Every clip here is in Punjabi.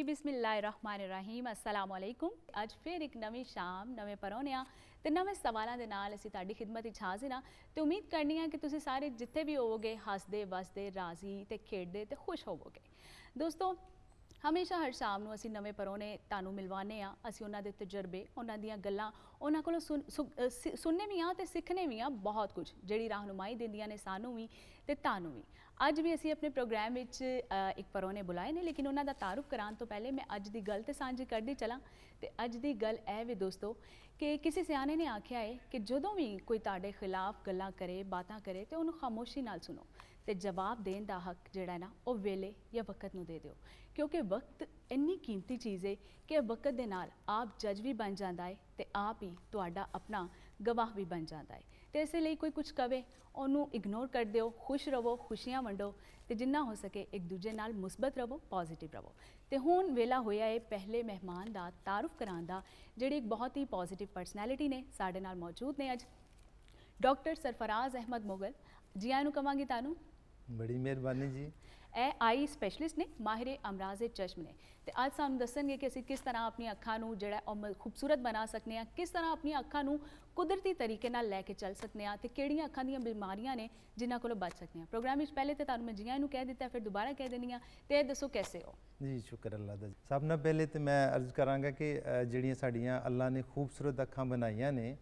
ਜੀ ਬਿਸਮਿਲ੍ਲਾਹਿਰਰਹਿਮਾਨਿਰਰਹੀਮ ਅਸਲਾਮ ਅਲੈਕੁਮ ਅੱਜ ਫਿਰ ਇੱਕ ਨਵੀਂ ਸ਼ਾਮ, ਨਵੇਂ ਪਰੌਣਿਆਂ ਤੇ ਨਵੇਂ ਸਵਾਲਾਂ ਦੇ ਨਾਲ ਅਸੀਂ ਤੁਹਾਡੀ ਖਿਦਮਤ ਵਿੱਚ ਹਾਜ਼ਰ ਹਾਂ ਤੇ ਉਮੀਦ ਕਰਨੀ ਹੈ ਕਿ ਤੁਸੀਂ ਸਾਰੇ ਜਿੱਥੇ ਵੀ ਹੋਵੋਗੇ, ਹੱਸਦੇ, ਵਸਦੇ, ਰਾਜ਼ੀ ਤੇ ਖੇਡਦੇ ਤੇ ਖੁਸ਼ ਹੋਵੋਗੇ। ਦੋਸਤੋ, ਹਮੇਸ਼ਾ ਹਰ ਸ਼ਾਮ ਨੂੰ ਅਸੀਂ ਨਵੇਂ ਪਰੋਨੇ ਤੁਹਾਨੂੰ ਮਿਲਵਾਉਂਦੇ ਆ ਅਸੀਂ ਉਹਨਾਂ ਦੇ ਤਜਰਬੇ, ਉਹਨਾਂ ਦੀਆਂ ਗੱਲਾਂ, ਉਹਨਾਂ ਕੋਲੋਂ ਸੁਣ- ਸੁਣਨੇ ਵੀ ਆ ਤੇ ਸਿੱਖਣੇ ਵੀ ਆ ਬਹੁਤ ਕੁਝ। ਜਿਹੜੀ ਰਾਹਨੁਮਾਈ ਦਿੰਦੀਆਂ ਨੇ ਸਾਨੂੰ ਵੀ ਤੇ ਤੁਹਾਨੂੰ ਵੀ। ਅੱਜ ਵੀ ਅਸੀਂ ਆਪਣੇ ਪ੍ਰੋਗਰਾਮ ਵਿੱਚ ਇੱਕ ਪਰੋਨੇ ਬੁਲਾਏ ਨੇ, ਲੇਕਿਨ ਉਹਨਾਂ ਦਾ ਤਾਰਫ ਕਰਾਉਣ ਤੋਂ ਪਹਿਲੇ ਮੈਂ ਅੱਜ ਦੀ ਗੱਲ ਤੇ ਸਾਂਝੀ ਕਰਦੀ ਚਲਾਂ। ਤੇ ਅੱਜ ਦੀ ਗੱਲ ਇਹ ਵੀ ਦੋਸਤੋ ਕਿ ਕਿਸੇ ਸਿਆਣੇ ਨੇ ਆਖਿਆ ਹੈ ਕਿ ਜਦੋਂ ਵੀ ਕੋਈ ਤੁਹਾਡੇ ਖਿਲਾਫ ਗੱਲਾਂ ਕਰੇ, ਬਾਤਾਂ ਕਰੇ ਤੇ ਉਹਨੂੰ ਖਾਮੋਸ਼ੀ ਨਾਲ ਸੁਣੋ ਤੇ ਜਵਾਬ ਦੇਣ ਦਾ ਹੱਕ ਜਿਹੜਾ ਨਾ ਉਹ ਵੇਲੇ ਜਾਂ ਵਕਤ ਨੂੰ ਦੇ ਦਿਓ। ਕਿਉਂਕਿ ਵਕਤ ਇੰਨੀ ਕੀਮਤੀ ਚੀਜ਼ ਹੈ ਕਿ ਵਕਤ ਦੇ ਨਾਲ ਆਪ ਜੱਜ ਵੀ ਬਣ ਜਾਂਦਾ ਹੈ ਤੇ ਆਪ ਹੀ ਤੁਹਾਡਾ ਆਪਣਾ ਗਵਾਹ ਵੀ ਬਣ ਜਾਂਦਾ ਹੈ ਤੇ ਇਸੇ ਲਈ ਕੋਈ ਕੁਝ ਕਵੇ, ਉਹਨੂੰ ਇਗਨੋਰ ਕਰ ਦਿਓ, ਖੁਸ਼ ਰਹੋ, ਖੁਸ਼ੀਆਂ ਵੰਡੋ ਤੇ ਜਿੰਨਾ ਹੋ ਸਕੇ ਇੱਕ ਦੂਜੇ ਨਾਲ ਮੁਸਬਤ ਰਹੋ ਪੋਜ਼ਿਟਿਵ ਰਹੋ। ਤੇ ਹੁਣ ਵੇਲਾ ਹੋਇਆ ਹੈ ਪਹਿਲੇ ਮਹਿਮਾਨ ਦਾ ਤਾਰਫ ਕਰਾਉਣ ਦਾ, ਜਿਹੜੀ ਇੱਕ ਬਹੁਤ ਹੀ ਪੋਜ਼ਿਟਿਵ ਪਰਸਨੈਲਿਟੀ ਨੇ ਸਾਡੇ ਨਾਲ ਮੌਜੂਦ ਨੇ ਅੱਜ। ਡਾਕਟਰ ਸਰਫਰਾਜ਼ ਅਹਿਮਦ ਮੁਗਲ, ਜੀ ਆਇਆਂ ਨੂੰ ਕਵਾਂਗੀ ਤੁਹਾਨੂੰ ਬੜੀ ਮਿਹਰਬਾਨੀ ਜੀ। ਇਹ ਆਈ ਸਪੈਸ਼ਲਿਸਟ ਨੇ ਮਾਹਿਰ ਅਮਰਾਜ਼ੇ ਚਸ਼ਮ ਨੇ। ਤੇ ਅੱਜ ਸਾਨੂੰ ਦੱਸਣਗੇ ਕਿ ਅਸੀਂ ਕਿਸ ਤਰ੍ਹਾਂ ਆਪਣੀਆਂ ਅੱਖਾਂ ਨੂੰ ਜਿਹੜਾ ਉਹ ਖੂਬਸੂਰਤ ਬਣਾ ਸਕਨੇ ਆ ਕਿਸ ਤਰ੍ਹਾਂ ਆਪਣੀਆਂ ਅੱਖਾਂ ਨੂੰ ਕੁਦਰਤੀ ਤਰੀਕੇ ਨਾਲ ਲੈ ਕੇ ਚੱਲ ਸਕਨੇ ਆ ਤੇ ਕਿਹੜੀਆਂ ਅੱਖਾਂ ਦੀਆਂ ਬਿਮਾਰੀਆਂ ਨੇ ਜਿਨ੍ਹਾਂ ਕੋਲੋਂ ਬਚ ਸਕਨੇ ਆ ਪ੍ਰੋਗਰਾਮ ਵਿੱਚ ਪਹਿਲੇ ਤੇ ਤੁਹਾਨੂੰ ਮੈਂ ਜੀਆਂ ਨੂੰ ਕਹਿ ਦਿੱਤਾ ਫਿਰ ਦੁਬਾਰਾ ਕਹਿ ਦੇਣੀ ਆ ਤੇ ਇਹ ਦੱਸੋ ਕੈਸੇ ਹੋ? ਜੀ ਸ਼ੁਕਰ ਅੱਲਾ ਦਾ ਸਭ ਨਾਲ ਪਹਿਲੇ ਤੇ ਮੈਂ ਅਰਜ਼ ਕਰਾਂਗਾ ਕਿ ਜਿਹੜੀਆਂ ਸਾਡੀਆਂ ਅੱਲਾ ਨੇ ਖੂਬਸੂਰਤ ਅੱਖਾਂ ਬਣਾਈਆਂ ਨੇ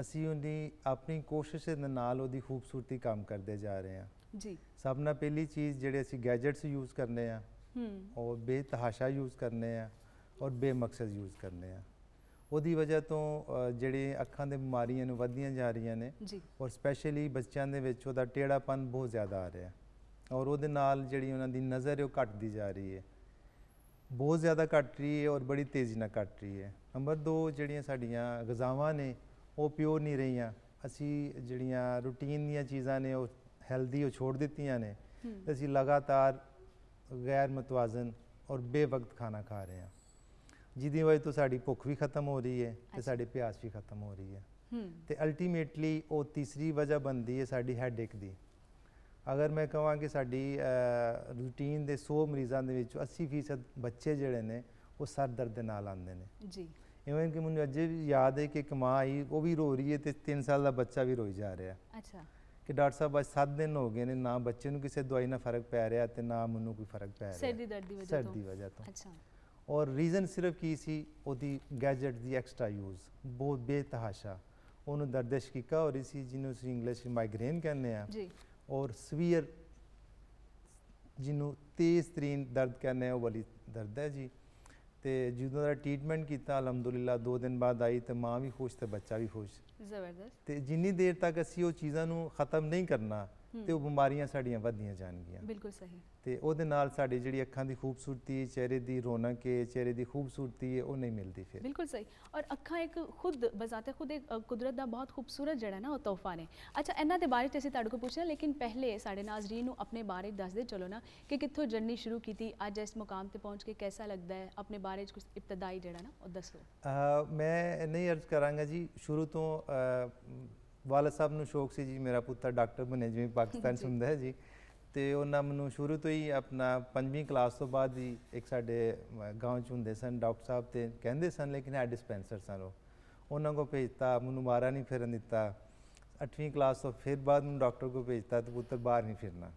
ਅਸੀਂ ਉਹਦੀ ਆਪਣੀ ਕੋਸ਼ਿਸ਼ ਦੇ ਨਾਲ ਉਹਦੀ ਖੂਬਸੂਰਤੀ ਕੰਮ ਕਰਦੇ ਜਾ ਰਹੇ ਹਾਂ। ਜੀ। ਸਭ ਨਾਲ ਪਹਿਲੀ ਚੀਜ਼ ਜਿਹੜੇ ਅਸੀਂ ਗੈਜਟਸ ਯੂਜ਼ ਕਰਨੇ ਆ ਹੂੰ। ਉਹ ਬੇਤਹਾਸ਼ਾ ਯੂਜ਼ ਕਰਨੇ ਆ ਔਰ ਬੇਮਕਸਦ ਯੂਜ਼ ਕਰਨੇ ਆ। ਉਹਦੀ ਵਜ੍ਹਾ ਤੋਂ ਜਿਹੜੇ ਅੱਖਾਂ ਦੇ ਬਿਮਾਰੀਆਂ ਨੂੰ ਵੱਧਦੀਆਂ ਜਾ ਰਹੀਆਂ ਨੇ ਜੀ। ਔਰ ਸਪੈਸ਼ਲੀ ਬੱਚਿਆਂ ਦੇ ਵਿੱਚ ਉਹਦਾ ਟੇੜਾਪਨ ਬਹੁਤ ਜ਼ਿਆਦਾ ਆ ਰਿਹਾ। ਔਰ ਉਹਦੇ ਨਾਲ ਜਿਹੜੀ ਉਹਨਾਂ ਦੀ ਨਜ਼ਰ ਉਹ ਘਟਦੀ ਜਾ ਰਹੀ ਹੈ। ਬਹੁਤ ਜ਼ਿਆਦਾ ਘਟ ਰਹੀ ਹੈ ਔਰ ਬੜੀ ਤੇਜ਼ੀ ਨਾਲ ਘਟ ਰਹੀ ਹੈ। ਨੰਬਰ 2 ਜਿਹੜੀਆਂ ਸਾਡੀਆਂ ਗਜ਼ਾਵਾਂ ਨੇ ਉਹ ਪਿਓਰ ਨਹੀਂ ਰਹੀਆਂ। ਅਸੀਂ ਜਿਹੜੀਆਂ ਰੂਟੀਨ ਦੀਆਂ ਚੀਜ਼ਾਂ ਨੇ ਉਹ ਹੈਲਦੀ ਉਹ ਛੋੜ ਦਿੱਤੀਆਂ ਨੇ ਹੂੰ ਤੇ ਅਸੀਂ ਲਗਾਤਾਰ ਗੈਰ ਮਤਵਾਜ਼ਨ ਔਰ ਬੇਵਕਤ ਖਾਣਾ ਖਾ ਰਹੇ ਹਾਂ ਜਿਹਦੀ ਵਜ੍ਹਾ ਤੋਂ ਸਾਡੀ ਭੁੱਖ ਵੀ ਖਤਮ ਹੋ ਰਹੀ ਹੈ ਅੱਛਾ। ਤੇ ਸਾਡੀ ਪਿਆਸ ਵੀ ਖਤਮ ਹੋ ਰਹੀ ਹੈ ਹੂੰ ਤੇ ਅਲਟੀਮੇਟਲੀ ਉਹ ਤੀਸਰੀ ਵਜ੍ਹਾ ਬਣਦੀ ਹੈ ਸਾਡੀ ਹੈਡੇਕ ਦੀ ਅਗਰ ਮੈਂ ਕਹਾਂ ਕਿ ਸਾਡੀ ਰੂਟੀਨ ਦੇ 100 ਮਰੀਜ਼ਾਂ ਦੇ ਵਿੱਚ 80% ਬੱਚੇ ਜਿਹੜੇ ਨੇ ਉਹ ਸਰ ਦਰਦ ਦੇ ਨਾਲ ਆਉਂਦੇ ਨੇ ਜੀ ਇਵੇਂ ਕਿ ਮੈਨੂੰ ਅਜੇ ਵੀ ਯਾਦ ਹੈ ਕਿ ਇੱਕ ਮਾਂ ਆਈ ਉਹ ਵੀ ਰੋ ਰਹੀ ਹੈ ਤੇ 3 ਸਾਲ ਦਾ ਬੱਚਾ ਵੀ ਰੋਈ ਜਾ ਰਿਹਾ ਅੱਛਾ ਕਿ ਡਾਕਟਰ ਸਾਹਿਬ ਅੱਜ 7 ਦਿਨ ਹੋ ਗਏ ਨੇ ਨਾ ਬੱਚੇ ਨੂੰ ਕਿਸੇ ਦਵਾਈ ਨਾਲ ਫ਼ਰਕ ਪੈ ਰਿਹਾ ਤੇ ਨਾ ਮੈਨੂੰ ਕੋਈ ਫ਼ਰਕ ਪੈ ਰਿਹਾ। ਸਿਰ ਦੀ ਦਰਦ ਦੀ ਵਜ੍ਹਾ ਸਿਰ ਤੋਂ। ਦੀ ਵਜ੍ਹਾ ਤੋਂ। ਅੱਛਾ। ਔਰ ਰੀਜ਼ਨ ਸਿਰਫ ਕੀ ਸੀ? ਉਹਦੀ ਗੈਜਟ ਦੀ ਐਕਸਟਰਾ ਯੂਜ਼ ਬਹੁਤ ਬੇਤਹਾਸ਼ਾ। ਉਹਨੂੰ ਦਰਦ ਸ਼ਕੀਕਾ ਹੋ ਰਹੀ ਸੀ ਜਿਹਨੂੰ ਅਸੀਂ ਇੰਗਲਿਸ਼ ਮਾਈਗ੍ਰੇਨ ਕਹਿੰਦੇ ਆ ਜੀ। ਔਰ ਸਵੀਅਰ ਜਿਹਨੂੰ ਤੇਜ਼ ਤਰੀਨ ਦਰਦ ਕਹਿੰਦੇ ਆ ਉਹ ਵਾਲੀ ਦਰਦ ਹੈ ਜੀ। ਤੇ ਜਦੋਂ ਦਾ ਟ੍ਰੀਟਮੈਂਟ ਕੀਤਾ ਅਲਹਮਦੁਲਿਲਾ 2 ਦਿਨ ਬਾਅਦ ਆਈ ਤੇ ਮਾਂ ਵੀ ਖੁਸ਼ ਤੇ ਬੱਚਾ ਵੀ ਖੁਸ਼ ਜ਼ਬਰਦਸਤ ਤੇ ਜਿੰਨੀ ਦੇਰ ਤੱਕ ਅਸੀਂ ਉਹ ਚੀਜ਼ਾਂ ਨੂੰ ਖਤਮ ਨਹੀਂ ਕਰਨਾ। ਤੇ ਉਹ ਬਿਮਾਰੀਆਂ ਸਾਡੀਆਂ ਵੱਧਦੀਆਂ ਜਾਣਗੀਆਂ। ਬਿਲਕੁਲ ਸਹੀ। ਤੇ ਉਹਦੇ ਨਾਲ ਸਾਡੀ ਜਿਹੜੀ ਅੱਖਾਂ ਦੀ ਖੂਬਸੂਰਤੀ ਚਿਹਰੇ ਦੀ ਰੌਣਕ ਹੈ ਚਿਹਰੇ ਦੀ ਖੂਬਸੂਰਤੀ ਹੈ ਉਹ ਨਹੀਂ ਮਿਲਦੀ ਫਿਰ। ਬਿਲਕੁਲ ਸਹੀ। ਔਰ ਅੱਖਾਂ ਇੱਕ ਖੁਦ ਬਜ਼ਾਤੇ ਖੁਦ ਇੱਕ ਕੁਦਰਤ ਦਾ ਬਹੁਤ ਖੂਬਸੂਰਤ ਜਿਹੜਾ ਨਾ ਉਹ ਤੋਹਫਾ ਨੇ। ਅੱਛਾ ਇਹਨਾਂ ਦੇ ਬਾਰੇ 'ਚ ਅਸੀਂ ਤੁਹਾਡੇ ਕੋਲ ਪੁੱਛਣਾ ਲੇਕਿਨ ਪਹਿਲੇ ਸਾਡੇ ਨਾਜ਼ਰੀਨ ਨੂੰ ਆਪਣੇ ਬਾਰੇ ਦੱਸਦੇ ਚਲੋ ਨਾ ਕਿ ਕਿੱਥੋਂ ਜਰਨੀ ਸ਼ੁਰੂ ਕੀਤੀ ਅੱਜ ਇਸ ਮੁਕਾਮ ਤੇ ਪਹੁੰਚ ਕੇ ਕਿਹਦਾ ਲੱਗਦਾ ਹੈ ਆਪਣੇ ਬਾਰੇ 'ਚ ਕੁਝ ਇਬਤਦਾਈ ਜਿਹੜਾ ਨਾ ਉਹ ਦੱਸੋ। ਮੈਂ ਨਹੀਂ ਅਰਜ਼ ਕਰਾਂਗਾ ਜੀ ਸ਼ੁਰੂ ਤੋਂ ਵਾਲਦ ਸਾਹਿਬ ਨੂੰ ਸ਼ੌਕ ਸੀ ਜੀ ਮੇਰਾ ਪੁੱਤਰ ਡਾਕਟਰ ਬਣੇ ਜਿਵੇਂ ਪਾਕਿਸਤਾਨ। ਹੁੰਦਾ ਹੈ ਜੀ। ਤੇ ਉਹਨਾਂ ਮੈਨੂੰ ਸ਼ੁਰੂ ਤੋਂ ਹੀ ਆਪਣਾ ਪੰਜਵੀਂ ਕਲਾਸ ਤੋਂ ਬਾਅਦ ਹੀ ਇੱਕ ਸਾਡੇ ਗਾਂਵ 'ਚ ਹੁੰਦੇ ਸਨ ਡਾਕਟਰ ਸਾਹਿਬ ਤੇ ਕਹਿੰਦੇ ਸਨ ਲੇਕਿਨ ਹੈ ਡਿਸਪੈਂਸਰ ਸਨ ਉਹ। ਉਹਨਾਂ ਕੋ ਭੇਜਤਾ ਮੈਨੂੰ ਮਾਰਾ ਨਹੀਂ ਫਿਰਨ ਦਿੱਤਾ। ਅੱਠਵੀਂ ਕਲਾਸ ਤੋਂ ਫਿਰ ਬਾਅਦ ਮੈਨੂੰ ਡਾਕਟਰ ਕੋ ਭੇਜਤਾ ਤੇ ਪੁੱਤਰ ਬਾਹਰ ਨਹੀਂ ਫਿਰਨਾ।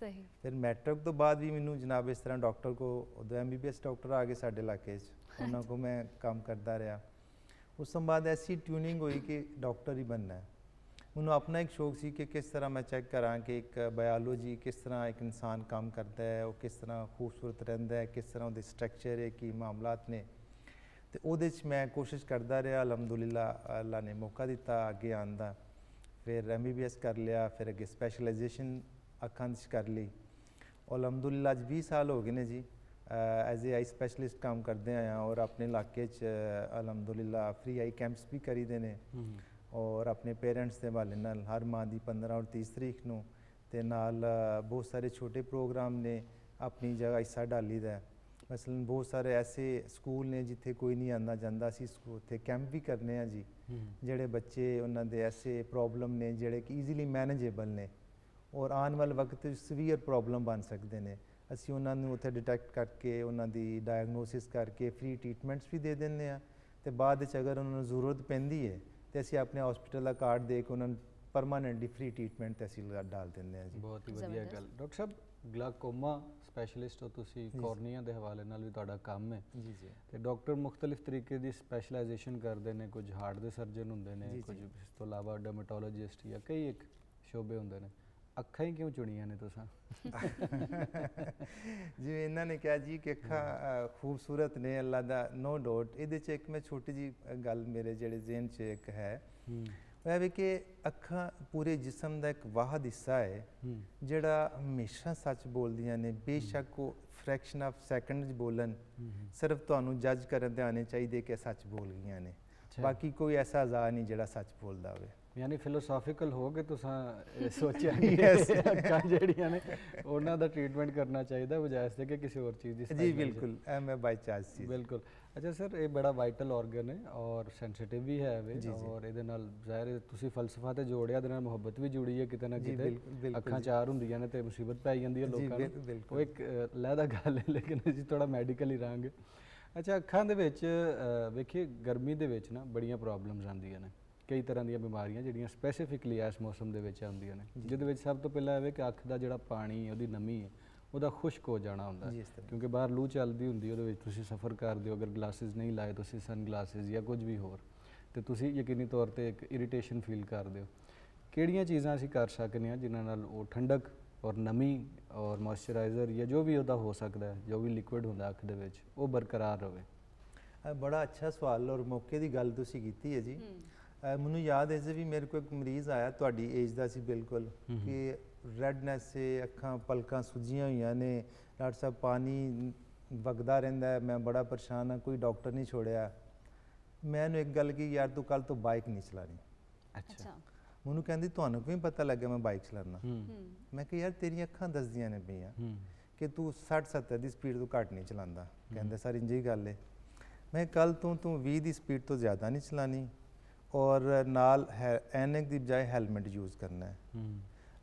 ਸਹੀ। ਫਿਰ ਮੈਟ੍ਰਿਕ ਤੋਂ ਬਾਅਦ ਵੀ ਮੈਨੂੰ ਜਨਾਬ ਇਸ ਤਰ੍ਹਾਂ ਡਾਕਟਰ ਕੋ ਉਦੋਂ ਐਮਬੀਬੀਐਸ ਡਾਕਟਰ ਆ ਗਏ ਸਾਡੇ ਇਲਾਕੇ 'ਚ। ਉਹਨਾਂ ਕੋ ਮੈਂ ਕੰਮ ਕਰਦਾ ਰਿਹਾ। ਉਸ ਤੋਂ ਬਾਅਦ ਐਸੀ ਟਿਊਨਿੰਗ ਹੋਈ ਕਿ ਡਾਕਟਰ ਹੀ ਬਣਨਾ ਹੈ। ਮੈਨੂੰ ਆਪਣਾ ਇੱਕ ਸ਼ੌਕ ਸੀ ਕਿ ਕਿਸ ਤਰ੍ਹਾਂ ਮੈਂ ਚੈੱਕ ਕਰਾਂ ਕਿ ਇੱਕ ਬਾਇਓਲੋਜੀ ਕਿਸ ਤਰ੍ਹਾਂ ਇੱਕ ਇਨਸਾਨ ਕੰਮ ਕਰਦਾ ਹੈ ਉਹ ਕਿਸ ਤਰ੍ਹਾਂ ਖੂਬਸੂਰਤ ਰਹਿੰਦਾ ਹੈ ਕਿਸ ਤਰ੍ਹਾਂ ਉਹਦੇ ਸਟਰਕਚਰ ਹੈ ਕੀ ਮਾਮਲਾਤ ਨੇ ਤੇ ਉਹਦੇ 'ਚ ਮੈਂ ਕੋਸ਼ਿਸ਼ ਕਰਦਾ ਰਿਹਾ ਅਲਹਮਦੁਲਿਲਾ ਅੱਲਾ ਨੇ ਮੌਕਾ ਦਿੱਤਾ ਅੱਗੇ ਆਉਣ ਦਾ ਫਿਰ ਐਮਬੀਬੀਐਸ ਕਰ ਲਿਆ ਫਿਰ ਅੱਗੇ ਸਪੈਸ਼ਲਾਈਜੇਸ਼ਨ ਅੱਖਾਂ 'ਚ ਕਰ ਲਈ ਔਰ ਅਲਹਮਦੁਲਿਲਾ ਅੱਜ 20 ਸਾਲ ਹੋ ਗਏ ਨੇ ਜੀ ਐਜ਼ ਏ ਆਈ ਸਪੈਸ਼ਲਿਸਟ ਕੰਮ ਕਰਦੇ ਆਇਆ ਔਰ ਆਪਣੇ ਇਲਾਕੇ 'ਚ ਅਲਹਮਦੁਲਿਲਾ ਫ੍ਰੀ ਆਈ ਕੈਂਪਸ ਵੀ ਕਰੀਦੇ ਨੇ ਔਰ ਆਪਣੇ ਪੇਰੈਂਟਸ ਦੇ ਹਵਾਲੇ ਨਾਲ ਹਰ ਮਾਹ ਦੀ 15 ਔਰ 30 ਤਰੀਕ ਨੂੰ ਤੇ ਨਾਲ ਬਹੁਤ ਸਾਰੇ ਛੋਟੇ ਪ੍ਰੋਗਰਾਮ ਨੇ ਆਪਣੀ ਜਗ੍ਹਾ ਹਿੱਸਾ ਡਾਲੀਦਾ ਹੈ ਮਸਲਨ ਬਹੁਤ ਸਾਰੇ ਐਸੇ ਸਕੂਲ ਨੇ ਜਿੱਥੇ ਕੋਈ ਨਹੀਂ ਆਉਂਦਾ ਜਾਂਦਾ ਸੀ ਸਕੂਲ ਉੱਥੇ ਕੈਂਪ ਵੀ ਕਰਨੇ ਆ ਜੀ। ਜਿਹੜੇ ਬੱਚੇ ਉਹਨਾਂ ਦੇ ਐਸੇ ਪ੍ਰੋਬਲਮ ਨੇ ਜਿਹੜੇ ਕਿ ਈਜ਼ੀਲੀ ਮੈਨੇਜੇਬਲ ਨੇ। ਔਰ ਆਉਣ ਵਾਲੇ ਵਕਤ ਵਿੱਚ ਸਵੀਅਰ ਪ੍ਰੋਬਲਮ ਬਣ ਸਕਦੇ ਨੇ। ਅਸੀਂ ਉਹਨਾਂ ਨੂੰ ਉੱਥੇ ਡਿਟੈਕਟ ਕਰਕੇ ਉਹਨਾਂ ਦੀ ਡਾਇਗਨੋਸਿਸ ਕਰਕੇ ਫ੍ਰੀ ਟ੍ਰੀਟਮੈਂਟਸ ਵੀ ਦੇ ਦਿੰਦੇ ਆ ਤੇ ਬਾਅਦ ਵਿੱਚ ਅਗਰ ਉਹਨਾਂ ਨੂੰ ਜ਼ਰੂਰਤ ਪੈਂਦੀ ਹੈ ਤੇ ਅਸੀਂ ਆਪਣੇ ਹਸਪੀਟਲ ਦਾ ਕਾਰਡ ਦੇ ਕੇ ਉਹਨਾਂ ਨੂੰ ਪਰਮਾਨੈਂਟਲੀ ਫ੍ਰੀ ਟ੍ਰੀਟਮੈਂਟ ਤੇ ਅਸੀਂ ਲਗਾ- ਡਾਲ ਦਿੰਦੇ ਆ ਜੀ ਬਹੁਤ ਹੀ ਵਧੀਆ। ਗੱਲ ਡਾਕਟਰ ਸਾਹਿਬ ਗਲਾਕੋਮਾ ਸਪੈਸ਼ਲਿਸਟ ਹੋ ਤੁਸੀਂ। ਕੋਰਨੀਆ ਦੇ ਹਵਾਲੇ ਨਾਲ ਵੀ ਤੁਹਾਡਾ ਕੰਮ ਹੈ ਜੀ ਜੀ ਤੇ ਡਾਕਟਰ ਮੁxtਲਿਫ ਤਰੀਕੇ ਦੀ ਸਪੈਸ਼ਲਾਈਜੇਸ਼ਨ ਕਰਦੇ ਨੇ ਕੁਝ ਹਾਰਟ ਦੇ ਸਰਜਨ ਹੁੰਦੇ ਨੇ ਕੁਝ। ਇਸ ਤੋਂ ਇਲਾਵਾ ਡਰਮੇਟੋਲੋਜਿਸਟ ਜਾਂ ਕਈ ਇੱਕ ਸ਼ੋਬੇ ਹੁੰਦੇ ਨੇ ਅੱਖਾਂ ਹੀ ਕਿਉਂ ਚੁਣੀਆਂ ਨੇ ਤੁਸੀਂ? ਜਿਵੇਂ ਇਹਨਾਂ ਨੇ ਕਿਹਾ ਜੀ ਕਿ ਅੱਖਾਂ ਖੂਬਸੂਰਤ ਨੇ ਅੱਲਾ ਦਾ ਨੋ ਡਾਊਟ ਇਹਦੇ ਚ ਇੱਕ ਮੈਂ ਛੋਟੀ ਜੀ ਗੱਲ ਮੇਰੇ ਜਿਹੜੇ ਜ਼ਿਹਨ 'ਚ ਇੱਕ ਹੈ। ਉਹ ਹੈ ਵੀ ਕਿ ਅੱਖਾਂ ਪੂਰੇ ਜਿਸਮ ਦਾ ਇੱਕ ਵਾਹਦ ਹਿੱਸਾ ਹੈ ਜਿਹੜਾ ਹਮੇਸ਼ਾ ਸੱਚ ਬੋਲਦੀਆਂ ਨੇ ਬੇਸ਼ੱਕ ਉਹ ਫ੍ਰੈਕਸ਼ਨ ਆਫ ਸੈਕੰਡ 'ਚ ਬੋਲਣ। ਸਿਰਫ ਤੁਹਾਨੂੰ ਜੱਜ ਕਰਨ ਤੇ ਆਣੇ ਚਾਹੀਦੇ ਕਿ ਸੱਚ ਬੋਲ ਗਈਆਂ ਨੇ। ਬਾਕੀ ਕੋਈ ਐਸਾ ਜ਼ਾ ਨਹੀਂ ਜਿਹੜਾ ਸੱਚ ਬੋਲਦਾ ਹੋਵੇ। ਯਾਨੀ ਫਿਲੋਸੋਫੀਕਲ ਹੋ ਕੇ ਤੁਸੀਂ ਸੋਚਿਆ Yes. ਇਹ ਅੱਖਾਂ ਜਿਹੜੀਆਂ ਨੇ ਉਹਨਾਂ ਦਾ ਟ੍ਰੀਟਮੈਂਟ ਕਰਨਾ ਚਾਹੀਦਾ ਬਜਾਏ ਇਸ ਦੇ ਕਿ ਕਿਸੇ ਹੋਰ ਚੀਜ਼ ਦੀ ਜੀ। ਬਿਲਕੁਲ ਇਹ ਮੈਂ ਬਾਈ ਚਾਂਸ ਸੀ ਬਿਲਕੁਲ ਅੱਛਾ ਸਰ ਇਹ ਬੜਾ ਵਾਈਟਲ ਆਰਗਨ ਹੈ ਔਰ ਸੈਂਸਿਟਿਵ ਵੀ ਹੈ ਵੇ। ਔਰ ਇਹਦੇ ਨਾਲ ਜ਼ਾਹਿਰ ਤੁਸੀਂ ਫਲਸਫਾ ਤੇ ਜੋੜਿਆ ਇਹਦੇ ਨਾਲ ਮੁਹੱਬਤ ਵੀ ਜੁੜੀ ਹੈ ਕਿਤੇ ਨਾ ਕਿਤੇ ਅੱਖਾਂ। ਚਾਰ ਹੁੰਦੀਆਂ ਨੇ ਤੇ ਮੁਸੀਬਤ ਪੈ ਜਾਂਦੀ ਹੈ ਲੋਕਾਂ ਨੂੰ। ਉਹ ਇੱਕ ਲਹਿਦਾ ਗੱਲ ਹੈ ਲੇਕਿਨ ਅਸੀਂ ਥੋੜਾ ਮੈਡੀਕਲ ਹੀ ਰਹਾਂਗੇ ਅੱਛਾ ਅੱਖਾਂ ਦੇ ਵਿੱਚ ਵੇਖੀਏ ਗਰਮੀ ਦੇ ਵਿੱਚ ਨਾ ਬੜੀਆਂ ਪ੍ਰੋਬਲਮਸ ਆਉਂਦੀਆਂ ਨੇ ਕਈ ਤਰ੍ਹਾਂ ਦੀਆਂ ਬਿਮਾਰੀਆਂ ਜਿਹੜੀਆਂ ਸਪੈਸੀਫਿਕਲੀ ਇਸ ਮੌਸਮ ਦੇ ਵਿੱਚ ਆਉਂਦੀਆਂ ਨੇ। ਜਿਹਦੇ ਵਿੱਚ ਸਭ ਤੋਂ ਪਹਿਲਾਂ ਇਹ ਵੇ ਕਿ ਅੱਖ ਦਾ ਜਿਹੜਾ ਪਾਣੀ ਹੈ ਉਹਦੀ ਨਮੀ ਹੈ ਉਹਦਾ ਖੁਸ਼ਕ ਹੋ ਜਾਣਾ ਹੁੰਦਾ। ਕਿਉਂਕਿ ਬਾਹਰ ਲੂ ਚੱਲਦੀ ਹੁੰਦੀ ਹੈ, ਉਹਦੇ ਵਿੱਚ ਤੁਸੀਂ ਸਫ਼ਰ ਕਰਦੇ ਹੋ ਅਗਰ ਗਲਾਸਿਸ ਨਹੀਂ ਲਾਏ ਤੁਸੀਂ ਸਨ ਗਲਾਸਿਸ ਜਾਂ ਕੁਝ ਵੀ ਹੋਰ ਤੇ ਤੁਸੀਂ ਯਕੀਨੀ ਤੌਰ ਤੇ ਇੱਕ ਇਰੀਟੇਸ਼ਨ ਫੀਲ ਕਰਦੇ ਹੋ। ਕਿਹੜੀਆਂ ਚੀਜ਼ਾਂ ਅਸੀਂ ਕਰ ਸਕਦੇ ਹਾਂ ਜਿਨ੍ਹਾਂ ਨਾਲ ਉਹ ਠੰਡਕ ਔਰ ਨਮੀ ਔਰ ਮੋਇਸਚਰਾਈਜ਼ਰ ਜਾਂ ਜੋ ਵੀ ਉਹਦਾ ਹੋ ਸਕਦਾ ਹੈ ਜੋ ਵੀ ਲਿਕੁਇਡ ਹੁੰਦਾ ਅੱਖ ਦੇ ਵਿੱਚ ਉਹ ਬਰਕਰਾਰ ਰਹੇ। ਬੜਾ ਅੱਛਾ ਸਵਾਲ ਔਰ ਮੌਕੇ ਦੀ ਗੱਲ ਤੁਸੀਂ ਕੀਤੀ ਹੈ ਜੀ। ਮੈਨੂੰ ਯਾਦ ਹੈ ਜੀ ਵੀ ਮੇਰੇ ਕੋਲ ਇੱਕ ਮਰੀਜ਼ ਆਇਆ ਤੁਹਾਡੀ ਏਜ ਦਾ ਸੀ ਬਿਲਕੁਲ। ਕਿ ਰੈਡਨੈਸ ਸੇ ਅੱਖਾਂ ਪਲਕਾਂ ਸੁੱਜੀਆਂ ਹੋਈਆਂ ਨੇ ਡਾਕਟਰ ਸਾਹਿਬ ਪਾਣੀ ਵਗਦਾ ਰਹਿੰਦਾ ਮੈਂ ਬੜਾ ਪਰੇਸ਼ਾਨ ਹਾਂ ਕੋਈ ਡਾਕਟਰ ਨਹੀਂ ਛੋੜਿਆ। ਮੈਂ ਇਹਨੂੰ ਇੱਕ ਗੱਲ ਕੀ ਯਾਰ ਤੂੰ ਕੱਲ ਤੋਂ ਬਾਈਕ ਨਹੀਂ ਚਲਾਣੀ ਅੱਛਾ। ਮੈਨੂੰ ਕਹਿੰਦੀ ਤੁਹਾਨੂੰ ਕਿਵੇਂ ਪਤਾ ਲੱਗਿਆ ਮੈਂ ਬਾਈਕ ਚਲਾਉਣਾ ਮੈਂ ਕਿਹਾ ਯਾਰ ਤੇਰੀਆਂ ਅੱਖਾਂ ਦੱਸਦੀਆਂ ਨੇ ਪਈਆਂ ਕਿ ਤੂੰ 60 70 ਦੀ ਸਪੀਡ ਤੋਂ ਘੱਟ ਨਹੀਂ ਚਲਾਉਂਦਾ। ਕਹਿੰਦੇ ਸਰ ਇੰਜ ਹੀ ਗੱਲ ਹੈ ਮੈਂ ਕੱਲ ਤੋਂ ਤੂੰ 20 ਦੀ ਸਪੀਡ ਤੋਂ ਜ਼ਿਆਦਾ ਨਹੀਂ ਚਲਾਣੀ ਔਰ ਨਾਲ ਹੈ ਐਨਕ ਦੀ ਬਜਾਏ ਹੈਲਮਟ ਯੂਜ਼ ਕਰਨਾ ਹੈ।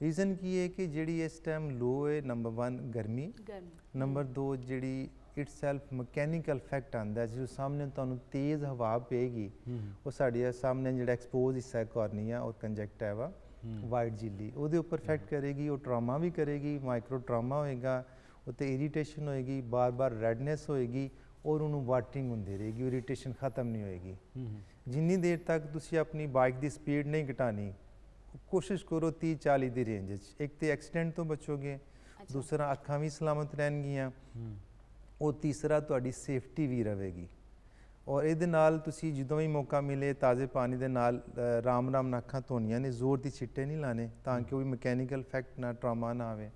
ਰੀਜ਼ਨ ਕੀ ਹੈ ਕਿ ਜਿਹੜੀ ਇਸ ਟਾਈਮ ਲੋ ਹੈ ਨੰਬਰ 1 ਗਰਮੀ। ਗਰਮ। ਨੰਬਰ 2 ਜਿਹੜੀ ਇਟਸੈਲਫ ਮਕੈਨੀਕਲ ਇਫੈਕਟ ਆਂਦਾ ਜਦੋਂ ਸਾਹਮਣੇ ਤੁਹਾਨੂੰ ਤੇਜ਼ ਹਵਾ ਪਏਗੀ ਉਹ ਸਾਡੇ ਸਾਹਮਣੇ ਜਿਹੜਾ ਐਕਸਪੋਜ਼ ਹਿੱਸਾ ਹੈ ਕੋਰਨੀਆ ਔਰ ਕੰਜਕਟਿਵਾ। ਵਾਈਟ ਜਿੱਲੀ ਉਹਦੇ ਉੱਪਰ ਇਫੈਕਟ ਕਰੇਗੀ ਉਹ ਟਰਾਮਾ ਵੀ ਕਰੇਗੀ ਮਾਈਕਰੋ ਟਰਾਮਾ ਹੋਏਗਾ ਉੱਤੇ ਇਰੀਟੇਸ਼ਨ ਹੋਏਗੀ ਬਾਰ-ਬਾਰ ਰੈਡਨੈਸ ਹੋਏਗੀ ਔਰ ਉਹਨੂੰ ਵਾਟਰਿੰਗ ਹੁੰਦੀ ਰਹੇਗੀ ਇਰੀਟੇਸ਼ਨ ਖਤਮ ਨਹੀਂ ਹੋਏਗੀ। ਜਿੰਨੀ ਦੇਰ ਤੱਕ ਤੁਸੀਂ ਆਪਣੀ ਬਾਈਕ ਦੀ ਸਪੀਡ ਨਹੀਂ ਘਟਾਣੀ ਕੋਸ਼ਿਸ਼ ਕਰੋ 30 40 ਦੀ ਰੇਂਜ ਵਿੱਚ ਇੱਕ ਤੇ ਐਕਸੀਡੈਂਟ ਤੋਂ ਬਚੋਗੇ। ਦੂਸਰਾ ਅੱਖਾਂ ਵੀ ਸਲਾਮਤ ਰਹਿਣਗੀਆਂ। ਉਹ ਤੀਸਰਾ ਤੁਹਾਡੀ ਸੇਫਟੀ ਵੀ ਰਹੇਗੀ। ਔਰ ਇਹਦੇ ਨਾਲ ਤੁਸੀਂ ਜਦੋਂ ਵੀ ਮੌਕਾ ਮਿਲੇ ਤਾਜ਼ੇ ਪਾਣੀ ਦੇ ਨਾਲ ਰਾਮ ਰਾਮ ਨਾਲ ਅੱਖਾਂ ਧੋਣੀਆਂ ਨੇ ਜ਼ੋਰ ਦੀ ਛਿੱਟੇ ਨਹੀਂ ਲਾਣੇ ਤਾਂ ਕਿ ਉਹ ਵੀ ਮਕੈਨੀਕਲ ਇਫੈਕਟ ਨਾ ਟਰਾਮਾ ਨਾ ਆਵੇ।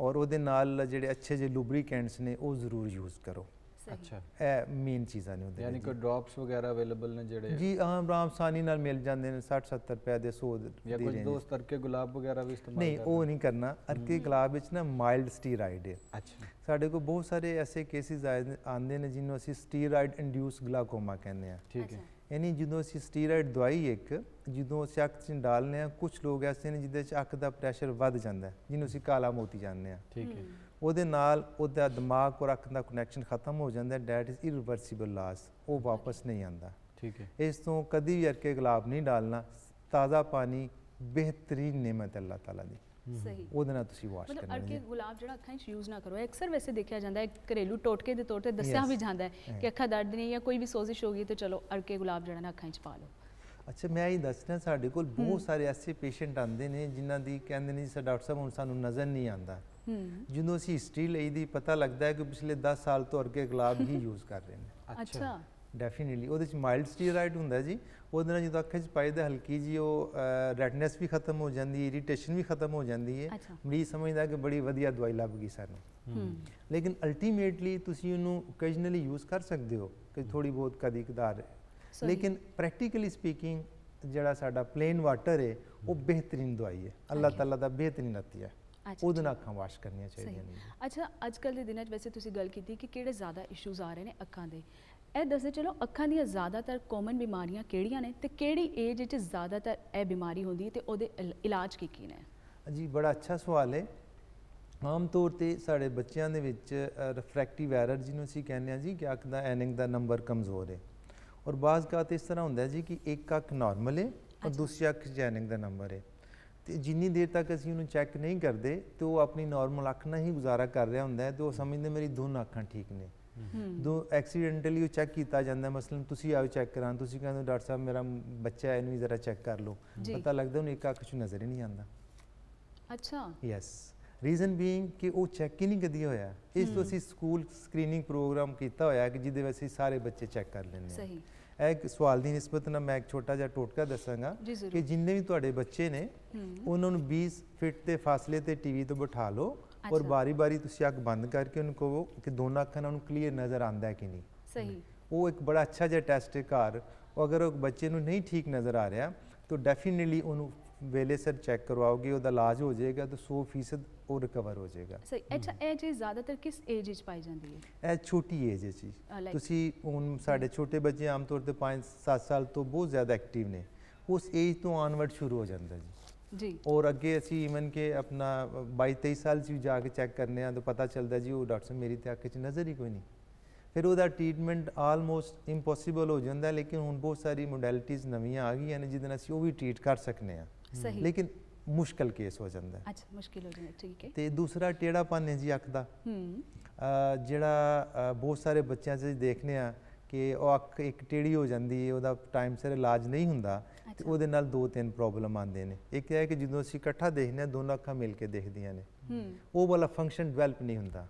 ਔਰ ਉਹਦੇ ਨਾਲ ਜਿਹੜੇ ਅੱਛੇ ਜਿਹੇ ਲੂਬਰੀਕੈਂਟਸ ਨੇ ਉਹ ਜ਼ਰੂਰ ਯੂਜ਼ ਕਰੋ। ਅੱਛਾ। ਇਹ ਮੇਨ ਚੀਜ਼ਾਂ ਨੇ ਉਹਦੇ ਯਾਨੀ ਕੋਈ ਡ੍ਰੌਪਸ ਵਗੈਰਾ ਅਵੇਲੇਬਲ ਨੇ ਜਿਹੜੇ ਜੀ ਆਮ ਰਾਮ ਸਾਨੀ ਨਾਲ ਮਿਲ ਜਾਂਦੇ ਨੇ 60 70 ਰੁਪਏ ਦੇ 100 ਜਾਂ ਕੁਝ ਦੋਸਤ ਤਰਕੇ ਗੁਲਾਬ ਵਗੈਰਾ ਵੀ ਇਸਤੇਮਾਲ ਨਹੀਂ ਉਹ ਨਹੀਂ ਕਰਨਾ। ਅਰਕੇ ਗੁਲਾਬ ਵਿੱਚ ਨਾ ਮਾਈਲਡ ਸਟੀਰਾਇਡ ਹੈ। ਅੱਛਾ। ਸਾਡੇ ਕੋਲ ਬਹੁਤ ਸਾਰੇ ਐਸੇ ਕੇਸਿਸ ਆਉਂਦੇ ਨੇ ਜਿਹਨੂੰ ਅਸੀਂ ਸਟੀਰਾਇਡ ਇੰਡਿਊਸ ਗਲਾਕੋਮਾ ਕਹਿੰਦੇ ਆ ਠੀਕ ਹੈ। ਯਾਨੀ ਜਦੋਂ ਅਸੀਂ ਸਟੀਰਾਇਡ ਦਵਾਈ ਇੱਕ ਜਦੋਂ ਅਸੀਂ ਅੱਖ 'ਚ ਡਾਲਨੇ ਆ ਕੁਝ ਲੋਕ ਐਸੇ ਨੇ ਜਿਹਦੇ 'ਚ ਅੱਖ ਦਾ ਪ੍ਰੈਸ਼ਰ ਵੱਧ ਜਾਂਦਾ ਹੈ, ਜਿਹਨੂੰ ਅਸੀਂ ਕਾਲਾ ਮੋਤੀ ਜਾਂਦੇ ਆ ਠੀਕ ਹੈ। ਉਹਦੇ ਨਾਲ ਉਹਦਾ ਦਿਮਾਗ ਔਰ ਅੱਖ ਦਾ ਕਨੈਕਸ਼ਨ ਖਤਮ ਹੋ ਜਾਂਦਾ ਡੈਟ ਇਜ਼ ਇਰੀਵਰਸੀਬਲ ਲਾਸ ਉਹ ਵਾਪਸ ਨਹੀਂ ਆਉਂਦਾ। ਠੀਕ ਹੈ। ਇਸ ਤੋਂ ਕਦੀ ਵੀ ਅਰਕੇ ਗੁਲਾਬ ਨਹੀਂ ਡਾਲਣਾ ਤਾਜ਼ਾ ਪਾਣੀ ਬਿਹਤਰੀਨ ਨਿਮਤ ਹੈ ਅੱਲਾਹ ਤਾਲਾ ਦੀ। ਸਹੀ। ਉਹਦੇ ਨਾਲ ਤੁਸੀਂ ਵਾਸ਼ ਮਤਲਬ ਕਰਨਾ ਅੜਕੇ ਜੀ ਗੁਲਾਬ ਜਿਹੜਾ ਅੱਖਾਂ 'ਚ ਯੂਜ਼ ਨਾ ਕਰੋ ਅਕਸਰ ਵੈਸੇ ਦੇਖਿਆ ਜਾਂਦਾ ਹੈ ਘਰੇਲੂ ਟੋਟਕੇ ਦੇ ਤੌਰ ਤੇ ਦੱਸਿਆ. ਵੀ ਜਾਂਦਾ ਹੈ ਕਿ ਅੱਖਾਂ ਦਰਦ ਨੇ ਜਾਂ ਕੋਈ ਵੀ ਸੋਜ਼ਿਸ਼ ਹੋ ਗਈ ਤੇ ਚਲੋ ਅੜਕੇ ਗੁਲਾਬ ਜਿਹੜਾ ਨਾ ਅੱਖਾਂ 'ਚ ਪਾ ਲਓ। ਅੱਛਾ ਮੈਂ ਇਹ ਦੱਸਣਾ ਸਾਡੇ ਕੋਲ ਬਹੁਤ ਸਾਰੇ ਐਸੇ ਪੇਸ਼ੈਂਟ ਆਉਂਦੇ ਨੇ ਜਿਨ੍ਹਾਂ ਦੀ ਕਹਿੰਦੇ ਨੇ ਸਰ ਡਾਕਟਰ ਸਾਹਿਬ ਹੁਣ ਸਾਨੂੰ ਨਜ਼ਰ ਨਹੀਂ ਆਉਂਦਾ। ਜਦੋਂ ਅਸੀਂ ਹਿਸਟਰੀ ਲਈ ਦੀ ਪਤਾ ਲੱਗਦਾ ਹੈ ਕਿ ਪਿਛਲੇ 10 ਸਾਲ ਤੋਂ ਅਰਕੇ ਗੁਲਾਬ ਹੀ ਯੂਜ਼ ਕਰ ਰਹੇ ਨੇ। ਅੱਛਾ। ਡੈਫੀਨਿਟਲੀ ਉਹਦੇ ਚ ਮਾਈਲਡ ਸਟੀਰਾਇਡ ਹੁੰਦਾ ਜੀ। ਉਹਦੇ ਨਾਲ ਜਦੋਂ ਅੱਖ 'ਚ ਪਾਈਦਾ ਹਲਕੀ ਜੀ ਉਹ ਰੈਡਨੈਸ ਵੀ ਖਤਮ ਹੋ ਜਾਂਦੀ ਹੈ ਇਰੀਟੇਸ਼ਨ ਵੀ ਖਤਮ ਹੋ ਜਾਂਦੀ ਹੈ। ਮਰੀਜ਼ ਸਮਝਦਾ ਕਿ ਬੜੀ ਵਧੀਆ ਦਵਾਈ ਲੱਭ ਗਈ ਸਾਨੂੰ। ਹੂੰ। ਲੇਕਿਨ ਅਲਟੀਮੇਟਲੀ ਤੁਸੀਂ ਉਹਨੂੰ ਓਕੇਜਨਲੀ ਯੂਜ਼ ਕਰ ਸਕਦੇ ਹੋ ਕਿ ਥੋੜੀ ਬਹੁਤ ਕਦੀ ਕਦਾਰ। ਲੇਕਿਨ ਪ੍ਰੈਕਟੀਕਲੀ ਸਪੀਕਿੰਗ ਜਿਹੜਾ ਸਾਡਾ ਪਲੇਨ ਵਾਟਰ ਹੈ ਉਹ ਬਿਹਤਰੀਨ ਦਵਾਈ ਹੈ। ਅੱਲਾਹ. ਤਾਲਾ ਦਾ ਬਿਹਤਰੀਨ ਅਤੀਆ ਅੱਛਾ ਉਹਦੇ ਨਾਲ ਅੱਖਾਂ ਵਾਸ਼ ਕਰਨੀਆਂ ਚਾਹੀਦੀਆਂ ਨੇ ਅੱਛਾ ਅੱਜ ਕੱਲ ਦੇ ਦਿਨਾਂ 'ਚ ਵੈਸੇ ਤੁਸੀਂ ਗੱਲ ਕੀਤੀ ਕਿ ਕਿਹੜੇ ਜ਼ਿਆਦਾ ਇਸ਼ੂਜ਼ ਆ ਰਹੇ ਨੇ ਅੱਖਾਂ ਦੇ। ਇਹ ਦੱਸਦੇ ਚਲੋ ਅੱਖਾਂ ਦੀਆਂ ਜ਼ਿਆਦਾਤਰ ਕਾਮਨ ਬਿਮਾਰੀਆਂ ਕਿਹੜੀਆਂ ਨੇ ਤੇ ਕਿਹੜੀ ਏਜ ਵਿੱਚ ਜ਼ਿਆਦਾਤਰ ਇਹ ਬਿਮਾਰੀ ਹੁੰਦੀ ਹੈ ਤੇ ਉਹਦੇ ਇਲ- ਇਲਾਜ ਕੀ ਕੀ ਨੇ? ਜੀ ਬੜਾ ਅੱਛਾ ਸਵਾਲ ਹੈ ਆਮ ਤੌਰ ਤੇ ਸਾਡੇ ਬੱਚਿਆਂ ਦੇ ਵਿੱਚ ਰਿਫਰੈਕਟਿਵ ਐਰਰ ਜਿਹਨੂੰ ਅਸੀਂ ਕਹਿੰਦੇ ਹਾਂ ਜੀ ਕਿ ਅੱਖ ਦਾ ਐਨਿੰਗ ਦਾ ਨੰਬਰ ਕਮਜ਼ੋਰ ਹੈ ਔਰ ਬਾਜ਼ ਕਾਤ ਇਸ ਤਰ੍ਹਾਂ ਹੁੰਦਾ ਜੀ ਕਿ ਇੱਕ ਅੱਖ ਨਾਰਮਲ ਹੈ ਔਰ। ਦੂਸਰੀ ਅੱਖ 'ਚ ਐਨਿੰਗ ਦਾ ਨੰਬਰ ਹੈ ਤੇ ਜਿੰਨੀ ਦੇਰ ਤੱਕ ਅਸੀਂ ਉਹਨੂੰ ਚੈੱਕ ਨਹੀਂ ਕਰਦੇ ਤੇ ਉਹ ਆਪਣੀ ਨਾਰਮਲ ਅੱਖ ਨਾਲ ਹੀ ਗੁਜ਼ਾਰਾ ਕਰ ਰਿਹਾ ਹੁੰਦਾ ਹੈ ਤੇ ਉਹ ਸਮਝਦੇ ਮੇਰੀ ਦੋਨੋਂ ਅੱਖਾਂ ਠੀਕ ਨੇ। ਦੋ ਐਕਸੀਡੈਂਟਲੀ ਉਹ ਚੈੱਕ ਕੀਤਾ ਜਾਂਦਾ। ਮਸਲਨ ਤੁਸੀਂ ਆਓ ਚੈੱਕ ਕਰਾਂ ਤੁਸੀਂ ਕਹਿੰਦੇ ਡਾਕਟਰ ਸਾਹਿਬ ਮੇਰਾ ਬੱਚਾ ਹੈ ਇਹਨੂੰ ਵੀ ਜ਼ਰਾ ਚੈੱਕ ਕਰ ਲਓ। ਪਤਾ ਲੱਗਦਾ ਉਹਨੂੰ ਇੱਕ ਅੱਖ 'ਚ ਨਜ਼ਰ ਹੀ ਨਹੀਂ ਆਉਂਦਾ। ਅੱਛਾ। ਯੈਸ ਰੀਜ਼ਨ ਬੀਇੰਗ ਕਿ ਉਹ ਚੈੱਕ ਹੀ ਨਹੀਂ ਕਦੀ ਹੋਇਆ। ਇਸ ਤੋਂ। ਅਸੀਂ ਸਕੂਲ ਸਕਰੀਨਿੰਗ ਪ੍ਰੋਗਰਾਮ ਕੀਤਾ ਹੋਇਆ ਕਿ ਜਿਹਦੇ ਵਿੱਚ ਅਸੀਂ ਸਾਰੇ ਬੱਚੇ ਚੈੱਕ ਕਰ ਲੈਂਦੇ ਹਾਂ। ਸਹੀ। ਇਹ ਇੱਕ ਸਵਾਲ ਦੀ ਨਿਸਬਤ ਨਾਲ ਮੈਂ ਇੱਕ ਛੋਟਾ ਜਿਹਾ ਟੋਟਕਾ ਦੱਸਾਂਗਾ ਕਿ ਜਿੰਨੇ ਵੀ ਤੁਹਾਡੇ ਬੱਚੇ ਨੇ ਉਹਨਾਂ ਨੂੰ 20 ਫਿਟ ਦੇ ਫਾਸਲੇ ਤੇ ਟੀਵੀ ਤੋਂ ਬਿਠਾ ਲਓ ਔਰ। ਬਾਰੀ-ਬਾਰੀ ਤੁਸੀਂ ਅੱਖ ਬੰਦ ਕਰਕੇ ਉਹਨੂੰ ਕਹੋ ਕਿ ਦੋਨਾਂ ਅੱਖਾਂ ਨਾਲ ਉਹਨੂੰ ਕਲੀਅਰ ਨਜ਼ਰ ਆਉਂਦਾ ਹੈ ਕਿ ਨਹੀਂ। ਸਹੀ। ਉਹ ਇੱਕ ਬੜਾ ਅੱਛਾ ਜਿਹਾ ਟੈਸਟ ਹੈ ਘਰ ਉਹ ਅਗਰ ਉਹ ਬੱਚੇ ਨੂੰ ਨਹੀਂ ਠੀਕ ਨਜ਼ਰ ਆ ਰਿਹਾ ਤਾਂ ਡੈਫੀਨਿਟਲੀ ਉਹਨੂੰ ਵੇਲੇ ਸਿਰ ਚੈੱਕ ਕਰਵਾਓਗੇ ਉਹਦਾ ਇਲਾਜ ਹੋ ਜਾਏਗਾ ਤਾਂ 100% ਉਹ ਰਿਕਵਰ ਹੋ ਜਾਏਗਾ। ਸਹੀ ਅੱਛਾ ਇਹ ਚੀਜ਼ ਜ਼ਿਆਦਾਤਰ ਕਿਸ ਏਜ ਵਿੱਚ ਪਾਈ ਜਾਂਦੀ ਹੈ? ਇਹ ਛੋਟੀ ਏਜ ਜੀ। like- ਤੁਸੀਂ ਹੁਣ ਸਾਡੇ ਛੋਟੇ ਬੱਚੇ ਆਮ ਤੌਰ ਤੇ 5-7 ਸਾਲ ਤੋਂ ਬਹੁਤ ਜ਼ਿਆਦਾ ਐਕਟਿਵ ਨੇ। ਉਸ ਏਜ ਤੋਂ ਆਨਵਰਡ ਸ਼ੁਰੂ ਹੋ ਜਾਂਦਾ ਜੀ। ਜੀ। ਔਰ ਅੱਗੇ ਅਸੀਂ ਇਵਨ ਕਿ ਆਪਣਾ 22-23 ਸਾਲ 'ਚ ਵੀ ਜਾ ਕੇ ਚੈੱਕ ਕਰਨੇ ਆ ਤਾਂ ਪਤਾ ਚੱਲਦਾ ਜੀ ਉਹ ਡਾਕਟਰ ਸਾਹਿਬ ਮੇਰੀ ਤੇ ਅੱਖ 'ਚ ਨਜ਼ਰ ਹੀ ਕੋਈ ਨਹੀਂ। ਫਿਰ ਉਹਦਾ ਟ੍ਰੀਟਮੈਂਟ ਆਲਮੋਸਟ ਇੰਪੋਸੀਬਲ ਹੋ ਜਾਂਦਾ ਲੇਕਿਨ ਹੁਣ ਬਹੁਤ ਸਾਰੀ ਮੋਡੈਲਿਟੀਜ਼ ਨਵੀਆਂ ਆ ਗਈਆਂ ਨੇ ਜਿਹਦੇ ਨਾਲ ਅਸੀਂ ਉਹ ਵੀ ਟ੍ਰੀਟ ਕਰ ਸਕਨੇ ਆ। ਸਹੀ। ਲੇਕਿਨ ਮੁਸ਼ਕਲ ਕੇਸ ਹੋ ਜਾਂਦਾ ਹੈ। ਅੱਛਾ ਮੁਸ਼ਕਿਲ ਹੋ ਜਾਂਦਾ ਠੀਕ ਹੈ। ਤੇ ਦੂਸਰਾ ਟੇੜਾਪਨ ਹੈ ਜੀ ਅੱਖ ਦਾ। ਹੂੰ। ਜਿਹੜਾ ਬਹੁਤ ਸਾਰੇ ਬੱਚਿਆਂ 'ਚ ਦੇਖਨੇ ਆ ਕਿ ਉਹ ਅੱਖ ਇੱਕ ਟੇੜੀ ਹੋ ਜਾਂਦੀ ਹੈ ਉਹਦਾ ਟਾਈਮ ਸਿਰ ਇਲਾਜ ਨਹੀਂ ਹੁੰਦਾ ਤੇ। ਉਹਦੇ ਨਾਲ ਦੋ ਤਿੰਨ ਪ੍ਰੋਬਲਮ ਆਉਂਦੇ ਨੇ। ਇੱਕ ਇਹ ਹੈ ਕਿ ਜਦੋਂ ਅਸੀਂ ਇਕੱਠਾ ਦੇਖਦੇ ਹਾਂ ਦੋਨੋਂ ਅੱਖਾਂ ਮਿਲ ਕੇ ਦੇਖਦੀਆਂ ਨੇ। ਹੂੰ। ਉਹ ਵਾਲਾ ਫੰਕਸ਼ਨ ਡਿਵੈਲਪ ਨਹੀਂ ਹੁੰਦਾ।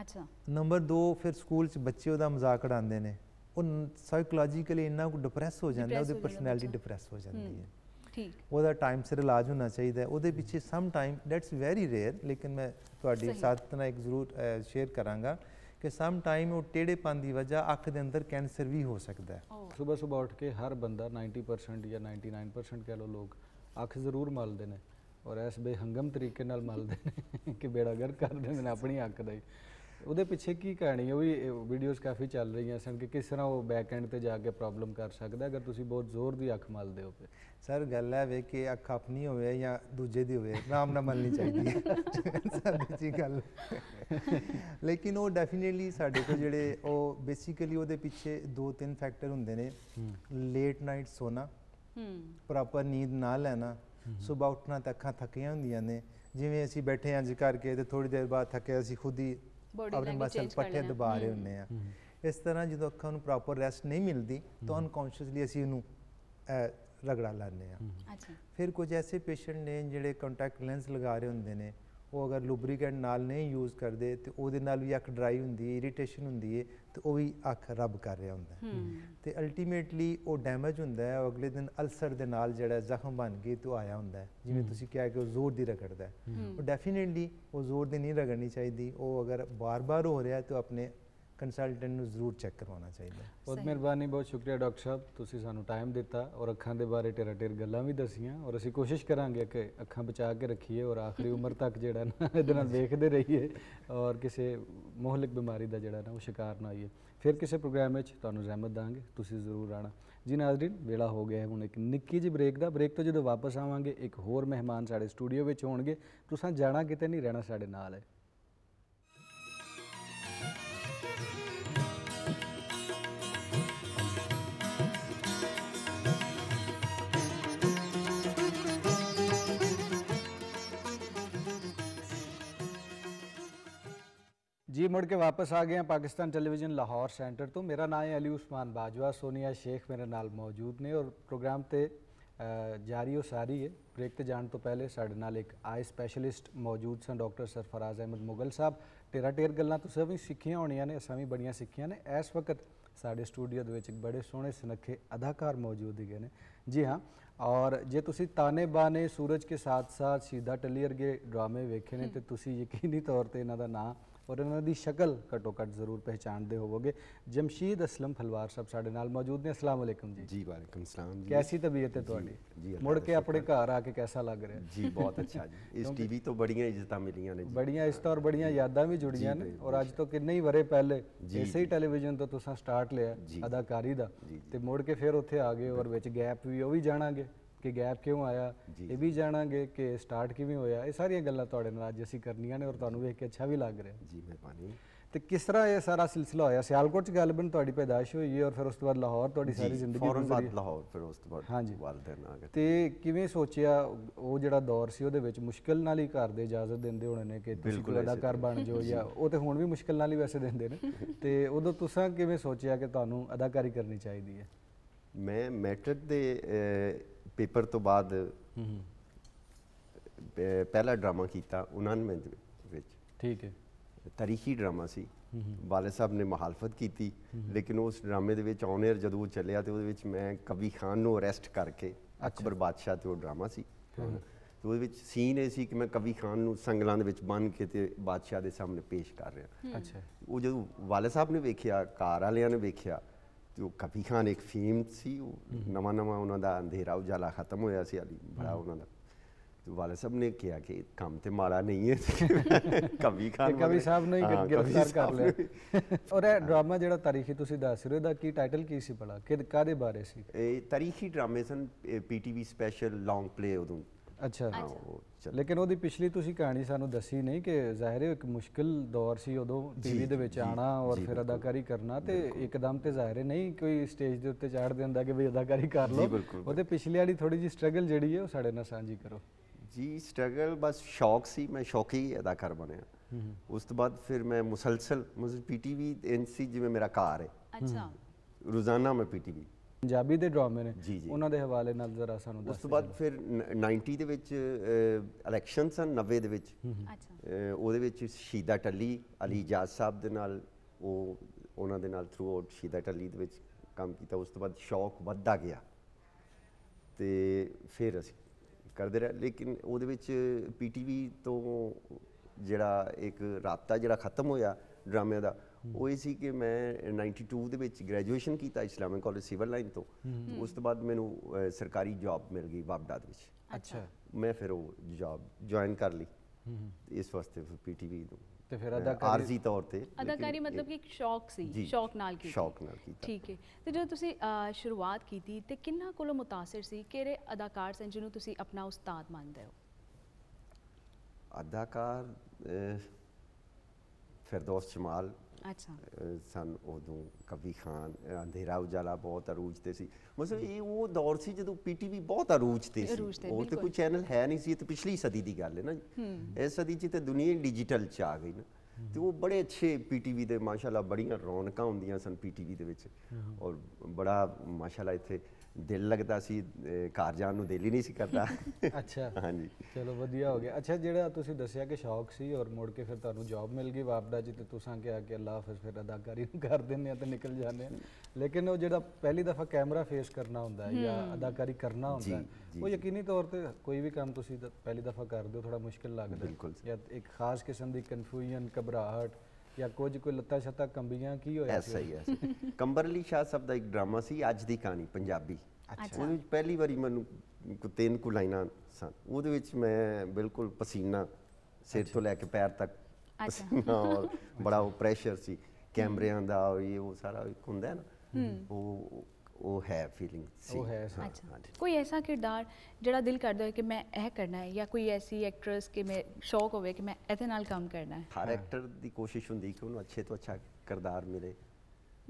ਅੱਛਾ। ਨੰਬਰ 2 ਫਿਰ ਸਕੂਲ 'ਚ ਬੱਚੇ ਉਹਦਾ ਮਜ਼ਾਕ ਉਡਾਉਂਦੇ ਨੇ। ਉਹ ਸਾਈਕੋਲੋਜੀਕਲੀ ਇੰਨਾ ਕੁ ਡਿਪਰੈਸ ਹੋ ਜਾਂਦਾ ਉਹਦੀ ਪਰਸਨੈਲਿਟੀ। ਡਿਪਰੈਸ ਹੋ ਜਾਂਦੀ ਹੂੰ। ਠੀਕ। ਉਹਦਾ ਟਾਈਮ ਸਿਰ ਇਲਾਜ ਹੋਣਾ ਚਾਹੀਦਾ ਹੈ। ਉਹਦੇ ਪਿੱਛੇ some time that's very rare ਲੇਕਿਨ ਮੈਂ ਤੁਹਾਡੀ। ਸਾਥ ਨਾਲ ਇੱਕ ਜ਼ਰੂਰ ਸ਼ੇਅਰ ਕਰਾਂਗਾ ਕਿ ਸਮ ਟਾਈਮ ਉਹ ਟੇੜੇਪਨ ਦੀ ਵਜ੍ਹਾ ਅੱਖ ਦੇ ਅੰਦਰ ਕੈਂਸਰ ਵੀ ਹੋ ਸਕਦਾ ਹੈ। ਸਵੇਰ ਸਵੇਰ ਉੱਠ ਕੇ ਹਰ ਬੰਦਾ 90% ਜਾਂ 99% ਕਹਿ ਲਓ ਲੋਕ ਅੱਖ ਜ਼ਰੂਰ ਮਲਦੇ ਨੇ ਔਰ ਇਸ ਬੇਹੰਗਮ ਤਰੀਕੇ ਨਾਲ ਮਲਦੇ ਨੇ ਕਿ ਬੇੜਾ ਗਰ ਕਰ ਦਿੰਦੇ ਨੇ ਆਪਣੀ ਅੱਖ ਦਾ ਹੀ। ਉਹਦੇ ਪਿੱਛੇ ਕੀ ਕਹਾਣੀ ਹੈ? ਉਹ ਵੀ ਵੀਡੀਓਜ਼ ਕਾਫੀ ਚੱਲ ਰਹੀਆਂ ਸਨ ਕਿ ਕਿਸ ਤਰ੍ਹਾਂ ਉਹ ਬੈਕ ਐਂਡ ਤੇ ਜਾ ਕੇ ਪ੍ਰੋਬਲਮ ਕਰ ਸਕਦਾ ਅਗਰ ਤੁਸੀਂ ਬਹੁਤ ਜ਼ੋਰ ਦੀ ਅੱਖ ਮਲਦੇ ਹੋ ਤੇ ਸਰ ਗੱਲ ਹੈ ਵੇ ਕਿ ਅੱਖ ਆਪਣੀ ਹੋਵੇ ਜਾਂ ਦੂਜੇ ਦੀ ਹੋਵੇ ਨਾਮ ਨਾ ਮੰਨਣੀ ਚਾਹੀਦੀ ਹੈ। ਸਾਡੇ ਜੀ ਗੱਲ। ਲੇਕਿਨ ਉਹ ਡੈਫੀਨਿਟਲੀ ਸਾਡੇ ਕੋਲ ਜਿਹੜੇ ਉਹ ਬੇਸਿਕਲੀ ਉਹਦੇ ਪਿੱਛੇ ਦੋ ਤਿੰਨ ਫੈਕਟਰ ਹੁੰਦੇ ਨੇ। ਲੇਟ ਨਾਈਟ ਸੋਨਾ ਹੂੰ। ਪ੍ਰੋਪਰ ਨੀਂਦ ਨਾ ਲੈਣਾ ਸਵੇਰ ਉੱਠਣਾ ਤਾਂ ਅੱਖਾਂ ਥੱਕੀਆਂ ਹੁੰਦੀਆਂ ਨੇ। ਜਿਵੇਂ ਅਸੀਂ ਬੈਠੇ ਹਾਂ ਅੱਜ ਕਰਕੇ ਤੇ ਥੋੜੀ ਦੇਰ ਬਾਅਦ ਥੱਕੇ ਅਸੀਂ ਖੁਦ ਹੀ ਆਪਣੇ ਮਸਲ ਪੱਠੇ। ਦਬਾ ਰਹੇ ਹੂੰ। ਹੁੰਦੇ ਆ। ਇਸ ਤਰ੍ਹਾਂ ਜਦੋਂ ਅੱਖਾਂ ਨੂੰ ਪ੍ਰੋਪਰ ਰੈਸਟ ਨਹੀਂ ਮਿਲਦੀ ਤਾਂ ਅਨਕੌਂਸ਼ੀਅਸਲੀ ਅਸੀਂ ਉਹਨੂੰ ਰਗੜਾ ਲੈਂਦੇ ਆ। ਅੱਛਾ। ਫਿਰ ਕੁਝ ਐਸੇ ਪੇਸ਼ੈਂਟ ਨੇ ਜਿਹੜੇ ਕੰਟੈਕਟ ਲੈਂਸ ਲਗਾ ਰਹੇ ਹੁੰਦੇ ਨੇ ਉਹ ਅਗਰ ਲੁਬਰੀਕੈਂਟ ਨਾਲ ਨਹੀਂ ਯੂਜ਼ ਕਰਦੇ ਤੇ ਉਹਦੇ ਨਾਲ ਵੀ ਅੱਖ ਡਰਾਈ ਹੁੰਦੀ ਹੈ ਇਰੀਟੇਸ਼ਨ ਹੁੰਦੀ ਹੈ ਤੇ ਉਹ ਵੀ ਅੱਖ ਰੱਬ ਕਰ ਰਿਹਾ ਹੁੰਦਾ ਤੇ ਅਲਟੀਮੇਟਲੀ ਉਹ ਡੈਮੇਜ ਹੁੰਦਾ ਹੈ ਉਹ ਅਗਲੇ ਦਿਨ ਅਲਸਰ ਦੇ ਨਾਲ ਜਿਹੜਾ ਜ਼ਖਮ ਬਣ ਕੇ ਤੋਂ ਆਇਆ ਹੁੰਦਾ ਹੈ। ਜਿਵੇਂ ਤੁਸੀਂ ਕਿਹਾ ਕਿ ਉਹ ਜ਼ੋਰ ਦੀ ਰਗੜਦਾ ਹੈ। ਹੂੰ। ਉਹ ਡੈਫੀਨਿਟਲੀ ਉਹ ਜ਼ੋਰ ਦੀ ਨਹੀਂ ਰਗੜਨੀ ਚਾਹੀਦੀ। ਉਹ ਅਗਰ ਬਾਰ-ਬਾਰ ਹੋ ਰਿਹਾ ਤਾਂ ਆਪਣੇ ਕੰਸਲਟੈਂਟ ਨੂੰ ਜ਼ਰੂਰ ਚੈੱਕ ਕਰਵਾਉਣਾ ਚਾਹੀਦਾ ਬਹੁਤ ਮਿਹਰਬਾਨੀ, ਬਹੁਤ ਸ਼ੁਕਰੀਆ ਡਾਕਟਰ ਸਾਹਿਬ। ਤੁਸੀਂ ਸਾਨੂੰ ਟਾਈਮ ਦਿੱਤਾ ਔਰ ਅੱਖਾਂ ਦੇ ਬਾਰੇ ਟੇਰਾ ਟੇਰ ਗੱਲਾਂ ਵੀ ਦਸੀਆਂ ਔਰ ਅਸੀਂ ਕੋਸ਼ਿਸ਼ ਕਰਾਂਗੇ ਕਿ ਅੱਖਾਂ ਬਚਾ ਕੇ ਰੱਖੀਏ ਔਰ ਆਖਰੀ ਉਮਰ ਤੱਕ ਜਿਹੜਾ ਨਾ ਇਹਦੇ ਨਾਲ ਵੇਖਦੇ ਰਹੀਏ ਔਰ ਕਿਸੇ ਮੋਹਲਿਕ ਬਿਮਾਰੀ ਦਾ ਜਿਹੜਾ ਨਾ ਉਹ ਸ਼ਿਕਾਰ ਨਾ ਹੋਈਏ। ਫਿਰ ਕਿਸੇ ਪ੍ਰੋਗਰਾਮ ਵਿੱਚ ਤੁਹਾਨੂੰ ਜ਼ਹਿਮਤ ਦਾਂਗੇ, ਤੁਸੀਂ ਜ਼ਰੂਰ ਆਣਾ ਜੀ ਨਾਜ਼ਰੀਨ, ਵੇਲਾ ਹੋ ਗਿਆ ਹੈ, ਹੁਣ ਇੱਕ ਨਿੱਕੀ ਜਿਹੀ ਬ੍ਰੇਕ ਦਾ ਬ੍ਰੇਕ ਤੋਂ ਜਦੋਂ ਵਾਪਸ ਆਵਾਂਗੇ, ਇੱਕ ਹੋਰ ਮਹਿਮਾਨ ਸਾਡੇ ਸਟੂਡੀਓ ਵਿੱਚ ਹੋਣਗੇ। ਤੁਸੀਂ ਜਾਣਾ ਕਿਤੇ ਨਹੀਂ, ਰਹਿਣਾ ਸਾਡੇ ਨਾਲ ਹੈ। ਜੀ ਮੁੜ ਕੇ ਵਾਪਸ ਆ ਗਏ ਹਾਂ ਪਾਕਿਸਤਾਨ ਟੈਲੀਵਿਜ਼ਨ ਲਾਹੌਰ ਸੈਂਟਰ ਤੋਂ ਮੇਰਾ ਨਾਮ ਹੈ ਅਲੀ ਉਸਮਾਨ ਬਾਜਵਾ ਸੋਨੀਆ ਸ਼ੇਖ ਮੇਰੇ ਨਾਲ ਮੌਜੂਦ ਨੇ ਔਰ ਪ੍ਰੋਗਰਾਮ ਤੇ ਅ, ਜਾਰੀ ਉਹ ਸਾਰੀ ਹੈ ਬ੍ਰੇਕ ਤੇ ਜਾਣ ਤੋਂ ਪਹਿਲੇ ਸਾਡੇ ਨਾਲ ਇੱਕ ਆਈ ਸਪੈਸ਼ਲਿਸਟ ਮੌਜੂਦ ਸਨ ਡਾਕਟਰ ਸਰਫਰਾਜ਼ ਅਹਿਮਦ ਮੁਗਲ ਸਾਹਿਬ ਟੇਰਾ ਟੇਰ ਗੱਲਾਂ ਤੁਸੀਂ ਵੀ ਸਿੱਖੀਆਂ ਹੋਣੀਆਂ ਨੇ ਅਸਾਂ ਵੀ ਬੜੀਆਂ ਸਿੱਖੀਆਂ ਨੇ ਇਸ ਵਕਤ ਸਾਡੇ ਸਟੂਡੀਓ ਦੇ ਵਿੱਚ ਇੱਕ ਬੜੇ ਸੋਹਣੇ ਸੁਨੱਖੇ ਅਦਾਕਾਰ ਮੌਜੂਦ ਹੈਗੇ ਨੇ ਜੀ ਹਾਂ ਔਰ ਜੇ ਤੁਸੀਂ ਤਾਨੇ ਬਾਨੇ ਸੂਰਜ ਕੇ ਸਾਥ ਸਾਥ ਸੀਧਾ ਟੱਲੀ ਵਰਗੇ ਡਰਾਮੇ ਵੇਖੇ ਨੇ ਤੇ ਤੁਸੀਂ ਯਕੀਨੀ ਤੌਰ ਤੇ ਇਹਨਾਂ ਦਾ ਨਾਂ ਔਰ ਉਹਨਾਂ ਦੀ ਸ਼ਕਲ ਘਟੋ ਘਟ ਜ਼ਰੂਰ ਪਹਿਚਾਣਦੇ ਹੋਵੋਗੇ। ਜਮਸ਼ੀਦ ਅਸਲਮ ਫਲਵਾਰ ਸਾਹਿਬ ਸਾਡੇ ਨਾਲ ਮੌਜੂਦ ਨੇ। ਅਸਲਾਮ ਅਲੈਕਮ ਜੀ। ਜੀ ਵਾਲੇਕਮ ਸਲਾਮ ਜੀ। ਕੈਸੀ ਤਬੀਅਤ ਹੈ ਤੁਹਾਡੀ? ਮੁੜ ਕੇ ਆਪਣੇ ਘਰ ਆ ਕੇ ਕਿਹਦਾ ਲੱਗ ਰਿਹਾ? ਜੀ ਬਹੁਤ ਅੱਛਾ ਜੀ। ਇਸ ਟੀਵੀ ਤੋਂ ਬੜੀਆਂ ਇੱਜ਼ਤਾਂ ਮਿਲੀਆਂ ਨੇ ਜੀ। ਬੜੀਆਂ ਇੱਜ਼ਤਾਂ ਔਰ ਬੜੀਆਂ ਯਾਦਾਂ ਵੀ ਜੁੜੀਆਂ ਨੇ ਔਰ ਅੱਜ ਤੋਂ ਕਿੰਨੇ ਹੀ ਵਰੇ ਪਹਿਲੇ ਇਸੇ ਹੀ ਟੈਲੀਵਿਜ਼ਨ ਤੋਂ ਤੁਸੀਂ ਸਟਾਰਟ ਲਿਆ ਅਦਾਕਾਰੀ ਦਾ। ਤੇ ਮੁੜ ਕੇ ਫਿਰ ਉੱਥੇ ਆ ਗਏ ਔਰ ਵਿੱਚ ਗੈਪ ਵੀ ਉਹ ਵੀ ਜਾਣਾਂਗੇ। ਕਿ ਗੈਪ ਕਿਉਂ ਆਇਆ। ਇਹ ਵੀ ਜਾਣਾਂਗੇ ਕਿ ਸਟਾਰਟ ਕਿਵੇਂ ਹੋਇਆ। ਇਹ ਸਾਰੀਆਂ ਗੱਲਾਂ ਤੁਹਾਡੇ ਨਾਲ ਅੱਜ ਅਸੀਂ ਕਰਨੀਆਂ ਨੇ ਔਰ ਤੁਹਾਨੂੰ ਵੇਖ ਕੇ ਅੱਛਾ ਵੀ ਲੱਗ ਰਿਹਾ। ਜੀ ਮਿਹਰਬਾਨੀ। ਤੇ ਕਿਸ ਤਰ੍ਹਾਂ ਇਹ ਸਾਰਾ ਸਿਲਸਿਲਾ ਹੋਇਆ? ਸਿਆਲਕੋਟ ਚ ਗਾਲਬਨ ਤੁਹਾਡੀ ਪੈਦਾਇਸ਼ ਹੋਈ ਹੈ ਔਰ ਫਿਰ ਉਸ ਤੋਂ ਬਾਅਦ ਲਾਹੌਰ ਤੁਹਾਡੀ ਸਾਰੀ ਜ਼ਿੰਦਗੀ ਫੌਰਨ ਬਾਅਦ। ਲਾਹੌਰ ਫਿਰ ਉਸ ਤੋਂ ਬਾਅਦ ਹਾਂਜੀ। ਵਾਲਦੈਨ ਆ ਗਏ ਤੇ ਕਿਵੇਂ ਸੋਚਿਆ ਉਹ ਜਿਹੜਾ ਦੌਰ ਸੀ ਉਹਦੇ ਵਿੱਚ? ਮੁਸ਼ਕਲ ਨਾਲ ਹੀ ਘਰ ਦੇ ਇਜਾਜ਼ਤ ਦਿੰਦੇ ਹੋਣੇ ਨੇ ਕਿ ਤੁਸੀਂ ਕੋਈ ਅਦਾਕਾਰ ਬਣ ਜਾਓ ਜਾਂ। ਉਹ ਤੇ ਹੁਣ ਵੀ ਮੁਸ਼ਕਲ ਨਾਲ ਹੀ ਵੈਸੇ ਦਿੰਦੇ ਨੇ। ਤੇ ਉਦੋਂ ਤੁਸੀਂ ਕਿਵੇਂ ਸੋਚਿਆ ਕਿ ਤੁਹਾਨੂੰ ਅਦਾਕਾਰੀ ਕਰਨੀ ਚਾਹੀਦੀ ਹੈ? ਮੈਂ ਮੈਟ੍ਰਿਕ ਦੇ ਪੇਪਰ ਤੋਂ ਬਾਅਦ ਹੂੰ ਪਹਿਲਾ ਡਰਾਮਾ ਕੀਤਾ 99 ਦੇ ਵਿੱਚ। ਠੀਕ ਹੈ। ਤਾਰੀਖੀ ਡਰਾਮਾ ਸੀ। ਵਾਲੇ ਸਾਹਿਬ ਨੇ ਮੁਖਾਲਫਤ ਕੀਤੀ ਲੇਕਿਨ ਉਸ ਡਰਾਮੇ ਦੇ ਵਿੱਚ ਔਨਰ ਜਦੋਂ ਉਹ ਚੱਲਿਆ ਤੇ ਉਹਦੇ ਵਿੱਚ ਮੈਂ ਕਵੀ ਖਾਨ ਨੂੰ ਅਰੈਸਟ ਕਰਕੇ ਅਕਬਰ ਬਾਦਸ਼ਾਹ ਤੇ ਉਹ ਡਰਾਮਾ ਸੀ। ਤੇ ਉਹਦੇ ਵਿੱਚ ਸੀਨ ਇਹ ਸੀ ਕਿ ਮੈਂ ਕਵੀ ਖਾਨ ਨੂੰ ਸੰਗਲਾਂ ਦੇ ਵਿੱਚ ਬੰਨ੍ਹ ਕੇ ਤੇ ਬਾਦਸ਼ਾਹ ਦੇ ਸਾਹਮਣੇ ਪੇਸ਼ ਕਰ ਰਿਹਾ। ਅੱਛਾ। ਉਹ ਜਦੋਂ ਵਾਲੇ ਸਾਹਿਬ ਨੇ ਵੇਖਿਆ ਘਰ ਵਾਲਿਆਂ ਨੇ ਵੇਖਿਆ ਉਹ ਕਵੀ ਖਾਨ ਇੱਕ ਫੇਮ ਸੀ ਉਹ ਨਵਾਂ ਨਵਾਂ ਉਹਨਾਂ ਦਾ ਅੰਧੇਰਾ ਉਜਾਲਾ ਖਤਮ ਹੋਇਆ ਸੀ ਹਾਲੀ ਬੜਾ ਉਹਨਾਂ ਦਾ ਤੇ ਵਾਲੇ ਸਾਹਿਬ ਨੇ ਕਿਹਾ ਕਿ ਕੰਮ ਤੇ ਮਾੜਾ ਨਹੀਂ ਹੈ ਕਵੀ ਖਾਨ ਤੇ ਕਵੀ ਮਗਰ- ਸਾਹਿਬ ਨੂੰ ਹੀ ਹਾਂ, ਗਿਰ- ਕਵੀ ਗ੍ਰਿਫਤਾਰ ਕਰ ਸਾਹਿਬ ਲਿਆ ਨੇ। ਔਰ ਇਹ ਡਰਾਮਾ ਜਿਹੜਾ ਤਾਰੀਖੀ ਤੁਸੀਂ ਦੱਸ ਰਹੇ ਹੋ ਇਹਦਾ ਕੀ ਟਾਈਟਲ ਕੀ ਸੀ ਭਲਾ ਕਿ ਕਾਦੇ ਬਾਰੇ ਸੀ ਇਹ ਤਾਰੀਖੀ ਡਰਾਮੇ ਸਨ ਪੀਟੀਵੀ ਸਪੈਸ਼ਲ ਲੌਂਗ ਪਲੇ ਉਦੋਂ ਅੱਛਾ। ਹਾਂ, ਉਹ ਚੱਲ- ਲੇਕਿਨ ਉਹਦੀ ਪਿਛਲੀ ਤੁਸੀਂ ਕਹਾਣੀ ਸਾਨੂੰ ਦੱਸੀ ਨਹੀਂ ਕਿ ਜ਼ਾਹਿਰ ਹੈ ਇੱਕ ਮੁਸ਼ਕਿਲ ਦੌਰ ਸੀ ਉਦੋਂ ਟੀਵੀ ਦੇ ਵਿੱਚ ਆਣਾ ਔਰ ਫਿਰ ਅਦਾਕਾਰੀ ਕਰਨਾ ਤੇ ਇੱਕਦਮ ਤੇ ਜ਼ਾਹਿਰ ਹੈ ਨਹੀਂ ਕੋਈ ਸਟੇਜ ਦੇ ਉੱਤੇ ਚਾੜ ਦਿੰਦਾ ਕਿ ਵੀ ਅਦਾਕਾਰੀ ਕਰ ਲਓ। ਉਹਦੇ ਪਿਛਲੀ ਵਾਲੀ ਥੋੜੀ ਜੀ ਸਟਰਗਲ ਜਿਹੜੀ ਹੈ ਉਹ ਸਾਡੇ ਨਾਲ ਸਾਂਝੀ ਕਰੋ। ਜੀ ਸਟਰਗਲ ਬਸ ਸ਼ੌਕ ਸੀ ਮੈਂ ਸ਼ੌਕੀ ਅਦਾਕਾਰ ਬਣਿਆ। ਉਸ ਤੋਂ ਬਾਅਦ ਫਿਰ ਮੈਂ ਮੁਸਲਸਲ ਮਤਲਬ ਪੀਟੀਵੀ ਐਨਸੀ ਜਿਵੇਂ ਮੇਰਾ ਘਰ ਹੈ। ਅੱਛਾ। ਰੋਜ਼ਾਨਾ ਮੈਂ ਪੀਟੀਵੀ ਪੰਜਾਬੀ ਦੇ ਡਰਾਮੇ ਨੇ ਜੀ, ਜੀ। ਉਹਨਾਂ ਦੇ ਹਵਾਲੇ ਨਾਲ ਜ਼ਰਾ ਸਾਨੂੰ ਉਸ ਦੱਸ ਤੋਂ ਬਾਅਦ ਫਿਰ ਨ- 90 ਦੇ ਵਿੱਚ ਇਲੈਕਸ਼ਨ ਸਨ 90 ਦੇ ਵਿੱਚ। ਅੱਛਾ। ਅਹ, ਉਹਦੇ ਵਿੱਚ ਸ਼ੀਦਾ ਟੱਲੀ ਅਲੀ ਜਾਜ ਸਾਹਿਬ ਦੇ ਨਾਲ ਉਹ ਉਹਨਾਂ ਦੇ ਨਾਲ ਥਰੂ ਆਊਟ ਸ਼ੀਦਾ ਟੱਲੀ ਦੇ ਵਿੱਚ ਕੰਮ ਕੀਤਾ। ਉਸ ਤੋਂ ਬਾਅਦ ਸ਼ੌਕ ਵੱਧਦਾ ਗਿਆ। ਤੇ ਫਿਰ ਅਸੀਂ ਕਰਦੇ ਰਹੇ। ਲੇਕਿਨ ਉਹਦੇ ਵਿੱਚ ਪੀਟੀਵੀ ਤੋਂ ਜਿਹੜਾ ਇੱਕ ਰਾਬਤਾ ਜਿਹੜਾ ਖਤਮ ਹੋਇਆ ਡਰਾਮੇ ਦਾ ਉਹ ਇਹ ਸੀ ਕਿ ਮੈਂ 92 ਦੇ ਵਿੱਚ ਗ੍ਰੈਜੂਏਸ਼ਨ ਕੀਤਾ ਇਸਲਾਮਿਕ ਕਾਲਜ ਸਿਵਲ ਲਾਈਨ ਤੋਂ। ਉਸ ਤੋਂ ਬਾਅਦ ਮੈਨੂੰ ਸਰਕਾਰੀ ਜੌਬ ਮਿਲ ਗਈ ਦੇ ਵਿੱਚ। ਅੱਛਾ। ਮੈਂ ਫਿਰ ਉਹ ਜੌਬ ਜੁਆਇਨ ਕਰ ਲਈ। ਇਸ ਵਾਸਤੇ ਫਿਰ ਪੀਟੀਵੀ ਨੂੰ। ਤੇ ਫਿਰ ਅਦਾਕਾਰੀ- ਆਰਜ਼ੀ ਤੌਰ ਤੇ ਅਦਾਕਾਰੀ ਮਤਲਬ ਕਿ ਇੱਕ ਸ਼ੌਕ ਸੀ ਸ਼ੌਕ ਨਾਲ ਕੀਤੀ। ਸ਼ੌਕ ਨਾਲ ਕੀਤਾ। ਠੀਕ ਹੈ। ਤੇ ਜਦੋਂ ਤੁਸੀਂ ਸ਼ੁਰੂਆਤ ਕੀਤੀ ਤੇ ਕਿੰਨਾ ਕੋਲੋਂ ਮੁਤਾਸਿਰ ਸੀ? ਕਿਹੜੇ ਅਦਾਕਾਰ ਸਨ ਜਿਹਨੂੰ ਤੁਸੀਂ ਆਪਣਾ ਉਸਤਾਦ ਮੰਨਦੇ ਹੋ? ਅਦਾਕਾਰ ਫਿਰਦੌਸ ਜਮਾਲ। ਅੱਛਾ। ਸਨ ਉਦੋਂ ਕਵੀ ਖਾਨ ਅੰਧੇਰਾ ਉਜਾਲਾ ਬਹੁਤ ਅਰੂਜ ਤੇ ਸੀ। ਮਤਲਬ ਇਹ ਉਹ ਦੌਰ ਸੀ ਜਦੋਂ ਪੀਟੀਵੀ ਬਹੁਤ ਅਰੂਜ ਤੇ ਸੀ। ਉਹ ਤੇ। ਕੋਈ ਚੈਨਲ ਹੈ ਨਹੀਂ ਸੀ ਇਹ ਤੇ ਪਿਛਲੀ ਸਦੀ ਦੀ ਗੱਲ ਹੈ ਨਾ ਜੀ। ਇਸ ਸਦੀ 'ਚ ਤੇ ਦੁਨੀਆ ਡਿਜੀਟਲ 'ਚ ਆ ਗਈ ਨਾ। ਤੇ ਉਹ ਬੜੇ ਅੱਛੇ ਪੀਟੀਵੀ ਦੇ ਮਾਸ਼ਾਅੱਲਾ ਬੜੀਆਂ ਰੌਣਕਾਂ ਹੁੰਦੀਆਂ ਸਨ ਪੀਟੀਵੀ ਦੇ ਵਿੱਚ। ਔਰ ਬੜਾ ਮਾਸ਼ਾਅੱਲਾ ਇੱਥੇ ਦਿਲ ਲੱਗਦਾ ਸੀ ਅਹ, ਘਰ ਜਾਣ ਨੂੰ ਦਿਲ ਹੀ ਨਹੀਂ ਸੀ ਕਰਦਾ। ਅੱਛਾ ਹਾਂਜੀ। ਚਲੋ ਵਧੀਆ ਹੋ ਗਿਆ। ਅੱਛਾ ਜਿਹੜਾ ਤੁਸੀਂ ਦੱਸਿਆ ਕਿ ਸ਼ੌਕ ਸੀ ਔਰ ਮੁੜ ਕੇ ਫਿਰ ਤੁਹਾਨੂੰ ਜੌਬ ਮਿਲ ਗਈ ਵਾਪਡਾ ਜੀ ਤੇ ਤੁਸੀਂ ਕਿਹਾ ਕਿ ਅੱਲਾ ਹਾਫਿਜ਼ ਫਿਰ ਅਦਾਕਾਰੀ ਨੂੰ ਕਰ ਦਿੰਦੇ ਆ ਤੇ ਨਿਕਲ ਜਾਂਦੇ ਆ। ਲੇਕਿਨ ਉਹ ਜਿਹੜਾ ਪਹਿਲੀ ਦਫਾ ਕੈਮਰਾ ਫੇਸ ਕਰਨਾ ਹੁੰਦਾ ਹੈ ਜਾਂ ਅਦਾਕਾਰੀ ਕਰਨਾ ਹੁੰਦਾ ਹੈ ਜੀ, ਉਹ ਯਕੀਨੀ ਤੌਰ ਤੇ ਕੋਈ ਵੀ ਕੰਮ ਤੁਸੀਂ ਦ- ਪਹਿਲੀ ਦਫਾ ਕਰਦੇ ਹੋ ਥੋੜਾ ਮੁਸ਼ਕਿਲ ਲੱਗਦਾ ਹੈ। ਬਿਲਕੁਲ ਜਾਂ ਇੱਕ ਖਾਸ ਕਿਸਮ ਦੀ ਕਨਫਿਊਜ਼ਨ ਘਬਰਾਹਟ ਜਾਂ ਕੁਝ ਕੋਈ ਲੱਤਾਂ ਛੱਤਾਂ ਕੰਬੀਆਂ ਕੀ ਹੋਇਆ ਐਸਾ ਹੀ ਐਸਾ ਕੰਬਰਲੀ ਸ਼ਾਹ ਸਾਹਿਬ ਦਾ ਇੱਕ ਡਰਾਮਾ ਸੀ ਅੱਜ ਦੀ ਕਹਾਣੀ ਪੰਜਾਬੀ। ਅੱਛਾ। ਉਹਦੇ ਵਿੱਚ ਪਹਿਲੀ ਵਾਰੀ ਮੈਨੂੰ ਕੋ ਤਿੰਨ ਕੁ ਲਾਈਨਾਂ ਸਨ। ਉਹਦੇ ਵਿੱਚ ਮੈਂ ਬਿਲਕੁਲ ਪਸੀਨਾ ਸਿਰ ਤੋਂ ਲੈ ਕੇ ਪੈਰ ਤੱਕ ਅੱਛਾ। ਪਸੀਨਾ ਔਰ ਬੜਾ ਉਹ ਪ੍ਰੈਸ਼ਰ ਸੀ। ਕੈਮਰਿਆਂ ਦਾ ਇਹ ਉਹ ਸਾਰਾ ਇੱਕ ਹੁੰਦਾ ਹੈ ਨਾ। ਉਹ ਉਹ ਹੈ ਫੀਲਿੰਗ ਸੀ। ਉਹ ਹੈ ਹਾਂ, ਅੱਛਾ। ਹਾਂਜੀ। ਕੋਈ ਐਸਾ ਕਿਰਦਾਰ ਜਿਹੜਾ ਦਿਲ ਕਰਦਾ ਹੈ ਕਿ ਮੈਂ ਇਹ ਕਰਨਾ ਹੈ ਜਾਂ ਕੋਈ ਐਸੀ ਐਕਟਰੈਸ ਕਿ ਮੈਂ ਸ਼ੌਕ ਹੋਵੇ ਕਿ ਮੈਂ ਇਹਦੇ ਨਾਲ ਕੰਮ ਕਰਨਾ ਹੈ? ਹਰ ਐਕਟਰ ਦੀ ਕੋਸ਼ਿਸ਼ ਹੁੰਦੀ ਕਿ ਉਹਨੂੰ ਅੱਛੇ ਤੋਂ ਅੱਛਾ ਕਿਰਦਾਰ ਮਿਲੇ।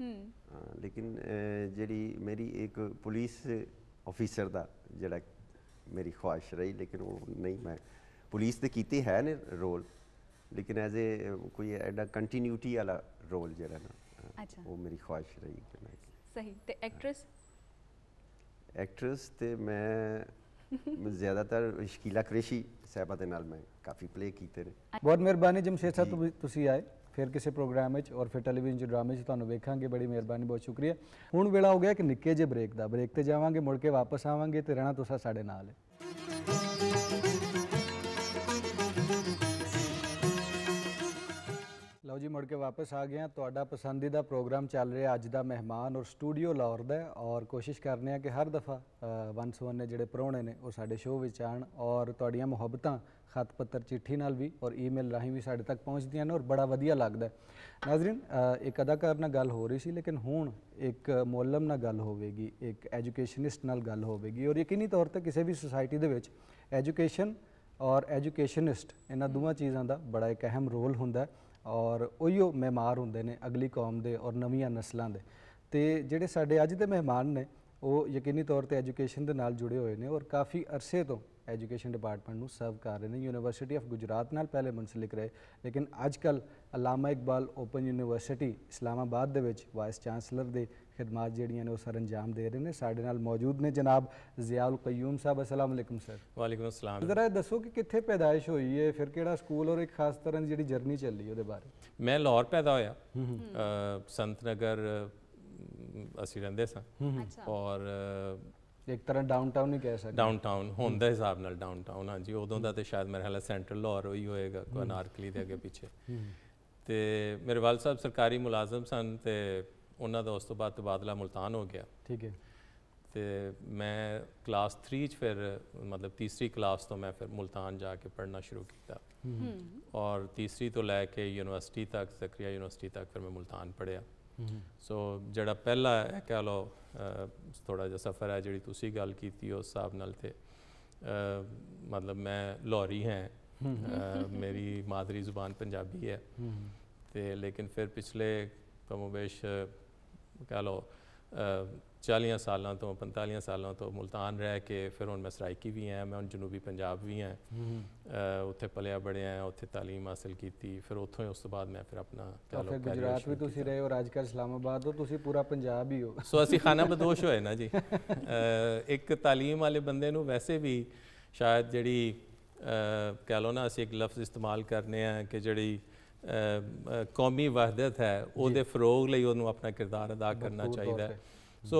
ਹੂੰ। ਹਾਂ, ਲੇਕਿਨ ਅਹ, ਜਿਹੜੀ ਮੇਰੀ ਇੱਕ ਪੁਲਿਸ ਅਫੀਸਰ ਦਾ ਜਿਹੜਾ ਮੇਰੀ ਖੁਆਇਸ਼ ਰਹੀ ਲੇਕਿਨ ਉਹ ਨਹੀਂ ਮੈਂ ਪੁਲਿਸ ਦੇ ਕੀਤੇ ਹੈ ਨੇ ਰੋਲ ਲੇਕਿਨ ਐਜ਼ ਅ ਕੋਈ ਐਡਾ ਕੰਟੀਨਿਊਟੀ ਵਾਲਾ ਰੋਲ ਜਿਹੜਾ ਨਾ ਅਹ, ਅੱਛਾ। ਉਹ ਮੇਰੀ ਖੁਆਇਸ਼ ਰਹੀ ਕਿ ਮੈਂ ਸਹੀ ਤੇ ਐਕਟਰੈਸ ਐਕਟਰਸ ਤੇ ਮੈਂ ਜ਼ਿਆਦਾਤਰ ਸ਼ਕੀਲਾ ਕ੍ਰੇਸ਼ੀ ਸਾਹਿਬਾ ਦੇ ਨਾਲ ਮੈਂ ਕਾਫੀ ਪਲੇ ਕੀਤੇ ਨੇ। ਬਹੁਤ ਮਿਹਰਬਾਨੀ ਜਮਸ਼ੇਦ ਸਾਹਿਬ ਤੁਸੀਂ ਆਏ ਫਿਰ ਕਿਸੇ ਪ੍ਰੋਗਰਾਮ ਵਿੱਚ ਔਰ ਫਿਰ ਟੈਲੀਵਿਜ਼ਨ 'ਚ ਡਰਾਮੇ 'ਚ ਤੁਹਾਨੂੰ ਵੇਖਾਂਗੇ ਬੜੀ ਮਿਹਰਬਾਨੀ ਬਹੁਤ ਸ਼ੁਕਰੀਆ। ਹੁਣ ਵੇਲਾ ਹੋ ਗਿਆ ਕਿ ਨਿੱਕੇ ਜਿਹੇ ਬ੍ਰੇਕ ਦਾ ਬ੍ਰੇਕ ਤੇ ਜਾਵਾਂਗੇ ਮੁੜ ਕੇ ਵਾਪਸ ਆਵਾਂਗੇ ਤੇ ਰਹਿਣਾ ਤੁਸੀਂ ਸਾਡੇ ਨਾਲ ਹੈ ਲਓ ਜੀ ਮੁੜ ਕੇ ਵਾਪਸ ਆ ਗਏ ਹਾਂ। ਤੁਹਾਡਾ ਪਸੰਦੀਦਾ ਪ੍ਰੋਗਰਾਮ ਚੱਲ ਰਿਹਾ ਅੱਜ ਦਾ ਮਹਿਮਾਨ ਔਰ ਸਟੂਡੀਓ ਲਾਹੌਰ ਦਾ ਔਰ ਕੋਸ਼ਿਸ਼ ਕਰਨੇ ਆ ਕਿ ਹਰ ਦਫਾ ਵਨ ਸੁਵੰਨੇ ਜਿਹੜੇ ਪ੍ਰਾਹੁਣੇ ਨੇ ਉਹ ਸਾਡੇ ਸ਼ੋਅ ਵਿੱਚ ਆਣ ਔਰ ਤੁਹਾਡੀਆਂ ਮੁਹੱਬਤਾਂ ਖਤ ਪੱਤਰ ਚਿੱਠੀ ਨਾਲ ਵੀ ਔਰ ਈਮੇਲ ਰਾਹੀਂ ਵੀ ਸਾਡੇ ਤੱਕ ਪਹੁੰਚਦੀਆਂ ਨੇ ਔਰ ਬੜਾ ਵਧੀਆ ਲੱਗਦਾ ਨਾਜ਼ਰੀਨ ਇੱਕ ਅਦਾਕਾਰ ਨਾਲ ਗੱਲ ਹੋ ਰਹੀ ਸੀ ਲੇਕਿਨ ਹੁਣ ਇੱਕ ਮੁਅੱਲਮ ਨਾਲ ਗੱਲ ਹੋਵੇਗੀ ਇੱਕ ਐਜੂਕੇਸ਼ਨਿਸਟ ਨਾਲ ਗੱਲ ਹੋਵੇਗੀ ਔਰ ਯਕੀਨੀ ਤੌਰ ਤੇ ਕਿਸੇ ਵੀ ਸੁਸਾਇਟੀ ਦੇ ਵਿੱਚ ਐਜੂਕੇਸ਼ਨ ਔਰ ਐਜੂਕੇਸ਼ਨਿਸਟ ਇਹਨਾਂ ਦੋਵਾਂ ਚੀਜ਼ਾਂ ਦਾ ਬੜਾ ਇੱਕ ਅਹਿਮ ਰੋਲ ਹੁੰਦਾ ਹੈ। ਔਰ ਉਹੀਓ ਮਹਿਮਾਰ ਹੁੰਦੇ ਨੇ ਅਗਲੀ ਕੌਮ ਦੇ ਔਰ ਨਵੀਆਂ ਨਸਲਾਂ ਦੇ। ਤੇ ਜਿਹੜੇ ਸਾਡੇ ਅੱਜ ਦੇ ਮਹਿਮਾਨ ਨੇ, ਉਹ ਯਕੀਨੀ ਤੌਰ ਤੇ ਐਜੂਕੇਸ਼ਨ ਦੇ ਨਾਲ ਜੁੜੇ ਹੋਏ ਨੇ ਔਰ ਕਾਫੀ ਅਰਸੇ ਤੋਂ ਐਜੂਕੇਸ਼ਨ ਡਿਪਾਰਟਮੈਂਟ ਨੂੰ ਸਰਵ ਕਰ ਰਹੇ ਨੇ। ਯੂਨੀਵਰਸਿਟੀ ਆਫ ਗੁਜਰਾਤ ਨਾਲ ਪਹਿਲੇ ਮੁਨਸਲਿਕ ਰਹੇ, ਲੇਕਿਨ ਅੱਜ ਕੱਲ ਅਲਾਮਾ ਇਕਬਾਲ ਓਪਨ ਯੂਨੀਵਰਸਿਟੀ ਇਸਲਾਮਾਬਾਦ ਦੇ ਵਿੱਚ ਵਾਈਸ ਚਾਂਸਲਰ ਦੇ ਖਿਦਮਤ ਜਿਹੜੀਆਂ ਨੇ ਉਹ ਸਰ ਅੰਜਾਮ ਦੇ ਰਹੇ ਨੇ। ਸਾਡੇ ਨਾਲ ਮੌਜੂਦ ਨੇ ਜਨਾਬ ਜ਼ਿਆਉਲ ਕਯੂਮ ਸਾਹਿਬ। ਅਸਲਾਮ ਅਲੈਕੁਮ ਸਰ। ਵਾਲੇਕੁਮ ਅਸਲਾਮ। ਜ਼ਰਾ ਦੱਸੋ ਕਿ ਕਿੱਥੇ ਪੈਦਾਇਸ਼ ਹੋਈ ਹੈ? ਫਿਰ ਕਿਹੜਾ ਸਕੂਲ ਔਰ ਇੱਕ ਖਾਸ ਤਰ੍ਹਾਂ ਦੀ ਜਿਹੜੀ ਜਰਨੀ ਚੱਲੀ ਉਹਦੇ ਬਾਰੇ? ਮੈਂ ਲਾਹੌਰ ਪੈਦਾ ਹੋਇਆ। ਸੰਤ ਨਗਰ ਅਸੀਂ ਰਹਿੰਦੇ ਸਾਂ। ਔਰ ਇੱਕ ਤਰ੍ਹਾਂ ਡਾਊਨਟਾਊਨ ਹੀ ਕਹਿ ਸਕਦੇ ਡਾਊਨਟਾਊਨ ਹੋਣ ਦੇ ਹਿਸਾਬ ਨਾਲ ਡਾਊਨਟਾਊਨ ਹਾਂਜੀ। ਉਦੋਂ ਦਾ ਤੇ ਸ਼ਾਇਦ ਮੇਰੇ ਖਿਆਲ ਸੈਂਟਰਲ ਲਾਹੌਰ ਹੋਈ ਹੋਏਗਾ ਕੋਈ ਅਨਾਰਕਲੀ ਦੇ ਅੱਗੇ ਪਿੱਛੇ। ਤੇ ਮੇਰੇ ਵਾਲ ਸਾਹਿਬ ਸਰਕਾਰੀ ਮੁਲਾਜ਼ਮ ਸਨ ਤੇ ਉਹਨਾਂ ਦਾ ਉਸ ਤੋਂ ਬਾਅਦ ਤਬਾਦਲਾ ਮੁਲਤਾਨ ਹੋ ਗਿਆ। ਠੀਕ ਹੈ। ਤੇ ਮੈਂ ਕਲਾਸ 3 ਚ ਫਿਰ ਮਤਲਬ ਤੀਸਰੀ ਕਲਾਸ ਤੋਂ ਮੈਂ ਫਿਰ ਮੁਲਤਾਨ ਜਾ ਕੇ ਪੜ੍ਹਨਾ ਸ਼ੁਰੂ ਕੀਤਾ। ਔਰ ਤੀਸਰੀ ਤੋਂ ਲੈ ਕੇ ਯੂਨੀਵਰਸਿਟੀ ਤੱਕ ਜ਼ਕਰੀਆ ਯੂਨੀਵਰਸਿਟੀ ਤੱਕ ਫਿਰ ਮੈਂ ਮੁਲਤਾਨ ਪੜ੍ਹਿਆ। ਸੋ ਜਿਹੜਾ ਪਹਿਲਾ ਹੈ ਕਹਿ ਲਓ ਥੋੜਾ ਜਿਹਾ ਸਫ਼ਰ ਹੈ ਜਿਹੜੀ ਤੁਸੀਂ ਗੱਲ ਕੀਤੀ ਉਸ ਹਿਸਾਬ ਨਾਲ ਤੇ ਅ, ਮਤਲਬ ਮੈਂ ਲਾਹੌਰੀ ਹਾਂ। ਅ, ਮੇਰੀ ਮਾਦਰੀ ਜ਼ੁਬਾਨ ਪੰਜਾਬੀ ਹੈ। ਤੇ ਲੇਕਿਨ ਫਿਰ ਪਿਛਲੇ ਕਮੋਬੇਸ਼ ਕਹਿ ਲਓ ਅ, 40 ਸਾਲਾਂ ਤੋਂ 45 ਸਾਲਾਂ ਤੋਂ ਮੁਲਤਾਨ ਰਹਿ ਕੇ ਫਿਰ ਹੁਣ ਮੈਂ ਸਰਾਇਕੀ ਵੀ ਹਾਂ ਮੈਂ ਹੁਣ ਜਨੂਬੀ ਪੰਜਾਬ ਵੀ ਹਾਂ। ਅ, ਉੱਥੇ ਪਲਿਆ ਬੜਿਆ ਹਾਂ ਉੱਥੇ ਤਾਲੀਮ ਹਾਸਲ ਕੀਤੀ ਫਿਰ ਉੱਥੋਂ ਹੀ ਉਸ ਤੋਂ ਬਾਅਦ ਮੈਂ ਫਿਰ ਆਪਣਾ ਤਾਂ ਕਹਿ ਲਓ ਗੁਜਰਾਤ ਵੀ ਤੁਸੀਂ ਰਹੇ ਅੱਜ ਕੱਲ੍ਹ ਇਸਲਾਮਾਬਾਦ ਹੋ ਤੁਸੀਂ ਪੂਰਾ ਪੰਜਾਬ ਹੀ ਹੋ। ਸੋ ਅਸੀਂ ਖਾਨਾ ਬਦੋਸ਼ ਹੋਏ ਨਾ ਜੀ। ਇੱਕ ਤਾਲੀਮ ਵਾਲੇ ਬੰਦੇ ਨੂੰ ਵੈਸੇ ਵੀ ਸ਼ਾਇਦ ਜਿਹੜੀ ਕਹਿ ਲਓ ਨਾ ਅਸੀਂ ਇੱਕ ਲਫ਼ਜ਼ ਇਸਤੇਮਾਲ ਕਰਨੇ ਆ ਕਿ ਜਿਹੜੀ ਕੌਮੀ ਵਹਦਤ ਹੈ ਉਹਦੇ ਫਰੋਗ ਲਈ ਉਹਨੂੰ ਆਪਣਾ ਕਿਰਦਾਰ ਅਦਾ ਕਰਨਾ ਚਾਹੀਦਾ ਹੈ। ਸੋ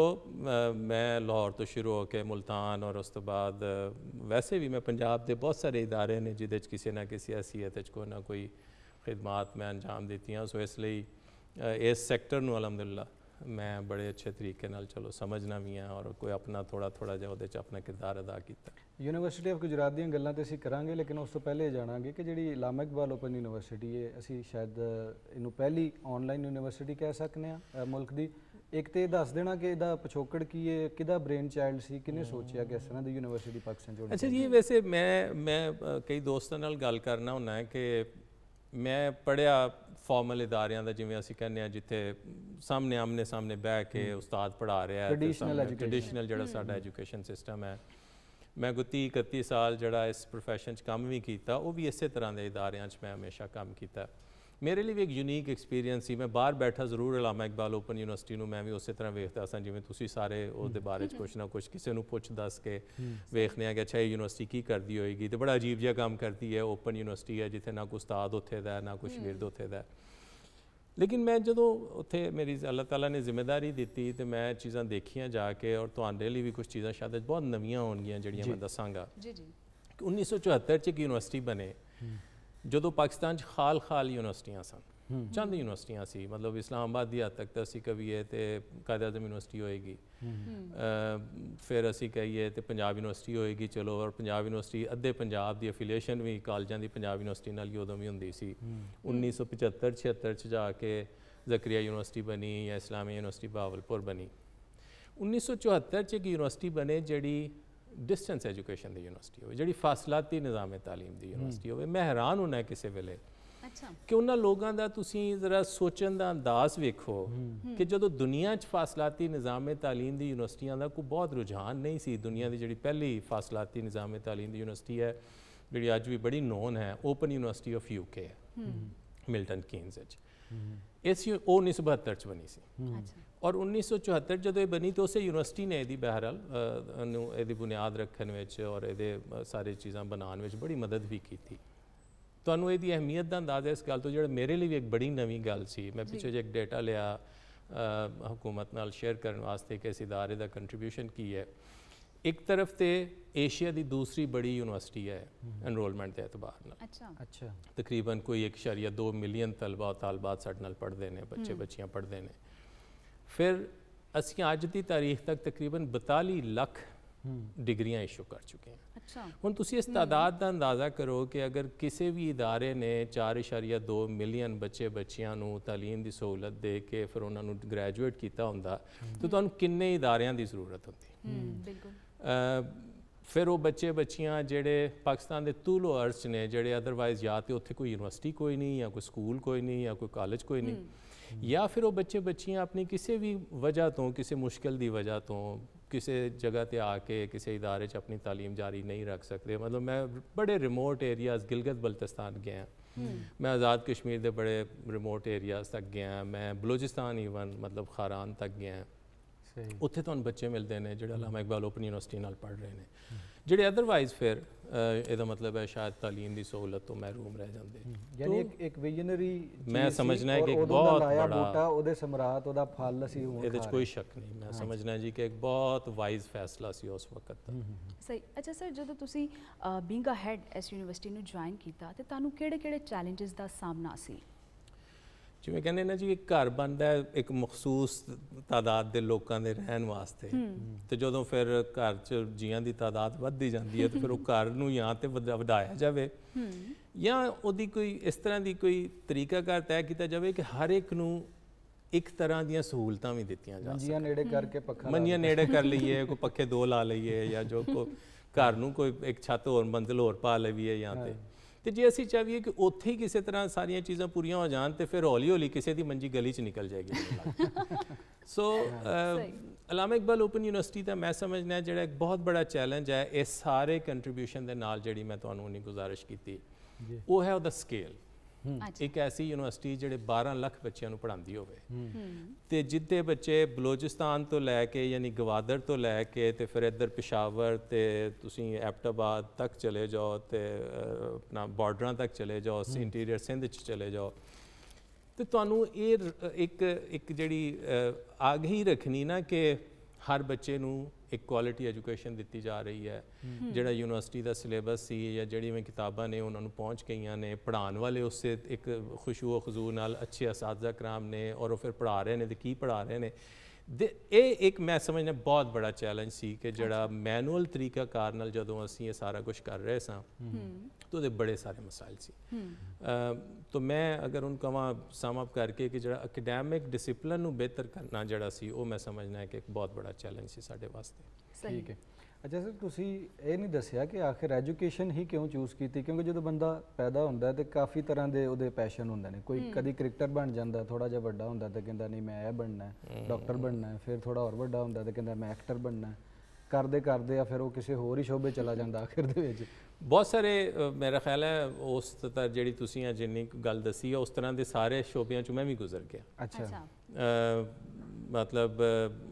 ਮੈਂ ਲਾਹੌਰ ਤੋਂ ਸ਼ੁਰੂ ਹੋ ਕੇ ਮੁਲਤਾਨ ਔਰ ਉਸ ਤੋਂ ਬਾਅਦ ਵੈਸੇ ਵੀ ਮੈਂ ਪੰਜਾਬ ਦੇ ਬਹੁਤ ਸਾਰੇ ਇਦਾਰੇ ਨੇ ਜਿਹਦੇ 'ਚ ਕਿਸੇ ਨਾ ਕਿਸੇ ਹੈਸੀਅਤ 'ਚ ਕੋਈ ਨਾ ਕੋਈ ਖਿਦਮਤ ਮੈਂ ਅੰਜਾਮ ਦਿੱਤੀਆਂ। ਸੋ ਇਸ ਲਈ ਇਸ ਸੈਕਟਰ ਨੂੰ ਅਲਹਮਦੁਲਿਲਾ ਮੈਂ ਬੜੇ ਅੱਛੇ ਤਰੀਕੇ ਨਾਲ ਚਲੋ ਸਮਝਣਾ ਵੀ ਆ ਔਰ ਕੋਈ ਆਪਣਾ ਥੋੜਾ ਥੋੜਾ ਜਿਹਾ ਉਹਦੇ 'ਚ ਆਪਣਾ ਕਿਰਦਾਰ ਅਦਾ ਕੀਤਾ। ਯੂਨੀਵਰਸਿਟੀ ਆਫ ਗੁਜਰਾਤ ਦੀਆਂ ਗੱਲਾਂ ਤੇ ਅਸੀਂ ਕਰਾਂਗੇ ਲੇਕਿਨ ਉਸ ਤੋਂ ਪਹਿਲੇ ਜਾਣਾਂਗੇ ਕਿ ਜਿਹੜੀ ਲਾਮਾ ਇਕਬਾਲ ਓਪਨ ਯੂਨੀਵਰਸਿਟੀ ਹੈ ਅਸੀਂ ਸ਼ਾਇਦ ਇਹਨੂੰ ਪਹਿਲੀ ਆਨਲਾਈਨ ਯੂਨੀਵਰਸਿਟੀ ਕਹਿ ਸਕਨੇ ਆ ਮੁਲਕ ਦੀ। ਇੱਕ ਤੇ ਇਹ ਦੱਸ ਦੇਣਾ ਕਿ ਇਹਦਾ ਪਿਛੋਕੜ ਕੀ ਹੈ ਕਿਹਦਾ ਬ੍ਰੇਨ ਚਾਈਲਡ ਸੀ ਕਿਹਨੇ ਸੋਚਿਆ ਕਿ ਇਸ ਤਰ੍ਹਾਂ ਦੀ ਯੂਨੀਵਰਸਿਟੀ ਪਾਕਿਸਤਾਨ ਜੋੜਨੀ ਅੱਛਾ ਜੀ ਵੈਸੇ ਮੈਂ ਮੈਂ ਕਈ ਦੋਸਤਾਂ ਨਾਲ ਗੱਲ ਕਰਨਾ ਹੁੰਦਾ ਹੈ ਕਿ ਮੈਂ ਪੜਿਆ ਫਾਰਮਲ ਇਦਾਰਿਆਂ ਦਾ ਜਿਵੇਂ ਅਸੀਂ ਕਹਿੰਦੇ ਆ ਜਿੱਥੇ ਸਾਹਮਣੇ ਆਮਨੇ ਸਾਹਮਣੇ ਬਹਿ ਕੇ ਉਸਤਾਦ ਪੜ੍ਹਾ ਰਿਹਾ ਹੈ. ਟ੍ਰੈਡੀਸ਼ਨਲ ਜਿਹੜਾ ਸਾਡਾ ਐਜੂਕੇਸ਼ਨ ਸਿਸਟਮ ਹੈ। ਮੈਂ ਗੁੱਤੀ 31 ਸਾਲ ਜਿਹੜਾ ਇਸ profession 'ਚ ਕੰਮ ਵੀ ਕੀਤਾ ਉਹ ਵੀ ਇਸੇ ਤਰ੍ਹਾਂ ਦੇ ਇਦਾਰਿਆਂ 'ਚ ਮੈਂ ਹਮੇਸ਼ਾ ਕੰਮ ਕੀਤਾ। ਮੇਰੇ ਲਈ ਵੀ ਇੱਕ ਯੂਨੀਕ ਐਕਸਪੀਰੀਅੰਸ ਸੀ ਮੈਂ ਬਾਹਰ ਬੈਠਾ ਜ਼ਰੂਰ ਅਲਾਮਾ ਇਕਬਾਲ ਓਪਨ ਯੂਨੀਵਰਸਿਟੀ ਨੂੰ ਮੈਂ ਵੀ ਉਸੇ ਤਰ੍ਹਾਂ ਵੇਖਦਾ ਸਾਂ ਜਿਵੇਂ ਤੁਸੀਂ ਸਾਰੇ ਉਹਦੇ ਬਾਰੇ 'ਚ ਕੁਛ ਨਾ ਕੁਛ ਕਿਸੇ ਨੂੰ ਪੁੱਛ ਦੱਸ ਕੇ ਵੇਖਨੇ ਆ ਕਿ ਅੱਛਾ ਇਹ ਯੂਨੀਵਰਸਿਟੀ ਕੀ ਕਰਦੀ ਹੋਏਗੀ ਤੇ ਬੜਾ ਅਜੀਬ ਜਿਹਾ ਕੰਮ ਕਰਦੀ ਹੈ ਓਪਨ ਯੂਨੀਵਰਸਿਟੀ ਹੈ ਜਿੱਥੇ ਨਾ ਕੋਈ ਉਸਤਾਦ ਉੱਥੇ ਦਾ ਹੈ, ਨਾ ਕੋਈ ਸ਼ਾਗਿਰਦ ਉੱਥੇ ਦਾ ਹੈ। ਲੇਕਿਨ ਮੈਂ ਜਦੋਂ ਉੱਥੇ ਮੇਰੀ ਅੱਲਾਹ ਤਾਲਾ ਨੇ ਜ਼ਿੰਮੇਵਾਰੀ ਦਿੱਤੀ ਤੇ ਮੈਂ ਚੀਜ਼ਾਂ ਦੇਖੀਆਂ ਜਾ ਕੇ ਔਰ ਤੁਹਾਡੇ ਲਈ ਵੀ ਕੁਝ ਚੀਜ਼ਾਂ ਸ਼ਾਇਦ ਬਹੁਤ ਨਵੀਆਂ ਹੋਣਗੀਆਂ ਜਿਹੜੀਆਂ ਮੈਂ ਦੱਸਾਂਗਾ ਜੀ ਜੀ ਕਿ 1974 ਚ ਇੱਕ ਯੂਨੀਵਰਸਿਟੀ ਬਣੇ ਜਦੋਂ ਪਾਕਿਸਤਾਨ ਚ ਖਾਲ ਖਾਲ ਯੂਨੀਵਰਸਿਟੀਆਂ ਸਨ ਚੰਦ ਯੂਨੀਵਰਸਿਟੀਆਂ ਸੀ ਮਤਲਬ ਇਸਲਾਮਾਬਾਦ ਦੀ ਹੱਦ ਤੱਕ ਤਾਂ ਅਸੀਂ ਕਹੀਏ ਤੇ ਕਾਇਦ ਆਜ਼ਮ ਯੂਨੀਵਰਸਿਟੀ ਹੋਏਗੀ। ਫਿਰ ਅਸੀਂ ਕਹੀਏ ਤੇ ਪੰਜਾਬ ਯੂਨੀਵਰਸਿਟੀ ਹੋਏਗੀ ਚਲੋ ਔਰ ਪੰਜਾਬ ਯੂਨੀਵਰਸਿਟੀ ਅੱਧੇ ਪੰਜਾਬ ਦੀ ਅਫੀਲੀਏਸ਼ਨ ਵੀ ਕਾਲਜਾਂ ਦੀ ਪੰਜਾਬ ਯੂਨੀਵਰਸਿਟੀ ਨਾਲ ਹੀ ਉਦੋਂ ਵੀ ਹੁੰਦੀ ਸੀ। 1975 76 ਚ ਜਾ ਕੇ ਜ਼ਕਰੀਆ ਯੂਨੀਵਰਸਿਟੀ ਬਣੀ ਜਾਂ ਇਸਲਾਮੀ ਯੂਨੀਵਰਸਿਟੀ ਬਾਵਲਪੁਰ ਬਣੀ। 1974 ਚ ਇੱਕ ਯੂਨੀਵਰਸਿਟੀ ਬਣੇ ਜਿਹੜੀ ਡਿਸਟੈਂਸ ਐਜੂਕੇਸ਼ਨ ਦੀ ਯੂਨੀਵਰਸਿਟੀ ਹੋਵੇ ਜਿਹੜੀ ਫਾਸਲਾਤੀ ਨਿਜ਼ਾਮ ਤਾਲੀਮ ਦੀ ਯੂਨੀਵਰਸਿਟੀ ਹੋਵੇ ਮੈਂ ਹੈਰਾਨ ਹੁੰਨਾ ਕਿਸੇ ਵੇਲੇ ਅੱਛਾ। ਕਿ ਉਹਨਾਂ ਲੋਕਾਂ ਦਾ ਤੁਸੀਂ ਜ਼ਰਾ ਸੋਚਣ ਦਾ ਅੰਦਾਜ਼ ਵੇਖੋ ਕਿ ਜਦੋਂ ਦੁਨੀਆ 'ਚ ਫਾਸਲਾਤੀ ਨਿਜ਼ਾਮ ਤਾਲੀਮ ਦੀ ਯੂਨੀਵਰਸਿਟੀਆਂ ਦਾ ਕੋਈ ਬਹੁਤ ਰੁਝਾਨ ਨਹੀਂ ਸੀ। ਦੁਨੀਆ ਦੀ ਜਿਹੜੀ ਪਹਿਲੀ ਫਾਸਲਾਤੀ ਨਿਜ਼ਾਮ ਤਾਲੀਮ ਦੀ ਯੂਨੀਵਰਸਿਟੀ ਹੈ ਜਿਹੜੀ ਅੱਜ ਵੀ ਬੜੀ ਨੋਨ ਹੈ ਓਪਨ ਯੂਨੀਵਰਸਿਟੀ ਆਫ ਯੂਕੇ ਹੈ ਮਿਲਟਨ ਕੀਨਜ਼ ਵਿੱਚ। ਇਸ ਯੂ- ਉਹ 1972 ਚ ਬਣੀ ਸੀ। ਅੱਛਾ। ਔਰ 1974 ਜਦੋਂ ਇਹ ਬਣੀ ਤਾਂ ਉਸੇ ਯੂਨੀਵਰਸਿਟੀ ਨੇ ਇਹਦੀ ਬਹਿਰਹਾਲ ਅ, ਨੂੰ ਇਹਦੀ ਬੁਨਿਆਦ ਰੱਖਣ ਵਿੱਚ ਔਰ ਇਹਦੇ ਸਾਰੇ ਚੀਜ਼ਾਂ ਬਣਾਉਣ ਵਿੱਚ ਬੜੀ ਮਦਦ ਵੀ ਕੀਤੀ। ਤੁਹਾਨੂੰ ਇਹਦੀ ਅਹਿਮੀਅਤ ਦਾ ਅੰਦਾਜ਼ਾ ਇਸ ਗੱਲ ਤੋਂ ਜਿਹੜਾ ਮੇਰੇ ਲਈ ਵੀ ਇੱਕ ਬੜੀ ਨਵੀਂ ਗੱਲ ਸੀ ਮੈਂ ਪਿੱਛੇ ਜੇ ਇੱਕ ਡਾਟਾ ਲਿਆ ਹਕੂਮਤ ਨਾਲ ਸ਼ੇਅਰ ਕਰਨ ਵਾਸਤੇ ਕਿ ਇਸ ਇਦਾਰੇ ਦਾ ਕੰਟਰੀਬਿਊਸ਼ਨ ਕੀ ਹੈ। ਇੱਕ ਤਰਫ ਤੇ ਏਸ਼ੀਆ ਦੀ ਦੂਸਰੀ ਬੜੀ ਯੂਨੀਵਰਸਿਟੀ ਹੈ ਐਨਰੋਲਮੈਂਟ ਦੇ ਇਤਬਾਰ ਨਾਲ। ਅੱਛਾ। ਅੱਛਾ। ਤਕਰੀਬਨ ਕੋਈ 1.2 ਮਿਲੀਅਨ ਤਲਬਾ ਤਾਲਬਾਤ ਸਾਡੇ ਨਾਲ ਪੜ੍ਹਦੇ ਨੇ ਬੱਚੇ ਬੱਚੀਆਂ ਪੜ੍ਹਦੇ ਨੇ। ਫਿਰ ਅਸੀਂ ਅੱਜ ਦੀ ਤਾਰੀਖ ਤੱਕ ਤਕਰੀਬਨ 42 ਲੱਖ ਡਿਗਰੀਆਂ ਇਸ਼ੂ ਕਰ ਚੁੱਕੇ ਹਾਂ। ਅੱਛਾ। ਹੁਣ ਤੁਸੀਂ ਇਸ ਤਾਦਾਦ ਦਾ ਅੰਦਾਜ਼ਾ ਕਰੋ ਕਿ ਅਗਰ ਕਿਸੇ ਵੀ ਇਦਾਰੇ ਨੇ 4.2 ਮਿਲੀਅਨ ਬੱਚੇ ਬੱਚੀਆਂ ਨੂੰ ਤਾਲੀਮ ਦੀ ਸਹੂਲਤ ਦੇ ਕੇ ਫਿਰ ਉਹਨਾਂ ਨੂੰ ਗ੍ਰੈਜੂਏਟ ਕੀਤਾ ਹੁੰਦਾ ਤਾਂ ਤੁਹਾਨੂੰ ਕਿੰਨੇ ਇਦਾਰਿਆਂ ਦੀ ਜ਼ਰੂਰਤ ਹੁੰਦੀ? ਹੂੰ ਬਿਲਕੁਲ। ਫਿਰ ਉਹ ਬੱਚੇ ਬੱਚੀਆਂ ਜਿਹੜੇ ਪਾਕਿਸਤਾਨ ਦੇ ਤੂਲੋ ਅਰਜ਼ ਨੇ ਜਿਹੜੇ ਅਦਰਵਾਈਜ਼ ਜਾਂ ਤੇ ਉੱਥੇ ਕੋਈ ਯੂਨੀਵਰਸਿਟੀ ਕੋਈ ਨਹੀਂ ਜਾਂ ਕੋਈ ਸਕੂਲ ਕੋਈ ਨਹੀਂ ਜਾਂ ਕੋਈ ਕਾਲਜ ਕੋਈ ਨਹੀਂ ਜਾਂ ਫਿਰ ਉਹ ਬੱਚੇ ਬੱਚੀਆਂ ਆਪਣੀ ਕਿਸੇ ਵੀ ਵਜ੍ਹਾ ਤੋਂ ਕਿਸੇ ਮੁਸ਼ਕਲ ਦੀ ਵਜ੍ਹਾ ਤੋਂ ਕਿਸੇ ਜਗ੍ਹਾ ਤੇ ਆ ਕੇ ਕਿਸੇ ਇਦਾਰੇ 'ਚ ਆਪਣੀ ਤਾਲੀਮ ਜਾਰੀ ਨਹੀਂ ਰੱਖ ਸਕਦੇ ਮਤਲਬ ਮੈਂ ਬੜੇ ਰਿਮੋਟ ਏਰੀਆਜ਼ ਗਿਲਗਿਤ ਬਲਤਿਸਤਾਨ ਗਿਆ ਮੈਂ ਆਜ਼ਾਦ ਕਸ਼ਮੀਰ ਦੇ ਬੜੇ ਰਿਮੋਟ ਏਰੀਆਜ਼ ਤੱਕ ਗਿਆ ਮੈਂ ਬਲੋਚਿਸਤਾਨ ਈਵਨ ਮਤਲਬ ਖਾਰਾਨ ਤੱਕ ਗਿਆ ਸਹੀ ਉੱਥੇ ਤੁਹਾਨੂੰ ਬੱਚੇ ਮਿਲਦੇ ਨੇ ਜਿਹੜੇ ਅਲਾਮਾ ਇਕਬਾਲ ਓਪਨ ਯੂਨੀਵਰਸਿਟੀ ਨਾਲ ਪੜ੍ਹ ਰਹੇ ਨੇ ਜਿਹੜੇ ਅਦਰਵਾਈਜ਼ ਫਿਰ ਇਹਦਾ ਮਤਲਬ ਹੈ ਸ਼ਾਇਦ ਤਾਲੀਮ ਦੀ ਸਹੂਲਤ ਤੋਂ ਮਹਿਰੂਮ ਰਹਿ ਜਾਂਦੇ। ਯਾਨੀ ਇੱਕ ਇੱਕ ਵਿਜ਼ਨਰੀ ਮੈਂ ਸਮਝਣਾ ਹੈ ਕਿ ਇੱਕ ਬਹੁਤ ਬੜਾ- ਬੂਟਾ ਉਹਦੇ ਸਮਰਾਟ ਉਹਦਾ ਫਲ ਅਸੀਂ ਹੁਣ ਇਹਦੇ 'ਚ ਖਾ ਕੋਈ ਸ਼ੱਕ ਨਹੀਂ। ਮੈਂ ਸਮਝਣਾ ਜੀ ਕਿ ਇੱਕ ਬਹੁਤ ਵਾਈਜ਼ ਫੈਸਲਾ ਸੀ ਉਸ ਵਕਤ ਦਾ। ਸਹੀ। ਅੱਛਾ ਸਰ ਜਦੋਂ ਤੁਸੀਂ ਬੀਇੰਗ ਅ ਹੈਡ ਇਸ ਯੂਨੀਵਰਸਿਟੀ ਨੂੰ ਜੁਆਇਨ ਕੀਤਾ ਤੇ ਤੁਹਾਨੂੰ ਕਿਹੜੇ-ਕਿਹੜੇ ਚੈਲੰਜਸ ਦਾ ਸਾਹਮਣਾ ਸੀ? ਜਿਵੇਂ ਕਹਿੰਦੇ ਨੇ ਜੀ ਇੱਕ ਘਰ ਬਣਦਾ ਹੈ ਇੱਕ ਮਖਸੂਸ ਤਾਦਾਦ ਦੇ ਲੋਕਾਂ ਦੇ ਰਹਿਣ ਵਾਸਤੇ। ਤੇ ਜਦੋਂ ਫਿਰ ਘਰ 'ਚ ਜੀਆਂ ਦੀ ਤਾਦਾਦ ਵੱਧਦੀ ਜਾਂਦੀ ਹੈ ਤੇ ਫਿਰ ਉਹ ਘਰ ਨੂੰ ਜਾਂ ਤੇ ਵਧਾ- ਵਧਾਇਆ ਜਾਵੇ। ਜਾਂ ਉਹਦੀ ਕੋਈ ਇਸ ਤਰ੍ਹਾਂ ਦੀ ਕੋਈ ਤਰੀਕਾਕਾਰ ਤੈਅ ਕੀਤਾ ਜਾਵੇ ਕਿ ਹਰ ਇੱਕ ਨੂੰ ਇੱਕ ਤਰ੍ਹਾਂ ਦੀਆਂ ਸਹੂਲਤਾਂ ਵੀ ਦਿੱਤੀਆਂ ਜਾ ਮੰਜੀਆਂ ਨੇੜੇ ਕਰਕੇ ਪੱਖਾ ਲਾ ਮੰਨੀਆਂ ਨੇੜੇ ਕਰ ਲਈਏ ਕੋਈ ਪੱਖੇ ਦੋ ਲਾ ਲਈਏ ਜਾਂ ਜੋ ਕੋ ਘਰ ਨੂੰ ਕੋਈ ਇੱਕ ਛੱਤ ਹੋਰ ਮੰਜ਼ਿਲ ਹੋਰ ਪਾ ਲਈਏ ਜਾਂ ਤੇ। ਤੇ ਜੇ ਅਸੀਂ ਚਾਹੀਏ ਕਿ ਉੱਥੇ ਹੀ ਕਿਸੇ ਤਰ੍ਹਾਂ ਸਾਰੀਆਂ ਚੀਜ਼ਾਂ ਪੂਰੀਆਂ ਹੋ ਜਾਣ ਤੇ ਫਿਰ ਹੌਲੀ ਹੌਲੀ ਕਿਸੇ ਦੀ ਮੰਜੀ ਗਲੀ 'ਚ ਨਿਕਲ ਜਾਏਗੀ। So. Allama Iqbal open university ਦਾ ਮੈਂ ਸਮਝਣਾ ਜਿਹੜਾ ਇੱਕ ਬਹੁਤ ਬੜਾ ਚੈਲੰਜ ਹੈ ਇਸ ਸਾਰੇ ਕੰਟਰੀਬਿਊਸ਼ਨ ਦੇ ਨਾਲ ਜਿਹੜੀ ਮੈਂ ਤੁਹਾਨੂੰ ਉਨੀ ਗੁਜ਼ਾਰਿਸ਼ ਕੀਤੀ। ਉਹ ਹੈ ਉਹਦਾ ਸਕੇਲ ਇੱਕ ਐਸੀ ਯੂਨੀਵਰਸਿਟੀ ਜਿਹੜੇ 12 ਲੱਖ ਬੱਚਿਆਂ ਨੂੰ ਪੜ੍ਹਾਉਂਦੀ ਹੋਵੇ। ਤੇ ਜਿੱਦੇ ਬੱਚੇ ਬਲੋਚਿਸਤਾਨ ਤੋਂ ਲੈ ਕੇ ਯਾਨੀ ਗਵਾਦਰ ਤੋਂ ਲੈ ਕੇ ਤੇ ਫਿਰ ਇੱਧਰ ਪਿਸ਼ਾਵਰ ਤੇ ਤੁਸੀਂ ਐਬਟਾਬਾਦ ਤੱਕ ਚਲੇ ਜਾਓ ਤੇ ਆਪਣਾ ਬਾਰਡਰਾਂ ਤੱਕ ਚਲੇ ਜਾਓ ਇੰਟੀਰੀਅਰ ਸਿੰਧ ਚ ਚਲੇ ਜਾਓ। ਤੇ ਤੁਹਾਨੂੰ ਇਹ ਇੱਕ ਇੱਕ ਜਿਹੜੀ ਆਗਹੀ ਰੱਖਣੀ ਨਾ ਕਿ ਹਰ ਬੱਚੇ ਨੂੰ ਇੱਕ ਕੁਆਲਿਟੀ ਐਜੂਕੇਸ਼ਨ ਦਿੱਤੀ ਜਾ ਰਹੀ ਹੈ। ਜਿਹੜਾ ਯੂਨੀਵਰਸਿਟੀ ਦਾ ਸਿਲੇਬਸ ਸੀ ਜਾਂ ਜਿਹੜੀ ਮੈਂ ਕਿਤਾਬਾਂ ਨੇ ਉਹਨਾਂ ਨੂੰ ਪਹੁੰਚ ਗਈਆਂ ਨੇ ਪੜ੍ਹਾਉਣ ਵਾਲੇ ਉਸੇ ਇੱਕ ਖੁਸ਼ੂ ਖਜ਼ੂ ਨਾਲ ਅੱਛੇ ਅਸਾਤਜ਼ਾ ਕਰਾਮ ਨੇ ਔਰ ਉਹ ਫਿਰ ਪੜ੍ਹਾ ਰਹੇ ਨੇ ਤੇ ਕੀ ਪੜ੍ਹਾ ਰਹੇ ਨੇ। ਇਹ ਇੱਕ ਮੈਂ ਸਮਝਦਾ ਬਹੁਤ ਬੜਾ ਚੈਲੰਜ ਸੀ ਕਿ ਜਿਹੜਾ ਮੈਨੂਅਲ ਤਰੀਕਾ ਕਾਰ ਨਾਲ ਜਦੋਂ ਅਸੀਂ ਇਹ ਸਾਰਾ ਕੁਝ ਕਰ ਰਹੇ ਸਾਂ ਤਾਂ ਉਹਦੇ ਬੜੇ ਸਾਰੇ ਮਸਾਇਲ ਸੀ। ਅ, ਤਾਂ ਮੈਂ ਅਗਰ ਉਹਨੂੰ ਕਹਾਂ ਸਮ ਅਪ ਕਰਕੇ ਕਿ ਜਿਹੜਾ ਅਕੈਡੈਮਿਕ ਡਿਸਪਲਿਨ ਨੂੰ ਬਿਹਤਰ ਕਰਨਾ ਜਿਹੜਾ ਸੀ ਉਹ ਮੈਂ ਸਮਝਣਾ ਹੈ ਕਿ ਇੱਕ ਬਹੁਤ ਬੜਾ ਚੈਲੰਜ ਸੀ ਸਾਡੇ ਵਾਸਤੇ। ਠੀਕ ਹੈ। ਅੱਛਾ ਸਰ ਤੁਸੀਂ ਇਹ ਨਹੀਂ ਦੱਸਿਆ ਕਿ ਆਖਿਰ ਐਜੂਕੇਸ਼ਨ ਹੀ ਕਿਉਂ ਚੂਜ਼ ਕੀਤੀ? ਕਿਉਂਕਿ ਜਦੋਂ ਬੰਦਾ ਪੈਦਾ ਹੁੰਦਾ ਹੈ ਤੇ ਕਾਫੀ ਤਰ੍ਹਾਂ ਦੇ ਉਹਦੇ ਪੈਸ਼ਨ ਹੁੰਦੇ ਨੇ। ਕੋਈ ਕਦੀ ਕ੍ਰਿਕਟਰ ਬਣ ਜਾਂਦਾ ਥੋੜਾ ਜਿਹਾ ਵੱਡਾ ਹੁੰਦਾ ਤੇ ਕਹਿੰਦਾ ਨਹੀਂ ਮੈਂ ਇਹ ਬਣਨਾ ਹੈ ਡਾਕਟਰ ਬਣਨਾ ਹੈ। ਫਿਰ ਥੋੜਾ ਹੋਰ ਵੱਡਾ ਹੁੰਦਾ ਤੇ ਕਹਿੰਦਾ ਮੈਂ ਐਕਟਰ ਬਣਨਾ ਹੈ। ਕਰਦੇ ਕਰਦੇ ਆ ਫਿਰ ਉਹ ਕਿਸੇ ਹੋਰ ਹੀ ਸ਼ੋਬੇ ਚਲਾ ਜਾਂਦਾ ਆਖਿਰ ਦੇ ਵਿੱਚ? ਬਹੁਤ ਸਾਰੇ ਮੇਰਾ ਖਿਆਲ ਹੈ ਉਸ ਤਰ੍ਹਾਂ ਜਿਹੜੀ ਤੁਸੀਂ ਆ ਜਿੰਨੀ ਕੁ ਗੱਲ ਦੱਸੀ ਹੈ ਉਸ ਤਰ੍ਹਾਂ ਦੇ ਸਾਰੇ ਸ਼ੋਬਿਆਂ ਚੋਂ ਮੈਂ ਵੀ ਗੁਜ਼ਰ ਗਿਆ। ਅੱਛਾ। ਮਤਲਬ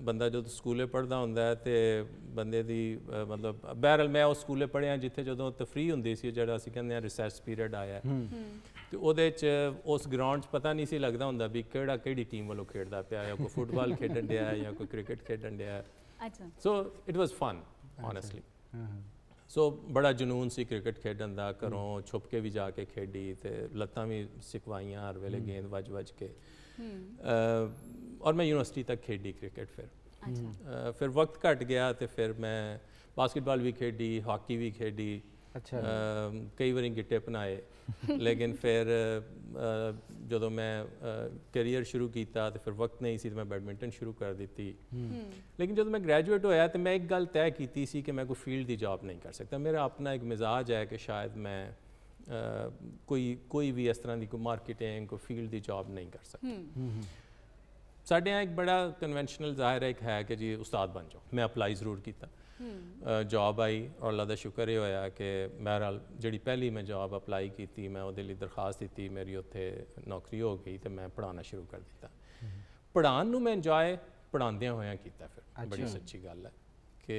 ਬੰਦਾ ਜਦੋਂ ਸਕੂਲੇ ਪੜ੍ਹਦਾ ਹੁੰਦਾ ਹੈ ਤੇ ਬੰਦੇ ਦੀ ਮਤਲਬ ਬਹਿਰਲ ਮੈਂ ਉਸ ਸਕੂਲੇ ਪੜ੍ਹਿਆ ਜਿੱਥੇ ਜਦੋਂ ਤਫਰੀ ਹੁੰਦੀ ਸੀ ਜਿਹੜਾ ਅਸੀਂ ਕਹਿੰਦੇ ਆ ਰਿਸਰਚ ਪੀਰੀਅਡ ਆਇਆ। ਤੇ ਉਹਦੇ ਚ ਉਸ ਗਰਾਊਂਡ 'ਚ ਪਤਾ ਨਹੀਂ ਸੀ ਲੱਗਦਾ ਹੁੰਦਾ ਵੀ ਕਿਹੜਾ ਕਿਹੜੀ ਟੀਮ ਵੱਲੋਂ ਖੇਡਦਾ ਪਿਆ ਜਾਂ ਕੋਈ ਫੁੱਟਬਾਲ ਖੇਡਣ ਡਿਆ ਜਾਂ ਕੋਈ ਕ੍ਰਿਕਟ ਖੇਡਣ ਡਿਆ। ਅੱਛਾ। ਸੋ ਇਟ ਵਾਸ ਫਨ ਹਾਂ ਸੋ ਬੜਾ ਜਨੂਨ ਸੀ ਕ੍ਰਿਕਟ ਖੇਡਣ ਦਾ ਘਰੋਂ ਛੁਪ ਕੇ ਵੀ ਜਾ ਕੇ ਖੇਡੀ ਤੇ ਲੱਤਾਂ ਵੀ ਸਿਕਵਾਈਆਂ ਹਰ ਵੇਲੇ ਗੇਂਦ ਵੱਜ ਵੱਜ ਕੇ। ਅ, ਔਰ ਮੈਂ ਯੂਨੀਵਰਸਿਟੀ ਤੱਕ ਖੇਡੀ ਕ੍ਰਿਕਟ ਫਿਰ ਅੱਛਾ ਅ, ਫਿਰ ਵਕਤ ਘਟ ਗਿਆ ਤੇ ਫਿਰ ਮੈਂ ਬਾਸਕਟਬਾਲ ਵੀ ਖੇਡੀ ਹਾਕੀ ਵੀ ਖੇਡੀ ਅੱਛਾ ਅ, ਕਈ ਵਾਰੀ ਗਿੱਟੇ ਪਨਾਏ ਲੇਕਿਨ ਫਿਰ ਅ, ਜਦੋਂ ਮੈਂ ਕੈਰੀਅਰ ਸ਼ੁਰੂ ਕੀਤਾ ਤੇ ਫਿਰ ਵਕਤ ਨਹੀਂ ਸੀ ਤੇ ਮੈਂ ਬੈਡਮਿੰਟਨ ਸ਼ੁਰੂ ਕਰ ਦਿੱਤੀ ਲੇਕਿਨ ਜਦੋਂ ਮੈਂ ਗ੍ਰੈਜੂਏਟ ਹੋਇਆ ਤੇ ਮੈਂ ਇੱਕ ਗੱਲ ਤੈਅ ਕੀਤੀ ਸੀ ਕਿ ਮੈਂ ਕੋਈ ਫੀਲਡ ਦੀ ਜੌਬ ਨਹੀਂ ਕਰ ਸਕਦਾ ਮੇਰਾ ਆਪਣਾ ਇੱਕ ਮਿਜ਼ਾਜ ਹੈ ਕਿ ਸ਼ਾਇਦ ਮੈਂ ਅ, ਕੋਈ ਕੋਈ ਵੀ ਇਸ ਤਰ੍ਹਾਂ ਦੀ ਕੋਈ ਮਾਰਕੀਟਿੰਗ ਕੋਈ ਫੀਲਡ ਦੀ ਜੌਬ ਨਹੀਂ ਕਰ ਸਕਦਾ। ਸਾਡੇ यहाँ ਇੱਕ ਬੜਾ ਕਨਵੈਨਸ਼ਨਲ ਜ਼ਾਹਿਰ ਹੈ ਇੱਕ ਹੈ ਕਿ ਜੀ ਉਸਤਾਦ ਬਣ ਜਾਓ। ਮੈਂ ਅਪਲਾਈ ਜ਼ਰੂਰ ਕੀਤਾ। ਜੌਬ ਆਈ ਔਰ ਅੱਲਾ ਦਾ ਸ਼ੁਕਰ ਇਹ ਹੋਇਆ ਕਿ ਬਹਰਹਾਲ ਜਿਹੜੀ ਪਹਿਲੀ ਮੈਂ ਜੌਬ ਅਪਲਾਈ ਕੀਤੀ ਮੈਂ ਉਹਦੇ ਲਈ ਦਰਖਾਸਤ ਦਿੱਤੀ ਮੇਰੀ ਉੱਥੇ ਨੌਕਰੀ ਹੋ ਗਈ ਤੇ ਮੈਂ ਪੜ੍ਹਾਉਣਾ ਸ਼ੁਰੂ ਕਰ ਦਿੱਤਾ। ਪੜ੍ਹਾਉਣ ਨੂੰ ਮੈਂ ਇੰਜੋਏ ਪੜ੍ਹਾਉਂਦਿਆਂ ਹੋਇਆਂ ਕੀਤਾ ਫਿਰ। ਬੜੀ ਸੱਚੀ ਗੱਲ ਹੈ। ਕਿ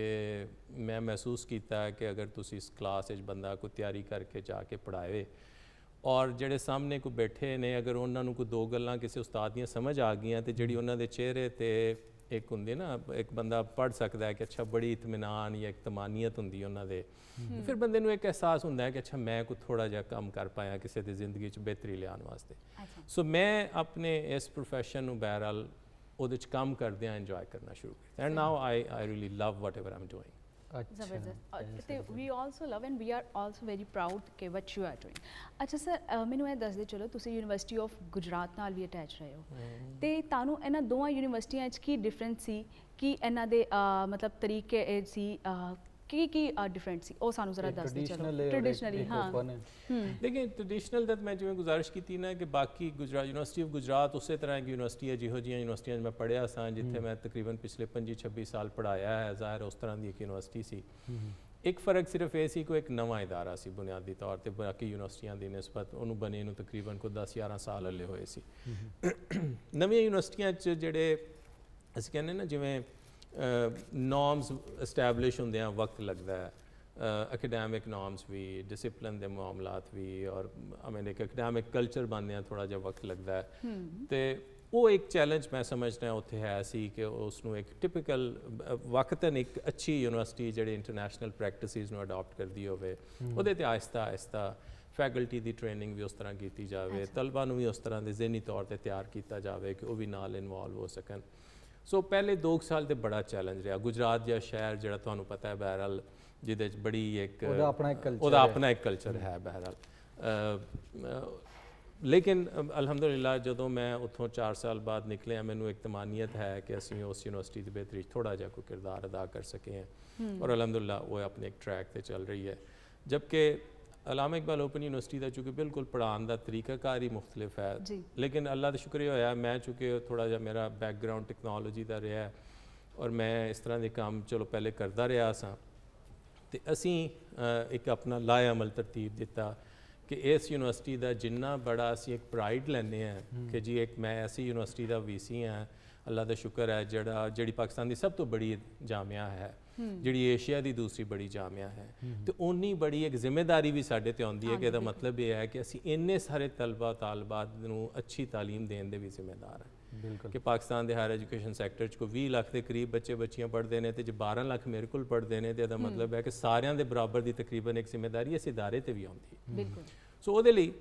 ਮੈਂ ਮਹਿਸੂਸ ਕੀਤਾ ਕਿ ਅਗਰ ਤੁਸੀਂ ਇਸ ਕਲਾਸ ਵਿੱਚ ਬੰਦਾ ਕੋਈ ਤਿਆਰੀ ਕਰਕੇ ਜਾ ਕੇ ਪੜ੍ਹਾਵੇ ਔਰ ਜਿਹੜੇ ਸਾਹਮਣੇ ਕੋਈ ਬੈਠੇ ਨੇ ਅਗਰ ਉਹਨਾਂ ਨੂੰ ਕੋਈ ਦੋ ਗੱਲਾਂ ਕਿਸੇ ਉਸਤਾਦ ਦੀਆਂ ਸਮਝ ਆ ਗਈਆਂ ਤੇ ਜਿਹੜੀ ਉਹਨਾਂ ਦੇ ਚਿਹਰੇ ਤੇ ਇੱਕ ਹੁੰਦੀ ਨਾ ਇੱਕ ਬੰਦਾ ਪੜ ਸਕਦਾ ਹੈ ਕਿ ਅੱਛਾ ਬੜੀ ਇਤਮਾਨਾਨ ਜਾਂ ਇੱਕ ਤਮਾਨੀਅਤ ਹੁੰਦੀ ਉਹਨਾਂ ਦੇ। ਫਿਰ ਬੰਦੇ ਨੂੰ ਇੱਕ ਅਹਿਸਾਸ ਹੁੰਦਾ ਹੈ ਕਿ ਅੱਛਾ ਮੈਂ ਕੋਈ ਥੋੜਾ ਜਿਹਾ ਕੰਮ ਕਰ ਪਾਇਆ ਕਿਸੇ ਦੀ ਜ਼ਿੰਦਗੀ 'ਚ ਬਿਹਤਰੀ ਲਿਆਉਣ ਵਾਸਤੇ। ਸੋ ਮੈਂ ਆਪਣੇ ਇਸ profession ਨੂੰ ਬਹਰਹਾਲ ਉਹਦੇ 'ਚ ਕੰਮ ਕਰਦਿਆਂ ਇੰਜੋਏ ਕਰਨਾ ਸ਼ੁਰੂ ਕੀਤਾ। And now I I really love whatever am doing ਅੱਛਾ। ਜ਼ਬਰਦਸਤ। ਤੇ we also love and we are also very proud ਕਿ ਵਟ ਯੂ ਆਰ ਡੂਇੰਗ ਅੱਛਾ ਸਰ ਮੈਨੂੰ ਇਹ ਦੱਸ ਦਿਓ ਚਲੋ ਤੁਸੀਂ ਯੂਨੀਵਰਸਿਟੀ ਆਫ ਗੁਜਰਾਤ ਨਾਲ ਵੀ ਅਟੈਚ ਰਹੇ ਹੋ। ਤੇ ਤੁਹਾਨੂੰ ਇਹਨਾਂ ਦੋਵਾਂ ਯੂਨੀਵਰਸਿਟੀਆਂ 'ਚ ਕੀ ਡਿਫਰੈਂਸ ਸੀ? ਕੀ ਇਹਨਾਂ ਦੇ ਮਤਲਬ ਤਰੀਕੇ ਸੀ ਕੀ ਕੀ ਡਿਫਰੈਂਟ ਸੀ? ਉਹ ਸਾਨੂੰ ਜ਼ਰਾ ਦੱਸ ਦਿਓ ਚਲੋ। ਟ੍ਰੈਡੀਸ਼ਨਲੀ ਹਾਂ। ਲੇਕਿਨ ਟ੍ਰੈਡੀਸ਼ਨਲ ਦਾ ਮੈਂ ਜਿਵੇਂ ਗੁਜ਼ਾਰਿਸ਼ ਕੀਤੀ ਨਾ ਕਿ ਬਾਕੀ ਗੁਜਰਾਤ ਯੂਨੀਵਰਸਿਟੀ ਆਫ ਗੁਜਰਾਤ ਉਸੇ ਤਰ੍ਹਾਂ ਦੀ ਯੂਨੀਵਰਸਿਟੀ ਹੈ ਜਿਹੋ ਜਿਹੀਆਂ ਯੂਨੀਵਰਸਿਟੀਆਂ ਮੈਂ ਪੜ੍ਹਿਆ ਸਾਂ ਜਿੱਥੇ ਮੈਂ ਤਕਰੀਬਨ ਪਿਛਲੇ 25 26 ਸਾਲ ਪੜ੍ਹਾਇਆ ਹੈ। ਜ਼ਾਹਿਰ ਉਸ ਤਰ੍ਹਾਂ ਦੀ ਇੱਕ ਯੂਨੀਵਰਸਿਟੀ ਸੀ। ਇੱਕ ਫ਼ਰਕ ਸਿਰਫ ਇਹ ਸੀ ਕਿ ਇੱਕ ਨਵਾਂ ਇਦਾਰਾ ਸੀ ਬੁਨਿਆਦੀ ਤੌਰ ਤੇ। ਬਾਕੀ ਯੂਨੀਵਰਸਿਟੀਆਂ ਦੀ ਨਿਸਬਤ ਉਹਨੂੰ ਬਣੇ ਨੂੰ ਤਕਰੀਬਨ ਕੋਈ 10 11 ਸਾਲ ਹਲੇ ਹੋਏ ਸੀ। ਨਵੀਆਂ ਯੂਨੀਵਰਸਿਟੀਆਂ 'ਚ ਜਿਹੜੇ ਅਸੀਂ ਕਹਿੰਦੇ ਨਾ ਜਿਵੇਂ ਨੋਰਮਸ ਐਸਟੈਬਲਿਸ਼ ਹੁੰਦੇ ਆ ਵਕਤ ਲੱਗਦਾ ਹੈ। ਐਕੈਡੈਮਿਕ ਨੋਰਮਸ ਵੀ ਡਿਸਪਲਿਨ ਦੇ ਮਾਮਲਾਤ ਵੀ ਔਰ ਆਈ ਮੀਨ ਇੱਕ ਐਕੈਡੈਮਿਕ ਕਲਚਰ ਬਣਦੇ ਆ ਥੋੜਾ ਜਿਹਾ ਵਕਤ ਲੱਗਦਾ ਹੈ। ਤੇ ਉਹ ਇੱਕ ਚੈਲੰਜ ਮੈਂ ਸਮਝਦਾ ਉੱਥੇ ਹੈ ਸੀ ਕਿ ਉਸ ਨੂੰ ਇੱਕ ਟਿਪੀਕਲ ਵਕਤਨ ਇੱਕ ਅੱਛੀ ਯੂਨੀਵਰਸਿਟੀ ਜਿਹੜੀ ਇੰਟਰਨੈਸ਼ਨਲ ਪ੍ਰੈਕਟਿਸਿਸ ਨੂੰ ਅਡਾਪਟ ਕਰਦੀ ਹੋਵੇ ਉਹਦੇ ਤੇ ਆਹਿਸਤਾ ਆਹਿਸਤਾ ਫੈਕਲਟੀ ਦੀ ਟ੍ਰੇਨਿੰਗ ਵੀ ਉਸ ਤਰ੍ਹਾਂ ਕੀਤੀ ਜਾਵੇ ਤਲਬਾ ਨੂੰ ਵੀ ਉਸ ਤਰ੍ਹਾਂ ਦੇ ਜ਼ਿਹਨੀ ਤੌਰ ਤੇ ਤਿਆਰ ਕੀਤਾ ਜਾਵੇ ਕਿ ਉਹ ਵੀ ਨਾਲ ਇਨਵੋਲਵ ਹੋ ਸਕਣ। ਸੋ ਪਹਿਲੇ 2 ਸਾਲ ਤੇ ਬੜਾ ਚੈਲੰਜ ਰਿਹਾ ਗੁਜਰਾਤ ਜਿਹਾ ਸ਼ਹਿਰ ਜਿਹੜਾ ਤੁਹਾਨੂੰ ਪਤਾ ਹੈ ਬਹਰਹਾਲ ਜਿਹਦੇ ਚ ਬੜੀ ਇੱਕ ਉਹਦਾ ਆਪਣਾ ਇੱਕ culture ਉਹਦਾ ਹੈ। ਆਪਣਾ ਇੱਕ ਕਲਚਰ ਹੈ ਬਹਰਹਾਲ ਅ, ਅ, ਲੇਕਿਨ ਅ, ਅਲਹਮਦੁਲਿਲਾ ਜਦੋਂ ਮੈਂ ਉੱਥੋਂ 4 ਸਾਲ ਬਾਅਦ ਨਿਕਲਿਆ ਮੈਨੂੰ ਇੱਕ ਤਮਾਨੀਅਤ ਹੈ ਕਿ ਅਸੀਂ ਉਸ ਯੂਨੀਵਰਸਿਟੀ ਦੇ ਬਿਹਤਰੀ 'ਚ ਥੋੜਾ ਜਿਹਾ ਕੋਈ ਕਿਰਦਾਰ ਅਦਾ ਕਰ ਸਕੇ ਹਾਂ ਔਰ ਅਲਹਮਦੁਲਿਲਾ ਉਹ ਆਪਣੇ ਇੱਕ ਟਰੈਕ ਤੇ ਚੱਲ ਰਹੀ ਹੈ ਜਦਕਿ ਅਲਾਮਾ ਇਕਬਾਲ ਓਪਨ ਯੂਨੀਵਰਸਿਟੀ ਦਾ ਚੂੰਕਿ ਬਿਲਕੁਲ ਪੜ੍ਹਾਉਣ ਦਾ ਤਰੀਕਾਕਾਰ ਹੀ ਮੁxtਲਿਫ ਹੈ ਜੀ ਲੇਕਿਨ ਅੱਲਾ ਦਾ ਸ਼ੁਕਰ ਇਹ ਹੋਇਆ ਮੈਂ ਚੁੱਕੇ ਥੋੜਾ ਜਿਹਾ ਮੇਰਾ ਬੈਕਗ੍ਰਾਉਂਡ ਟੈਕਨੋਲੋਜੀ ਦਾ ਰਿਹਾ ਹੈ ਔਰ ਮੈਂ ਇਸ ਤਰ੍ਹਾਂ ਦੇ ਕੰਮ ਚਲੋ ਪਹਿਲੇ ਕਰਦਾ ਰਿਹਾ ਸਾਂ ਤੇ ਅਸੀਂ ਅ, ਇੱਕ ਆਪਣਾ ਲਾਇ ਅਮਲ ਤਰਤੀਬ ਦਿੱਤਾ ਕਿ ਇਸ ਯੂਨੀਵਰਸਿਟੀ ਦਾ ਜਿੰਨਾ ਬੜਾ ਅਸੀਂ ਇੱਕ ਪ੍ਰਾਈਡ ਲੈਂਦੇ ਹਾਂ ਕਿ ਜੀ ਇੱਕ ਮੈਂ ਐਸੀ ਯੂਨੀਵਰਸਿਟੀ ਦਾ ਵੀਸੀ ਹਾਂ ਅੱਲਾ ਦਾ ਸ਼ੁਕਰ ਹੈ ਜਿਹੜਾ ਜਿਹੜੀ ਪਾਕਿਸਤਾਨ ਦੀ ਸਭ ਤੋਂ ਬੜੀ ਜਾਮਿਆ ਹੈ ਜਿਹੜੀ ਏਸ਼ੀਆ ਦੀ ਦੂਸਰੀ ਬੜੀ ਜਾਮਿਆ ਹੈ। ਤੇ ਉਨੀ ਬੜੀ ਇੱਕ ਜ਼ਿੰਮੇਵਾਰੀ ਵੀ ਸਾਡੇ ਤੇ ਆਉਂਦੀ ਹੈ ਕਿ ਇਹਦਾ ਮਤਲਬ ਇਹ ਹੈ ਕਿ ਅਸੀਂ ਇੰਨੇ ਸਾਰੇ ਤਲਬਾ ਤਾਲਬਾਤ ਨੂੰ ਅੱਛੀ ਤਾਲੀਮ ਦੇਣ ਦੇ ਵੀ ਜ਼ਿੰਮੇਦਾਰ ਹਾਂ। ਬਿਲਕੁਲ। ਕਿ ਪਾਕਿਸਤਾਨ ਦੇ ਹਾਇਰ ਐਜੂਕੇਸ਼ਨ ਸੈਕਟਰ 'ਚ ਕੋਈ 20 ਲੱਖ ਦੇ ਕਰੀਬ ਬੱਚੇ ਬੱਚੀਆਂ ਪੜ੍ਹਦੇ ਨੇ ਤੇ ਜੇ 12 ਲੱਖ ਮੇਰੇ ਕੋਲ ਪੜ੍ਹਦੇ ਨੇ ਤੇ ਇਹਦਾ ਮਤਲਬ ਹੈ ਕਿ ਸਾਰਿਆਂ ਦੇ ਬਰਾਬਰ ਦੀ ਤਕਰੀਬਨ ਇੱਕ ਜ਼ਿੰਮੇਵਾਰੀ ਇਸ ਇਦਾਰੇ ਤੇ ਵੀ ਆਉਂਦੀ ਹੈ। ਬਿਲਕੁਲ। ਸੋ ਉਹਦੇ ਲਈ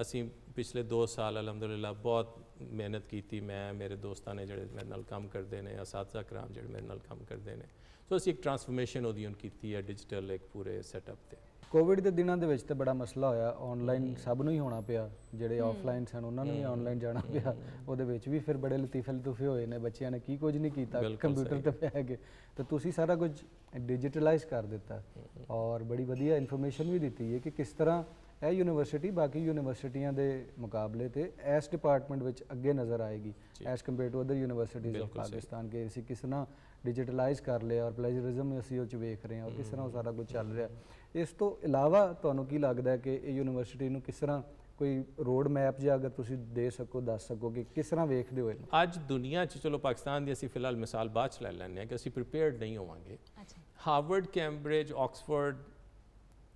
ਅਸੀਂ ਪਿਛਲੇ 2 ਸਾਲ ਅਲਹਮਦੁਲਿਲਾ ਬਹੁਤ ਮਿਹਨਤ ਕੀਤੀ। ਮੈਂ ਮੇਰੇ ਦੋਸਤਾਂ ਨੇ ਜਿਹੜੇ ਮੇਰੇ ਨਾਲ ਕੰਮ ਕਰਦੇ ਨੇ ਅਸਾਤਜ਼ਾ ਕਰਾਮ ਜਿਹੜੇ ਮੇਰੇ ਨਾਲ ਕੰਮ ਕਰਦੇ ਨੇ। ਸੋ ਅਸੀਂ ਇੱਕ ਟਰਾਂਸਫਰਮੇਸ਼ਨ ਉਹਦੀ ਹੁਣ ਕੀਤੀ ਹੈ ਡਿਜੀਟਲ ਇੱਕ ਪੂਰੇ ਸੈਟਅਪ ਤੇ। ਕੋਵਿਡ ਦੇ ਦਿਨਾਂ ਦੇ ਵਿੱਚ ਤੇ ਬੜਾ ਮਸਲਾ ਹੋਇਆ ਆਨਲਾਈਨ ਸਭ ਨੂੰ ਹੀ ਹੋਣਾ ਪਿਆ ਜਿਹੜੇ ਆਫਲਾਈਨ ਸਨ ਉਹਨਾਂ ਨੂੰ ਵੀ ਆਨਲਾਈਨ ਜਾਣਾ ਪਿਆ। ਉਹਦੇ ਵਿੱਚ ਵੀ ਫਿਰ ਬੜੇ ਲਤੀਫੇ ਲਤੂਫੇ ਹੋਏ ਨੇ ਬੱਚਿਆਂ ਨੇ ਕੀ ਕੁਝ ਨਹੀਂ ਕੀਤਾ ਕੰਪਿਊਟਰ ਤੇ ਬਹਿ ਕੇ। ਤੇ ਤੁਸੀਂ ਸਾਰਾ ਕੁਝ ਡਿਜੀਟਲਾਈਜ਼ ਕਰ ਦਿੱਤਾ ਔਰ ਬੜੀ ਵਧੀਆ ਇਨਫੋਰਮੇਸ਼ਨ ਵੀ ਦਿੱਤੀ ਹੈ ਕਿ ਕਿਸ ਤਰ੍ਹਾਂ ਇਹ ਯੂਨੀਵਰਸਿਟੀ ਬਾਕੀ ਯੂਨੀਵਰਸਿਟੀਆਂ ਦੇ ਮੁਕਾਬਲੇ ਤੇ ਇਸ ਡਿਪਾਰਟਮੈਂਟ ਵਿੱਚ ਅੱਗੇ ਨਜ਼ਰ ਆਏਗੀ। As compare to other universities of. Pakistan ਕੇ ਅਸੀਂ ਕਿਸ ਤਰ੍ਹਾਂ ਡਿਜੀਟਲਾਈਜ਼ ਕਰ ਲਿਆ ਔਰ ਪਲੇਜਰਿਜ਼ਮ ਅਸੀਂ ਉਹ ਚ ਵੇਖ ਰਹੇ ਹਾਂ ਔਰ ਕਿਸ ਤਰ੍ਹਾਂ ਉਹ ਸਾਰਾ ਕੁਝ ਚੱਲ ਰਿਹਾ। ਇਸ ਤੋਂ ਇਲਾਵਾ ਤੁਹਾਨੂੰ ਕੀ ਲੱਗਦਾ ਹੈ ਕਿ ਇਹ ਯੂਨੀਵਰਸਿਟੀ ਨੂੰ ਕਿਸ ਤਰ੍ਹਾਂ ਕੋਈ ਰੋਡ ਮੈਪ ਜੇ ਅਗਰ ਤੁਸੀਂ ਦੇ ਸਕੋ ਦੱਸ ਸਕੋ ਕਿ ਕਿਸ ਤਰ੍ਹਾਂ ਵੇਖਦੇ ਹੋਏ ਅੱਜ ਦੁਨੀਆ 'ਚ ਚਲੋ ਪਾਕਿਸਤਾਨ ਦੀ ਅਸੀਂ ਫਿਲਹਾਲ ਮਿਸਾਲ ਬਾਅਦ ਚ ਲੈ ਲੈਂਦੇ ਹਾਂ ਕਿ ਅਸੀਂ ਪ੍ਰੀਪੇਅਰਡ ਨਹੀਂ ਹੋਵਾਂਗੇ। Harvard Cambridge Oxford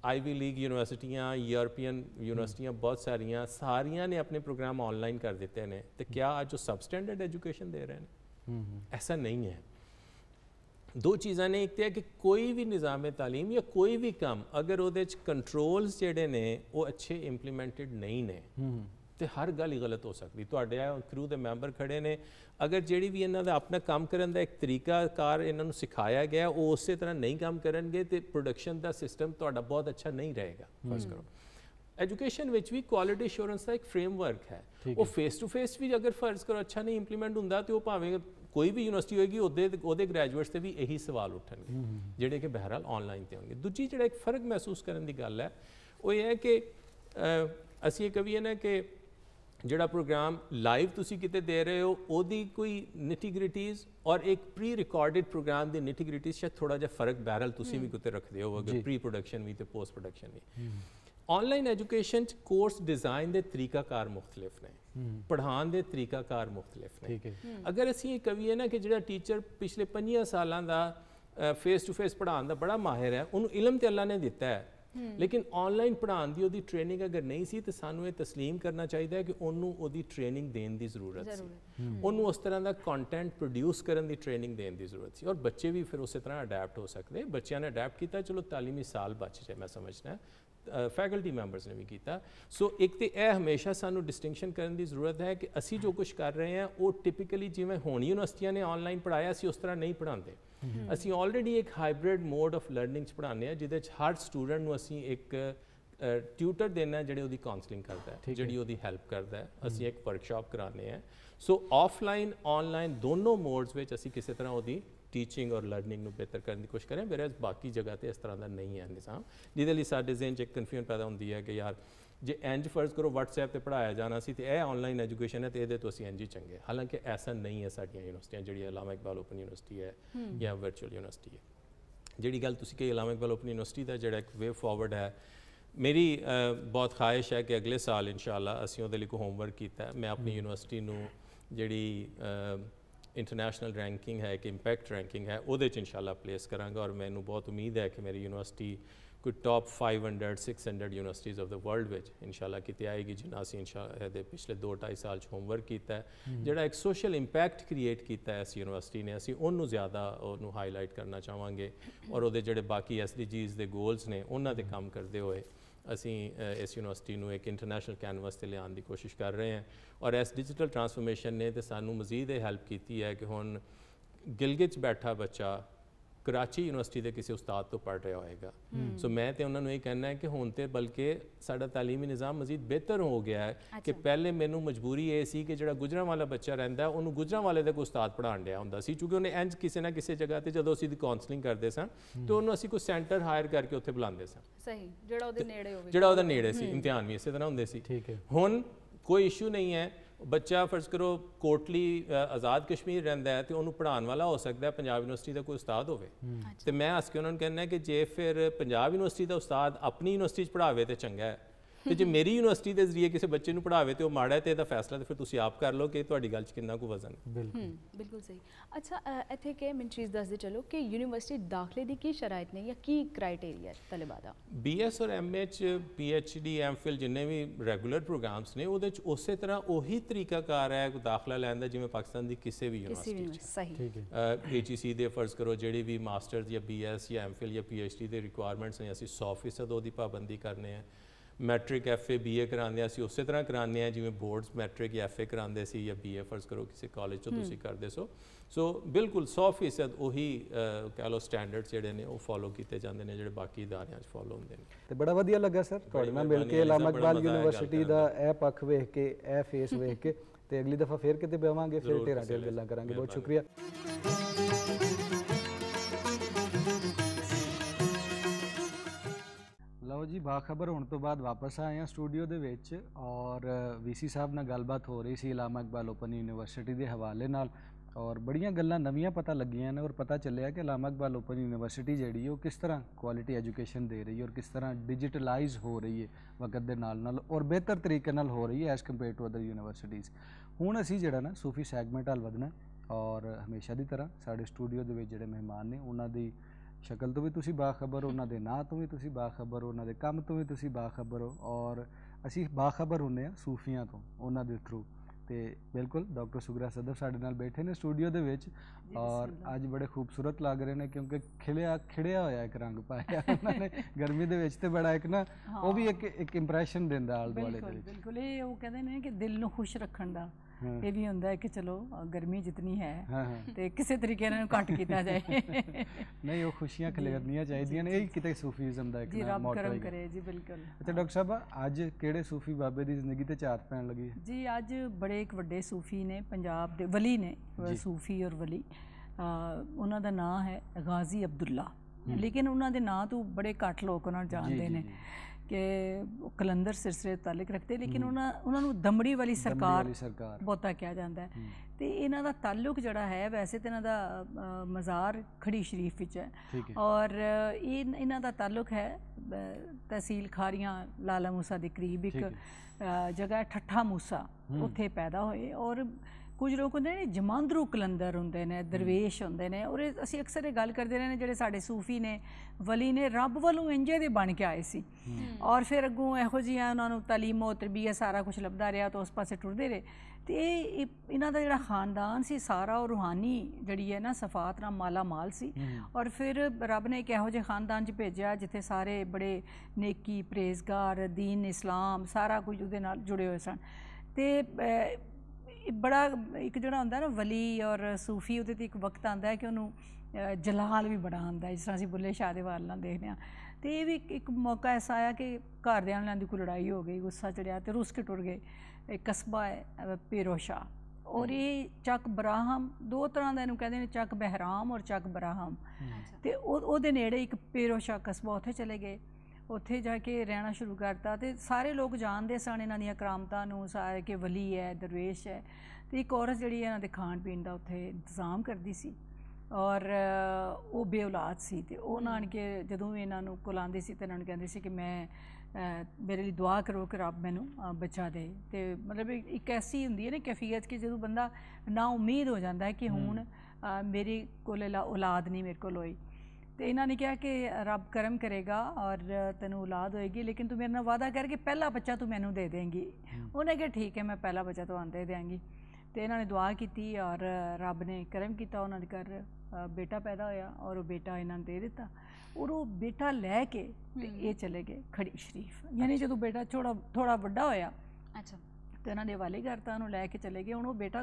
Ivy League ਯੂਨੀਵਰਸਿਟੀਆਂ ਯੂਰਪੀਅਨ ਯੂਨੀਵਰਸਿਟੀਆਂ ਬਹੁਤ ਸਾਰੀਆਂ ਸਾਰੀਆਂ ਨੇ ਆਪਣੇ ਪ੍ਰੋਗਰਾਮ ਆਨਲਾਈਨ ਕਰ ਦਿੱਤੇ ਨੇ ਤੇ ਕਿਆ ਅੱਜ ਉਹ ਸਬਸਟੈਂਡਰਡ ਐਜੂਕੇਸ਼ਨ ਦੇ ਰਹੇ ਨੇ? ਐਸਾ ਨਹੀਂ ਹੈ। ਦੋ ਚੀਜ਼ਾਂ ਨੇ ਇੱਕ ਤੇ ਹੈ ਕਿ ਕੋਈ ਵੀ ਨਿਜ਼ਾਮ ਤਾਲੀਮ ਜਾਂ ਕੋਈ ਵੀ ਕੰਮ ਅਗਰ ਉਹਦੇ ਚ ਕੰਟਰੋਲਸ ਜਿਹੜੇ ਨੇ ਉਹ ਅੱਛੇ ਇੰਪਲੀਮੈਂਟਡ ਨਹੀਂ ਨੇ ਤੇ ਹਰ ਗੱਲ ਹੀ ਗਲਤ ਹੋ ਸਕਦੀ। ਤੁਹਾਡੇ ਆ ਕਰੂ ਦੇ ਮੈਂਬਰ ਖੜੇ ਨੇ। ਅਗਰ ਜਿਹੜੀ ਵੀ ਇਹਨਾਂ ਦਾ ਆਪਣਾ ਕੰਮ ਕਰਨ ਦਾ ਇੱਕ ਤਰੀਕਾ ਕਾਰ ਇਹਨਾਂ ਨੂੰ ਸਿਖਾਇਆ ਗਿਆ ਉਹ ਉਸੇ ਤਰ੍ਹਾਂ ਨਹੀਂ ਕੰਮ ਕਰਨਗੇ ਤੇ ਪ੍ਰੋਡਕਸ਼ਨ ਦਾ ਸਿਸਟਮ ਤੁਹਾਡਾ ਬਹੁਤ ਅੱਛਾ ਨਹੀਂ ਰਹੇਗਾ। ਫਰਜ਼ ਕਰੋ। ਐਜੂਕੇਸ਼ਨ ਵਿੱਚ ਵੀ ਕੁਆਲਿਟੀ ਅਸ਼ੋਰੈਂਸ ਦਾ ਇੱਕ ਫਰੇਮਵਰਕ ਹੈ। ਉਹ ਫੇਸ ਟੂ ਫੇਸ ਵੀ ਅਗਰ ਫਰਜ਼ ਕਰੋ ਅੱਛਾ ਨਹੀਂ ਇੰਪਲੀਮੈਂਟ ਹੁੰਦਾ ਤੇ ਉਹ ਭਾਵੇਂ ਕੋਈ ਵੀ ਯੂਨੀਵਰਸਿਟੀ ਹੋਏਗੀ ਉਹਦੇ ਉਹਦੇ ਗ੍ਰੈਜੂਏਟਸ ਤੇ ਵੀ ਇਹੀ ਸਵਾਲ ਉੱਠਣਗੇ ਜਿਹੜੇ ਕਿ ਬਹਰਹਾਲ ਆਨਲਾਈਨ ਤੇ ਹੋਣਗੇ ਦੂਜੀ ਜਿਹੜਾ ਇੱਕ ਫ਼ਰਕ ਮਹਿਸੂਸ ਕਰਨ ਦੀ ਗੱਲ ਹੈ ਉਹ ਇਹ ਹੈ ਕਿ ਅ, ਅਸੀਂ ਇਹ ਕਹੀਏ ਨਾ ਕਿ ਜਿਹੜਾ ਪ੍ਰੋਗਰਾਮ ਲਾਈਵ ਤੁਸੀਂ ਕਿਤੇ ਦੇ ਰਹੇ ਹੋ ਉਹਦੀ ਕੋਈ ਨਿਟੀਗ੍ਰਿਟੀਜ਼ ਔਰ ਇੱਕ ਪ੍ਰੀ ਰਿਕਾਰਡਡ ਪ੍ਰੋਗਰਾਮ ਦੀ ਨਿਟੀਗ੍ਰਿਟੀਜ਼ ਸ਼ਾਇਦ ਥੋੜਾ ਜਿਹਾ ਫ਼ਰਕ ਬਹਰਹਾਲ ਤੁਸੀਂ ਵੀ ਕਿਤੇ ਰੱਖਦੇ ਹੋਵੋਗੇ ਪ੍ਰੀ ਪ੍ਰੋਡਕਸ਼ਨ ਵੀ ਤੇ ਪੋਸਟ ਪ੍ਰੋਡਕਸ਼ਨ ਵੀ ਆਨਲਾਈਨ ਐਜੂਕੇਸ਼ਨ ਚ ਕੋਰਸ ਡਿਜ਼ਾਈਨ ਦੇ ਤਰੀਕਾਕਾਰ ਮੁxtਲਿਫ ਨੇ ਪੜ੍ਹਾਉਣ ਦੇ ਤਰੀਕਾਕਾਰ ਮੁxtਲਿਫ ਨੇ ਠੀਕ ਹੈ ਅਗਰ ਅਸੀਂ ਇਹ ਕਹੀਏ ਨਾ ਕਿ ਜਿਹੜਾ ਟੀਚਰ ਪਿਛਲੇ 5 ਸਾਲਾਂ ਦਾ ਫੇਸ ਟੂ ਫੇਸ ਪੜ੍ਹਾਉਣ ਦਾ ਬੜਾ ਮਾਹਿਰ ਹੈ ਉਹਨੂੰ ਇਲਮ ਤੇ ਅੱਲਾ ਨੇ ਦਿੱਤਾ ਹੈ ਲੇਕਿਨ ਆਨਲਾਈਨ ਪੜ੍ਹਾਉਣ ਦੀ ਉਹਦੀ ਟ੍ਰੇਨਿੰਗ ਅਗਰ ਨਹੀਂ ਸੀ ਤੇ ਸਾਨੂੰ ਇਹ تسلیم ਕਰਨਾ ਚਾਹੀਦਾ ਹੈ ਕਿ ਉਹਨੂੰ ਉਹਦੀ ਟ੍ਰੇਨਿੰਗ ਦੇਣ ਦੀ ਜ਼ਰੂਰਤ ਸੀ ਉਹਨੂੰ ਉਸ ਤਰ੍ਹਾਂ ਦਾ ਕੰਟੈਂਟ ਪ੍ਰੋਡਿਊਸ ਕਰਨ ਦੀ ਟ੍ਰੇਨਿੰਗ ਦੇਣ ਦੀ ਜ਼ਰੂਰਤ ਸੀ ਔਰ ਬੱਚੇ ਵੀ ਫਿਰ ਉਸੇ ਤਰ੍ਹਾਂ ਅਡਾਪਟ ਹੋ ਸਕਦੇ ਬੱਚਿਆਂ ਨੇ ਅਡਾਪਟ ਕੀਤਾ ਚਲੋ ਤਾਲੀਮੀ ਸਾਲ ਬਚ ਜਾਏ ਮੈਂ ਸਮਝਦਾ ਫੈਕਲਟੀ ਮੈਂਬਰਸ ਨੇ ਵੀ ਕੀਤਾ। ਸੋ ਇੱਕ ਤੇ ਇਹ ਹਮੇਸ਼ਾ ਸਾਨੂੰ ਡਿਸਟਿੰਕਸ਼ਨ ਕਰਨ ਦੀ ਜ਼ਰੂਰਤ ਹੈ ਕਿ ਅਸੀਂ ਜੋ ਕੁਝ ਕਰ ਰਹੇ ਹਾਂ ਉਹ ਟਿਪੀਕਲੀ ਜਿਵੇਂ ਹੁਣ ਯੂਨੀਵਰਸਿਟੀਆਂ ਨੇ ਆਨਲਾਈਨ ਪੜਾਇਆ ਸੀ ਉਸ ਤਰ੍ਹਾਂ ਨਹੀਂ ਪੜਾਉਂਦੇ ਅਸੀਂ ਆਲਰੇਡੀ ਇੱਕ ਹਾਈਬ੍ਰਿਡ ਮੋਡ ਆਫ ਲਰਨਿੰਗ ਚ ਪੜਾਉਂਦੇ ਆ ਜਿਹਦੇ ਚ ਹਰ ਸਟੂਡੈਂਟ ਨੂੰ ਅਸੀਂ ਇੱਕ ਟਿਊਟਰ ਦੇਣਾ ਜਿਹੜੇ ਉਹਦੀ ਕਾਉਂਸਲਿੰਗ ਕਰਦਾ ਹੈ ਜਿਹੜੀ ਉਹਦੀ ਹੈਲਪ ਕਰਦਾ ਹੈ। ਅਸੀਂ ਇੱਕ ਵਰਕਸ਼ਾਪ ਕਰਾਉਂਦੇ ਆ ਸੋ ਆਫਲਾਈਨ ਆਨਲਾਈਨ ਦੋਨੋਂ ਮੋਡਸ ਵਿੱਚ ਅਸੀਂ ਕਿਸੇ ਤਰ੍ਹਾਂ ਉਹਦੀ ਟੀਚਿੰਗ ਔਰ ਲਰਨਿੰਗ ਨੂੰ ਬਿਹਤਰ ਕਰਨ ਦੀ ਕੋਸ਼ਿਸ਼ ਕरें ਵੈਰਸ ਬਾਕੀ ਜਗ੍ਹਾ ਤੇ ਇਸ ਤਰ੍ਹਾਂ ਦਾ ਨਹੀਂ ਹੈ ਨਿਜ਼ਾਮ ਜਿਹਦੇ ਲਈ ਸਾਡੇ ਜ਼ਿਹਨ 'ਚ ਇੱਕ ਕਨਫਿਊਜ਼ਨ ਪੈਦਾ ਹੁੰਦੀ ਹੈ ਕਿ ਯਾਰ ਜੇ ਇੰਜ ਫਰਜ਼ ਕਰੋ WhatsApp ਤੇ ਪੜਾਇਆ ਜਾਣਾ ਸੀ ਤੇ ਇਹ ਆਨਲਾਈਨ ਐਜੂਕੇਸ਼ਨ ਹੈ ਤੇ ਇਹਦੇ ਤੋਂ ਅਸੀਂ ਇੰਜ ਹੀ ਚੰਗੇ ਹਾਲਾਂਕਿ ਐਸਾ ਨਹੀਂ ਹੈ ਸਾਡੀਆਂ ਯੂਨੀਵਰਸਿਟੀਆਂ ਜਿਹੜੀ ਅਲਾਮਾ ਇਕਬਾਲ ਓਪਨ ਯੂਨੀਵਰਸਿਟੀ ਹੈ ਜਾਂ ਵਰਚੁਅਲ ਯੂਨੀਵਰਸਿਟੀ ਹੈ ਜਿਹੜੀ ਗੱਲ ਤੁਸੀਂ ਕਹੀ ਅਲਾਮਾ ਇਕਬਾਲ ਓਪਨ ਯੂਨੀਵਰਸਿਟੀ ਦਾ ਜਿਹੜਾ ਇੱਕ ਵੇ ਫਾਰਵਰਡ ਹੈ ਮੇਰੀ ਅ, ਬਹੁਤ ਖਾਹਿਸ਼ ਹੈ ਕਿ ਅਗਲੇ ਸਾਲ ਇਨਸ਼ਾਅੱਲਾ ਅਸੀਂ ਉਹਦੇ ਲਈ ਕੋਈ ਹੋਮਵਰਕ ਕੀਤਾ ਹੈ। ਮੈਂ ਆਪਣੀ ਯੂਨੀਵਰਸਿਟੀ ਨੂੰ ਜਿਹੜੀ ਇੰਟਰਨੈਸ਼ਨਲ ਰੈਂਕਿੰਗ ਹੈ ਕਿ ਇੰਪੈਕਟ ਰੈਂਕਿੰਗ ਹੈ ਉਹਦੇ ਚ ਇਨਸ਼ਾਅੱਲਾ ਪਲੇਸ ਕਰਾਂਗਾ ਔਰ ਮੈਨੂੰ ਬਹੁਤ ਉਮੀਦ ਹੈ ਕਿ ਮੇਰੀ ਯੂਨੀਵਰਸਿਟੀ ਕੋਈ top 500 600 universities of the world ਵਿੱਚ ਇਨਸ਼ਾਅੱਲਾ ਕਿਤੇ ਆਏਗੀ ਜਿਨ੍ਹਾਂ ਅਸੀਂ ਇਨਸ਼ਾਅੱਲਾ ਇਹਦੇ ਪਿਛਲੇ 2.5 ਸਾਲ ਚ ਹੋਮਵਰਕ ਕੀਤਾ ਜਿਹੜਾ ਇੱਕ ਸੋਸ਼ਲ ਇੰਪੈਕਟ ਕ੍ਰੀਏਟ ਕੀਤਾ ਹੈ ਇਸ ਯੂਨੀਵਰਸਿਟੀ ਨੇ ਅਸੀਂ ਉਹਨੂੰ ਜ਼ਿਆਦਾ ਉਹਨੂੰ ਹਾਈਲਾਈਟ ਕਰਨਾ ਚਾਹਾਂਗੇ ਔਰ ਉਹਦੇ ਜਿਹੜੇ ਬਾਕੀ ਐਸਡੀਜੀਜ਼ ਦੇ ਗੋਲਸ ਨੇ ਉਹਨਾਂ ਤੇ ਕੰਮ ਕਰਦੇ ਹੋਏ ਅਸੀਂ ਇਸ ਯੂਨੀਵਰਸਿਟੀ ਨੂੰ ਇੱਕ ਇੰਟਰਨੈਸ਼ਨਲ ਕੈਨਵਸ ਤੇ ਲਿਆਉਣ ਦੀ ਕੋਸ਼ਿਸ਼ ਕਰ ਰਹੇ ਹਾਂ ਔਰ ਇਸ ਡਿਜੀਟਲ ਟਰਾਂਸਫਰਮੇਸ਼ਨ ਨੇ ਤੇ ਸਾਨੂੰ ਮਜ਼ੀਦ ਇਹ ਹੈਲਪ ਕੀਤੀ ਹੈ ਕਿ ਹੁਣ ਗਿਲਗਿਤ ਬੈਠਾ ਬੱਚਾ ਕਰਾਚੀ ਯੂਨੀਵਰਸਿਟੀ ਦੇ ਕਿਸੇ ਉਸਤਾਦ ਤੋਂ ਪੜ੍ਹ ਰਿਹਾ ਹੋਏਗਾ। ਸੋ ਮੈਂ ਤੇ ਉਹਨਾਂ ਨੂੰ ਇਹ ਕਹਿਣਾ ਹੈ ਕਿ ਹੁਣ ਤੇ ਬਲਕਿ ਸਾਡਾ ਤਾਲੀਮੀ ਨਿਜ਼ਾਮ ਮਜ਼ੀਦ ਬਿਹਤਰ ਹੋ ਗਿਆ ਹੈ ਕਿ ਪਹਿਲੇ ਮੈਨੂੰ ਮਜਬੂਰੀ ਇਹ ਸੀ ਕਿ ਜਿਹੜਾ ਗੁਜਰਾਂ ਵਾਲਾ ਬੱਚਾ ਰਹਿੰਦਾ ਉਹਨੂੰ ਗੁਜਰਾਂ ਵਾਲੇ ਦਾ ਕੋਈ ਉਸਤਾਦ ਪੜ੍ਹਾਉਣ ਡਿਆ ਹੁੰਦਾ ਸੀ ਕਿਉਂਕਿ ਉਹਨੇ ਇੰਜ ਕਿਸੇ ਨਾ ਕਿਸੇ ਜਗ੍ਹਾ ਤੇ ਜਦੋਂ ਅਸੀਂ ਦੀ ਕਾਉਂਸਲਿੰਗ ਕਰਦੇ ਸਾਂ ਤੇ ਉਹਨੂੰ ਅਸੀਂ ਕੋਈ ਸੈਂਟਰ ਹਾਇਰ ਕਰਕੇ ਉੱਥੇ ਬੁਲਾਉਂਦੇ ਸਾਂ। ਸਹੀ ਜਿਹੜਾ ਉਹਦੇ ਨੇੜੇ ਹੋਵੇ। ਜਿਹੜਾ ਉਹਦਾ ਨੇੜੇ ਸੀ ਇਮਤਿਹਾਨ ਵੀ ਇਸੇ ਤਰ੍ਹਾਂ ਹੁੰਦੇ ਸੀ। ਠੀਕ ਹੈ। ਹੁਣ ਕੋਈ ਇਸ਼ੂ ਨਹੀਂ ਹੈ ਬੱਚਾ ਫਰਜ਼ ਕਰੋ ਕੋਟਲੀ ਆਜ਼ਾਦ ਕਸ਼ਮੀਰ ਰਹਿੰਦਾ ਹੈ ਤੇ ਉਹਨੂੰ ਪੜ੍ਹਾਉਣ ਵਾਲਾ ਹੋ ਸਕਦਾ ਹੈ ਪੰਜਾਬ ਯੂਨੀਵਰਸਿਟੀ ਦਾ ਕੋਈ ਉਸਤਾਦ ਹੋਵੇ। ਤੇ ਮੈਂ ਹੱਸ ਕੇ ਉਹਨਾਂ ਨੂੰ ਕਹਿੰਦਾ ਕਿ ਜੇ ਫਿਰ ਪੰਜਾਬ ਯੂਨੀਵਰਸਿਟੀ ਦਾ ਉਸਤਾਦ ਆਪਣੀ ਯੂਨੀਵਰਸਿਟੀ 'ਚ ਪੜ੍ਹਾਵੇ ਤੇ ਚੰਗਾ ਹੈ ਤੇ ਜੇ ਮੇਰੀ ਯੂਨੀਵਰਸਿਟੀ ਦੇ ਜ਼ਰੀਏ ਕਿਸੇ ਬੱਚੇ ਨੂੰ ਪੜ੍ਹਾਵੇ ਤੇ ਉਹ ਮਾੜਾ ਹੈ ਤੇ ਇਹਦਾ ਫੈਸਲਾ ਤੇ ਫਿਰ ਤੁਸੀਂ ਆਪ ਕਰ ਲਓ ਕਿ ਤੁਹਾਡੀ ਗੱਲ 'ਚ ਕਿੰਨਾ ਕੁ ਵਜ਼ਨ ਹੈ। ਬਿਲਕੁਲ। ਬਿਲਕੁਲ ਸਹੀ। ਅੱਛਾ ਇੱਥੇ ਕਿ ਮੈਨੂੰ ਚੀਜ਼ ਦੱਸਦੇ ਚਲੋ ਕਿ ਯੂਨੀਵਰਸਿਟੀ ਦਾਖਲੇ ਦੀ ਕੀ ਸ਼ਰਾਇਤ ਨੇ ਜਾਂ ਕੀ ਕ੍ਰਾਈਟੇਰੀਆ ਹੈ ਤਲਬਾ ਦਾ ਬੀਐਸ ਔਰ ਐਮਏ ਚ ਪੀਐਚਡੀ ਐਮਫਿਲ ਜਿੰਨੇ ਵੀ ਰੈਗੂਲਰ ਪ੍ਰੋਗਰਾਮਸ ਨੇ ਉਹਦੇ ਚ ਉਸੇ ਤਰ੍ਹਾਂ ਉਹੀ ਤਰੀਕਾਕਾਰ ਹੈ ਦਾਖਲਾ ਲੈਣ ਦਾ ਜਿਵੇਂ ਪਾਕਿਸਤਾਨ ਦੀ ਕਿਸੇ ਵੀ ਯੂਨੀਵਰਸਿਟੀ 'ਚ। ਸਹੀ। ਠੀਕ ਹੈ ਏਜੀਸੀ ਦੇ ਫਰਜ਼ ਕਰੋ ਜਿਹੜੀ ਵੀ ਮਾਸਟਰਸ ਜਾਂ ਬੀਐਸ ਜਾਂ ਐਮਫਿਲ ਜਾਂ ਪੀਐਚਡੀ ਦੇ ਰਿਕੁਆਇਰਮੈਂਟਸ ਨੇ ਅਸੀਂ 100% ਉਹਦੀ ਪਾਬੰਦੀ ਕਰਨੇ ਆ। ਮੈਟ੍ਰਿਕ ਐਫਏ ਬੀਏ ਕਰਾਉਂਦੇ ਆ ਅਸੀਂ ਉਸੇ ਤਰ੍ਹਾਂ ਕਰਾਉਂਦੇ ਆ ਜਿਵੇਂ ਬੋਰਡਸ ਮੈਟ੍ਰਿਕ ਜਾਂ ਐਫਏ ਕਰਾਉਂਦੇ ਸੀ ਜਾਂ ਬੀਏ ਫਰਜ਼ ਕਰੋ ਕਿਸੇ ਕਾਲਜ ਚੋਂ ਤੁਸੀਂ ਕਰਦੇ ਸੋ ਸੋ ਬਿਲਕੁਲ 100% ਉਹੀ ਕਹਿ ਲਓ ਸਟੈਂਡਰਡਸ ਜਿਹੜੇ ਨੇ ਉਹ ਫੋਲੋ ਕੀਤੇ ਜਾਂਦੇ ਨੇ ਜਿਹੜੇ ਬਾਕੀ ਇਦਾਰਿਆਂ 'ਚ ਫੋਲੋ ਹੁੰਦੇ ਨੇ। ਤੇ ਬੜਾ ਵਧੀਆ ਲੱਗਾ ਸਰ ਤੁਹਾਡੇ ਨਾਲ ਮਿਲ ਕੇ ਬੜਾ ਇਕਬਾਲ ਯੂਨੀਵਰਸਿਟੀ ਦਾ ਇਹ ਪੱਖ ਵੇਖ ਕੇ ਇਹ ਫੇਸ ਵੇਖ ਕੇ ਤੇ ਅਗਲੀ ਦਫਾ ਫੇਰ ਕਿਤੇ ਬਵਾਂਗੇ ਫਿਰ ਵੇਲੇ। ਗੱਲਾਂ ਕਰਾਂਗੇ। ਬਹੁਤ। ਸ਼ੁਕਰੀਆ। ਜੀ, ਬਾਖਬਰ ਹੋਣ ਤੋਂ ਬਾਅਦ ਵਾਪਸ ਆਏ ਹਾਂ ਸਟੂਡੀਓ ਦੇ ਵਿੱਚ ਔਰ ਵੀਸੀ ਸਾਹਿਬ ਨਾਲ ਗੱਲਬਾਤ ਹੋ ਰਹੀ ਸੀ ਇਲਾਮਾ ਇਕਬਾਲ ਓਪਨ ਯੂਨੀਵਰਸਿਟੀ ਦੇ ਹਵਾਲੇ ਨਾਲ ਔਰ ਬੜੀਆਂ ਗੱਲਾਂ ਨਵੀਆਂ ਪਤਾ ਲੱਗੀਆਂ ਨੇ ਔਰ ਪਤਾ ਚੱਲਿਆ ਕਿ ਇਲਾਮਾ ਇਕਬਾਲ ਓਪਨ ਯੂਨੀਵਰਸਿਟੀ ਜਿਹੜੀ ਹੈ ਉਹ ਕਿਸ ਤਰ੍ਹਾਂ ਕੁਆਲਿਟੀ ਐਜੂਕੇਸ਼ਨ ਦੇ ਰਹੀ ਹੈ ਔਰ ਕਿਸ ਤਰ੍ਹਾਂ ਡਿਜੀਟਲਾਈਜ਼ ਹੋ ਰਹੀ ਹੈ ਵਕਤ ਦੇ ਨਾਲ ਨਾਲ ਔਰ ਬਿਹਤਰ ਤਰੀਕੇ ਨਾਲ ਹੋ ਰਹੀ ਹੈ as compare to other universities ਹੁਣ ਅਸੀਂ ਜਿਹੜਾ ਨਾ ਸੂਫੀ ਸੈਗਮੈਂਟ ਵੱਲ ਵਧਣਾ ਔਰ ਹਮੇਸ਼ਾ ਦੀ ਤਰ੍ਹਾਂ ਸਾਡੇ ਸਟੂਡੀਓ ਦੇ ਵਿੱਚ ਜਿਹੜੇ ਮਹਿਮਾਨ ਨੇ ਉਹਨਾਂ ਦੀ ਸ਼ਕਲ ਤੋਂ ਵੀ ਤੁਸੀਂ ਬਾਖਬਰ ਹੋ ਉਹਨਾਂ ਦੇ ਨਾਂ ਤੋਂ ਵੀ ਤੁਸੀਂ ਬਾਖਬਰ ਹੋ ਉਹਨਾਂ ਦੇ ਕੰਮ ਤੋਂ ਵੀ ਤੁਸੀਂ ਬਾਖਬਰ ਹੋ ਔਰ ਅਸੀਂ ਬਾਖਬਰ ਹੁੰਨੇ ਆ ਸੂਫੀਆਂ ਤੋਂ ਉਹਨਾਂ ਦੇ ਥਰੂ ਤੇ ਬਿਲਕੁਲ ਡਾਕਟਰ ਸੁਗਰਾ ਸਦਫ ਸਾਡੇ ਨਾਲ ਬੈਠੇ ਨੇ ਸਟੂਡੀਓ ਦੇ ਵਿੱਚ ਔਰ ਅੱਜ ਬੜੇ ਖੂਬਸੂਰਤ ਲੱਗ ਰਹੇ ਨੇ ਕਿਉਂਕਿ ਖਿਲਿਆ ਖਿੜਿਆ ਹੋਇਆ ਇੱਕ ਰੰਗ ਪਾਇਆ ਉਹਨਾਂ ਨੇ ਗਰਮੀ ਦੇ ਵਿੱਚ ਤੇ ਬੜਾ ਇੱਕ ਨਾ ਉਹ ਵੀ ਇੱਕ ਇੱਕ ਇੰਪ੍ਰੈਸ਼ਨ ਦਿੰਦਾ ਆਲੇ ਦੁਆਲੇ ਦੇ ਵਿੱਚ। ਬਿਲਕੁਲ ਇਹ ਉਹ ਕਹਿੰਦੇ ਨੇ ਕਿ ਦਿਲ ਨੂੰ ਖੁਸ਼ ਰੱਖਣ ਦਾ। ਇਹ ਵੀ ਹੁੰਦਾ ਹੈ ਕਿ ਚਲੋ ਗਰਮੀ ਜਿਤਨੀ ਹੈ ਹਾਂ ਹਾਂ। ਤੇ ਕਿਸੇ ਤਰੀਕੇ ਨਾਲ ਘੱਟ ਕੀਤਾ ਜਾਏ। ਨਹੀਂ ਉਹ ਖੁਸ਼ੀਆਂ ਖਲੇਰਨੀਆਂ ਚਾਹੀਦੀਆਂ ਨੇ। ਇਹ ਕਿਤੇ ਸੂਫੀਜ਼ਮ ਦਾ ਇੱਕ ਜੀ ਨਾ ਰੱਬ motto ਕਰਮ ਹੈਗਾ। ਕਰੇ ਜੀ ਬਿਲਕੁਲ। ਅੱਛਾ ਡਾਕਟਰ ਸਾਹਿਬ ਅੱਜ ਕਿਹੜੇ ਸੂਫੀ ਬਾਬੇ ਦੀ ਜ਼ਿੰਦਗੀ ਤੇ ਝਾਤ ਪੈਣ ਲੱਗੀ ਹੈ? ਜੀ ਅੱਜ ਬੜੇ ਇੱਕ ਵੱਡੇ ਸੂਫੀ ਨੇ ਪੰਜਾਬ ਦੇ ਵਲੀ ਨੇ ਸੂਫੀ ਔਰ ਵਲੀ। ਉਹਨਾਂ ਦਾ ਨਾਮ ਹੈ ਗਾਜ਼ੀ ਅਬਦੁੱਲਾ। ਲੇਕਿਨ ਉਹਨਾਂ ਦੇ ਨਾਂ ਤੋਂ ਬੜੇ ਘੱਟ ਲੋਕ ਉਹਨਾਂ ਨੂੰ ਜਾਣਦੇ ਨੇ। ਕਿ ਉਹ ਕਲੰਦਰ ਸਿਰਸਰੇ ਤਾਲੁਕ ਰੱਖਦੇ ਲੇਕਿਨ ਉਹਨਾਂ ਉਹਨਾਂ ਨੂੰ ਦਮੜੀ ਵਾਲੀ ਸਰਕਾਰ ਬਹੁਤਾ ਕਿਹਾ ਜਾਂਦਾ ਹੈ। ਤੇ ਇਹਨਾਂ ਦਾ ਤਾਲੁਕ ਜਿਹੜਾ ਹੈ ਵੈਸੇ ਤੇ ਇਹਨਾਂ ਦਾ ਮਜ਼ਾਰ ਖੜੀ ਸ਼ਰੀਫ ਵਿੱਚ ਹੈ। ਔਰ ਇਹ ਇਹਨਾਂ ਦਾ ਤਾਲੁਕ ਹੈ ਤਹਿਸੀਲ ਖਾਰੀਆਂ ਲਾਲਾ ਮੂਸਾ ਦੇ ਕਰੀਬ ਇੱਕ ਜਗ੍ਹਾ ਠੱਠਾ ਮੂਸਾ। ਉੱਥੇ ਪੈਦਾ ਹੋਏ ਔਰ ਕੁਝ ਲੋਕ ਹੁੰਦੇ ਨੇ ਜਮਾਂਦਰੂ ਕਲੰਦਰ ਹੁੰਦੇ ਨੇ ਦਰਵੇਸ਼ ਹੁੰਦੇ ਨੇ। ਔਰ ਇਹ ਅਸੀਂ ਅਕਸਰ ਇਹ ਗੱਲ ਕਰਦੇ ਰਹੇ ਨੇ ਜਿਹੜੇ ਸਾਡੇ ਸੂਫੀ ਨੇ ਵਲੀ ਨੇ ਰੱਬ ਵੱਲੋਂ ਇੰਜੇ ਦੇ ਬਣ ਕੇ ਆਏ ਸੀ। ਔਰ ਫਿਰ ਅੱਗੋਂ ਇਹੋ ਜਿਹੀਆਂ ਉਹਨਾਂ ਨੂੰ ਤਾਲੀਮੋ ਤਰਬੀਅਤ ਸਾਰਾ ਕੁਝ ਲੱਭਦਾ ਰਿਹਾ ਤਾਂ ਉਸ ਪਾਸੇ ਟੁਰਦੇ ਰਹੇ। ਤੇ ਇਹ ਇਹ- ਇਹਨਾਂ ਦਾ ਜਿਹੜਾ ਖਾਨਦਾਨ ਸੀ ਸਾਰਾ ਉਹ ਰੂਹਾਨੀ ਜਿਹੜੀ ਹੈ ਨਾ ਸਫਾਤ ਨਾਲ ਮਾਲਾ ਮਾਲ ਸੀ ਔਰ ਫਿਰ ਰੱਬ ਨੇ ਇੱਕ ਇਹੋ ਜਿਹੇ ਖਾਨਦਾਨ 'ਚ ਭੇਜਿਆ ਜਿੱਥੇ ਸਾਰੇ ਬੜੇ ਨੇਕੀ ਪ੍ਰੇਜ਼ਗਾਰ ਦੀਨ ਇਸਲਾਮ ਸਾਰਾ ਕੁਝ ਉਹਦੇ ਨਾਲ ਜੁੜੇ ਹੋਏ ਸਨ। ਤੇ ਬੜਾ ਇੱਕ ਜਿਹੜਾ ਹੁੰਦਾ ਨਾ ਵਲੀ ਔਰ ਸੂਫੀ ਉਹਦੇ ਤੇ ਇੱਕ ਵਕਤ ਆਂਦਾ ਹੈ ਕਿ ਉਹਨੂੰ ਜਲਾਲ ਵੀ ਬੜਾ ਆਂਦਾ ਜਿਸ ਤਰ੍ਹਾਂ ਅਸੀਂ ਬੁੱਲੇ ਸ਼ਾਹ ਦੇ ਵਾਲ ਨਾਲ ਦੇਖਦੇ ਹਾਂ। ਤੇ ਇਹ ਵੀ ਇੱਕ- ਇੱਕ ਮੌਕਾ ਐਸਾ ਆਇਆ ਕਿ ਘਰਦਿਆਂ ਨਾਲ ਦੀ ਕੋਈ ਲੜਾਈ ਹੋ ਗਈ ਗੁੱਸਾ ਚੜਿਆ ਤੇ ਰੁੱਸ ਕੇ ਟੁਰ ਗਏ। ਇਹ ਕਸਬਾ ਹੈ ਪੀਰੋਸ਼ਾ ਔਰ ਇਹ ਚੱਕ ਬਰਾਹਮ ਦੋ ਤਰ੍ਹਾਂ ਦਾ ਇਹਨੂੰ ਕਹਿੰਦੇ ਨੇ ਚੱਕ ਬਹਿਰਾਮ ਔਰ ਚੱਕ ਬਰਾਹਮ। ਤੇ ਉਹ ਉਹਦੇ ਨੇੜੇ ਇੱਕ ਪੀਰੋਸ਼ਾ ਕਸਬਾ ਉੱਥੇ ਚਲੇ ਗਏ। ਉੱਥੇ ਜਾ ਕੇ ਰਹਿਣਾ ਸ਼ੁਰੂ ਕਰਤਾ ਤੇ ਸਾਰੇ ਲੋਕ ਜਾਣਦੇ ਸਨ ਇਹਨਾਂ ਦੀਆਂ ਕਰਾਮਤਾਂ ਨੂੰ ਸਾਰੇ ਕਿ ਵਲੀ ਹੈ ਦਰਵੇਸ਼ ਹੈ। ਤੇ ਇੱਕ ਔਰਤ ਜਿਹੜੀ ਇਹਨਾਂ ਦੇ ਖਾਣ ਪੀਣ ਦਾ ਉੱਥੇ ਇੰਤਜ਼ਾਮ ਕਰਦੀ ਸੀ ਔਰ ਉਹ ਬੇਔਲਾਦ ਸੀ ਤੇ ਉਹ ਨਾਨ ਕੇ ਜਦੋਂ ਵੀ ਇਹਨਾਂ ਨੂੰ ਕੋਲ ਆਉਂਦੀ ਸੀ ਤੇ ਇਹਨਾਂ ਨੂੰ ਕਹਿੰਦੇ ਸੀ ਕਿ ਮੈਂ ਮੇਰੇ ਲਈ ਦੁਆ ਕਰੋ ਕਿ ਰੱਬ ਮੈਨੂੰ ਬੱਚਾ ਦੇ। ਤੇ ਮਤਲਬ ਇੱਕ ਐਸੀ ਹੁੰਦੀ ਹੈ ਨਾ ਕੈਫੀਅਤ ਕਿ ਜਦੋਂ ਬੰਦਾ ਨਾ ਉਮੀਦ ਹੋ ਜਾਂਦਾ ਹੈ ਕਿ ਹੁਣ ਮੇਰੇ ਕੋਲ ਔਲਾਦ ਨਹੀਂ ਮੇਰੇ ਕੋਲ ਹੋਈ। ਤੇ ਇਹਨਾਂ ਨੇ ਕਿਹਾ ਕਿ ਰੱਬ ਕਰਮ ਕਰੇਗਾ ਔਰ ਤੈਨੂੰ ਔਲਾਦ ਹੋਏਗੀ ਲੇਕਿਨ ਤੂੰ ਮੇਰੇ ਨਾਲ ਵਾਅਦਾ ਕਰ ਕਿ ਪਹਿਲਾ ਬੱਚਾ ਤੂੰ ਮੈਨੂੰ ਦੇ ਦੇਂਗੀ ਉਹਨੇ ਕਿਹਾ ਠੀਕ ਹੈ ਮੈਂ ਪਹਿਲਾ ਬੱਚਾ ਤੁਹਾਨੂੰ ਦੇ ਦਿਆਂਗੀ ਤੇ ਇਹਨਾਂ ਨੇ ਦੁਆ ਕੀਤੀ ਔਰ ਰੱਬ ਨੇ ਕਰਮ ਕੀਤਾ ਉਹਨਾਂ ਦੇ ਘਰ ਅ, ਬੇਟਾ ਪੈਦਾ ਹੋਇਆ ਔਰ ਉਹ ਬੇਟਾ ਇਹਨਾਂ ਨੂੰ ਦੇ ਦਿੱਤਾ ਔਰ ਉਹ ਬੇਟਾ ਲੈ ਕੇ ਤੇ ਇਹ ਚਲੇ ਗਏ ਖੜੀ ਸ਼ਰੀਫ ਯਾਨੀ ਜਦੋਂ ਬੇਟਾ ਥੋੜਾ ਥੋੜਾ ਵੱਡਾ ਹੋਇਆ ਅੱਛਾ ਤੇ ਉਹਨਾਂ ਦੇ ਵਾਲੇ ਘਰ ਤਾਂ ਉਹਨੂੰ ਲੈ ਕੇ ਚਲੇ ਗਏ ਹੁਣ ਉਹ ਬੇਟਾ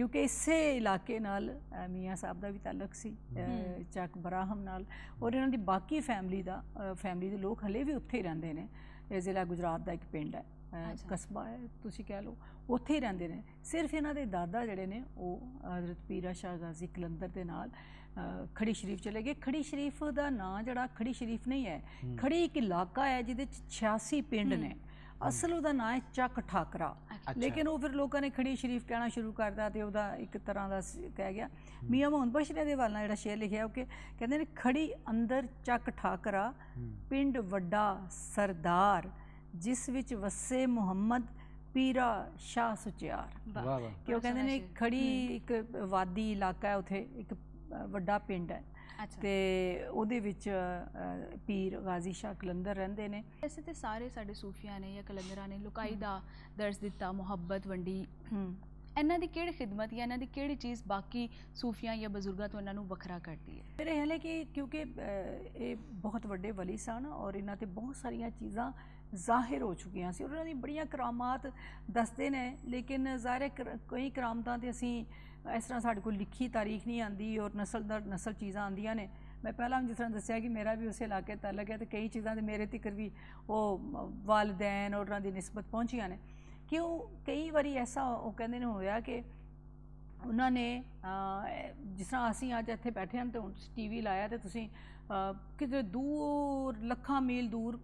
ਕਿਉਂਕਿ ਇਸੇ ਇਲਾਕੇ ਨਾਲ ਮੀਆਂ ਸਾਹਿਬ ਦਾ ਵੀ ਤਾਲੁਕ ਸੀ ਚੱਕ ਬਰਾਹਮ ਨਾਲ ਔਰ ਇਹਨਾਂ ਦੀ ਬਾਕੀ ਫੈਮਿਲੀ ਦਾ ਫੈਮਿਲੀ ਦੇ ਲੋਕ ਹਲੇ ਵੀ ਉੱਥੇ ਹੀ ਰਹਿੰਦੇ ਨੇ। ਇਹ ਜ਼ਿਲ੍ਹਾ ਗੁਜਰਾਤ ਦਾ ਇੱਕ ਪਿੰਡ ਹੈ। ਕਸਬਾ ਹੈ ਤੁਸੀਂ ਕਹਿ ਲਓ ਉੱਥੇ ਹੀ ਰਹਿੰਦੇ ਨੇ। ਸਿਰਫ ਇਹਨਾਂ ਦੇ ਦਾਦਾ ਜਿਹੜੇ ਨੇ ਉਹ ਹਜ਼ਰਤ ਪੀਰਾ ਸ਼ਾਹ ਗਾਜ਼ੀ ਕਲੰਦਰ ਦੇ ਨਾਲ ਖੜੀ ਸ਼ਰੀਫ ਚਲੇ ਗਏ। ਖੜੀ ਸ਼ਰੀਫ ਦਾ ਨਾਂ ਜਿਹੜਾ ਖੜੀ ਸ਼ਰੀਫ ਨਹੀਂ ਹੈ ਖੜੀ ਇੱਕ ਇਲਾਕਾ ਹੈ ਜਿਹਦੇ ਚ 86 ਪਿੰਡ ਨੇ। ਅਸਲ ਉਹਦਾ ਨਾਂ ਹੈ ਚੱਕ ਠਾਕਰਾ। ਲੇਕਿਨ ਉਹ ਫਿਰ ਲੋਕਾਂ ਨੇ ਖੜੀ ਸ਼ਰੀਫ ਕਹਿਣਾ ਸ਼ੁਰੂ ਕਰਤਾ ਤੇ ਉਹਦਾ ਇੱਕ ਤਰ੍ਹਾਂ ਦਾ ਕਹਿ ਗਿਆ। ਮੀਆਂ ਮੁਹੰਮਦ ਬਸ਼ਰੇ ਦੇ ਵਾਲਾ ਜਿਹੜਾ ਸ਼ੇਰ ਲਿਖਿਆ ਉਹ ਕਿ ਕਹਿੰਦੇ ਨੇ ਖੜੀ ਅੰਦਰ ਚੱਕ ਠਾਕਰਾ ਪਿੰਡ ਵੱਡਾ ਸਰਦਾਰ ਜਿਸ ਵਿੱਚ ਵਸੇ ਮੁਹੰਮਦ ਪੀਰਾ ਸ਼ਾਹ ਸੁਚਿਆਰ। ਵਾਹ ਵਾਹ ਕਿ ਉਹ ਕਹਿੰਦੇ ਨੇ। ਖੜੀ ਇੱਕ ਵਾਦੀ ਇਲਾਕਾ ਹੈ ਉਥੇ ਇੱਕ ਵੱਡਾ ਪਿੰਡ ਹੈ। ਤੇ ਉਹਦੇ ਵਿੱਚ ਪੀਰ ਗਾਜ਼ੀ ਸ਼ਾਹ ਕਲੰਦਰ ਰਹਿੰਦੇ ਨੇ। ਵੈਸੇ ਤੇ ਸਾਰੇ ਸਾਡੇ ਸੂਫੀਆਂ ਨੇ ਜਾਂ ਕਲੰਦਰਾਂ ਨੇ ਲੁਕਾਈ ਦਾ ਦਰਸ ਦਿੱਤਾ ਮੁਹੱਬਤ ਵੰਡੀ। ਇਹਨਾਂ ਦੀ ਕਿਹੜੀ ਖਿਦਮਤ ਜਾਂ ਇਹਨਾਂ ਦੀ ਕਿਹੜੀ ਚੀਜ਼ ਬਾਕੀ ਸੂਫੀਆਂ ਜਾਂ ਬਜ਼ੁਰਗਾਂ ਤੋਂ ਇਹਨਾਂ ਨੂੰ ਵੱਖਰਾ ਕਰਦੀ ਹੈ? ਫਿਰ ਇਹ ਹੈ ਕਿ ਕਿਉਂਕਿ ਇਹ ਬਹੁਤ ਵੱਡੇ ਵਲੀ ਸਨ ਔਰ ਇਹਨਾਂ ਤੇ ਬਹੁਤ ਸਾਰੀਆਂ ਚੀਜ਼ਾਂ ਜ਼ਾਹਿਰ ਹੋ ਚੁੱਕੀਆਂ ਸੀ ਉਹਨਾਂ ਦੀ ਬੜੀਆਂ ਕਰਾਮਾਤ ਦੱਸਦੇ ਨੇ ਲੇਕਿਨ ਜ਼ਾਹਿਰ ਕਈ ਕਰਾਮਤਾਂ ਤੇ ਅਸੀਂ ਇਸ ਤਰ੍ਹਾਂ ਸਾਡੇ ਕੋਲ ਲਿਖੀ ਤਾਰੀਖ ਨਹੀਂ ਆਂਦੀ ਔਰ ਨਸਲ ਦਰ ਨਸਲ ਚੀਜ਼ਾਂ ਆਂਦੀਆਂ ਨੇ। ਮੈਂ ਪਹਿਲਾਂ ਵੀ ਜਿਸ ਤਰ੍ਹਾਂ ਦੱਸਿਆ ਕਿ ਮੇਰਾ ਵੀ ਉਸੇ ਇਲਾਕੇ ਤਾਲੁਕ ਹੈ ਤੇ ਕਈ ਚੀਜ਼ਾਂ ਦੇ ਮੇਰੇ ਤੱਕ ਵੀ ਉਹ ਮ- ਵਾਲਿਦੈਨ ਔਰ ਉਹਨਾਂ ਦੀ ਨਿਸਬਤ ਪਹੁੰਚੀਆਂ ਨੇ। ਕਿ ਉਹ ਕਈ ਵਾਰੀ ਐਸਾ ਉਹ ਕਹਿੰਦੇ ਨੇ ਹੋਇਆ ਕਿ ਉਹਨਾਂ ਨੇ ਜਿਸ ਤਰ੍ਹਾਂ ਅਸੀਂ ਅੱਜ ਇੱਥੇ ਬੈਠੇ ਹਾਂ ਤੇ ਹੁਣ ਟੀਵੀ ਲਾਇਆ ਤੇ ਤੁਸੀਂ ਕਿਤੇ ਦੂਰ, ਲੱਖਾਂ ਮੀਲ ਦੂਰ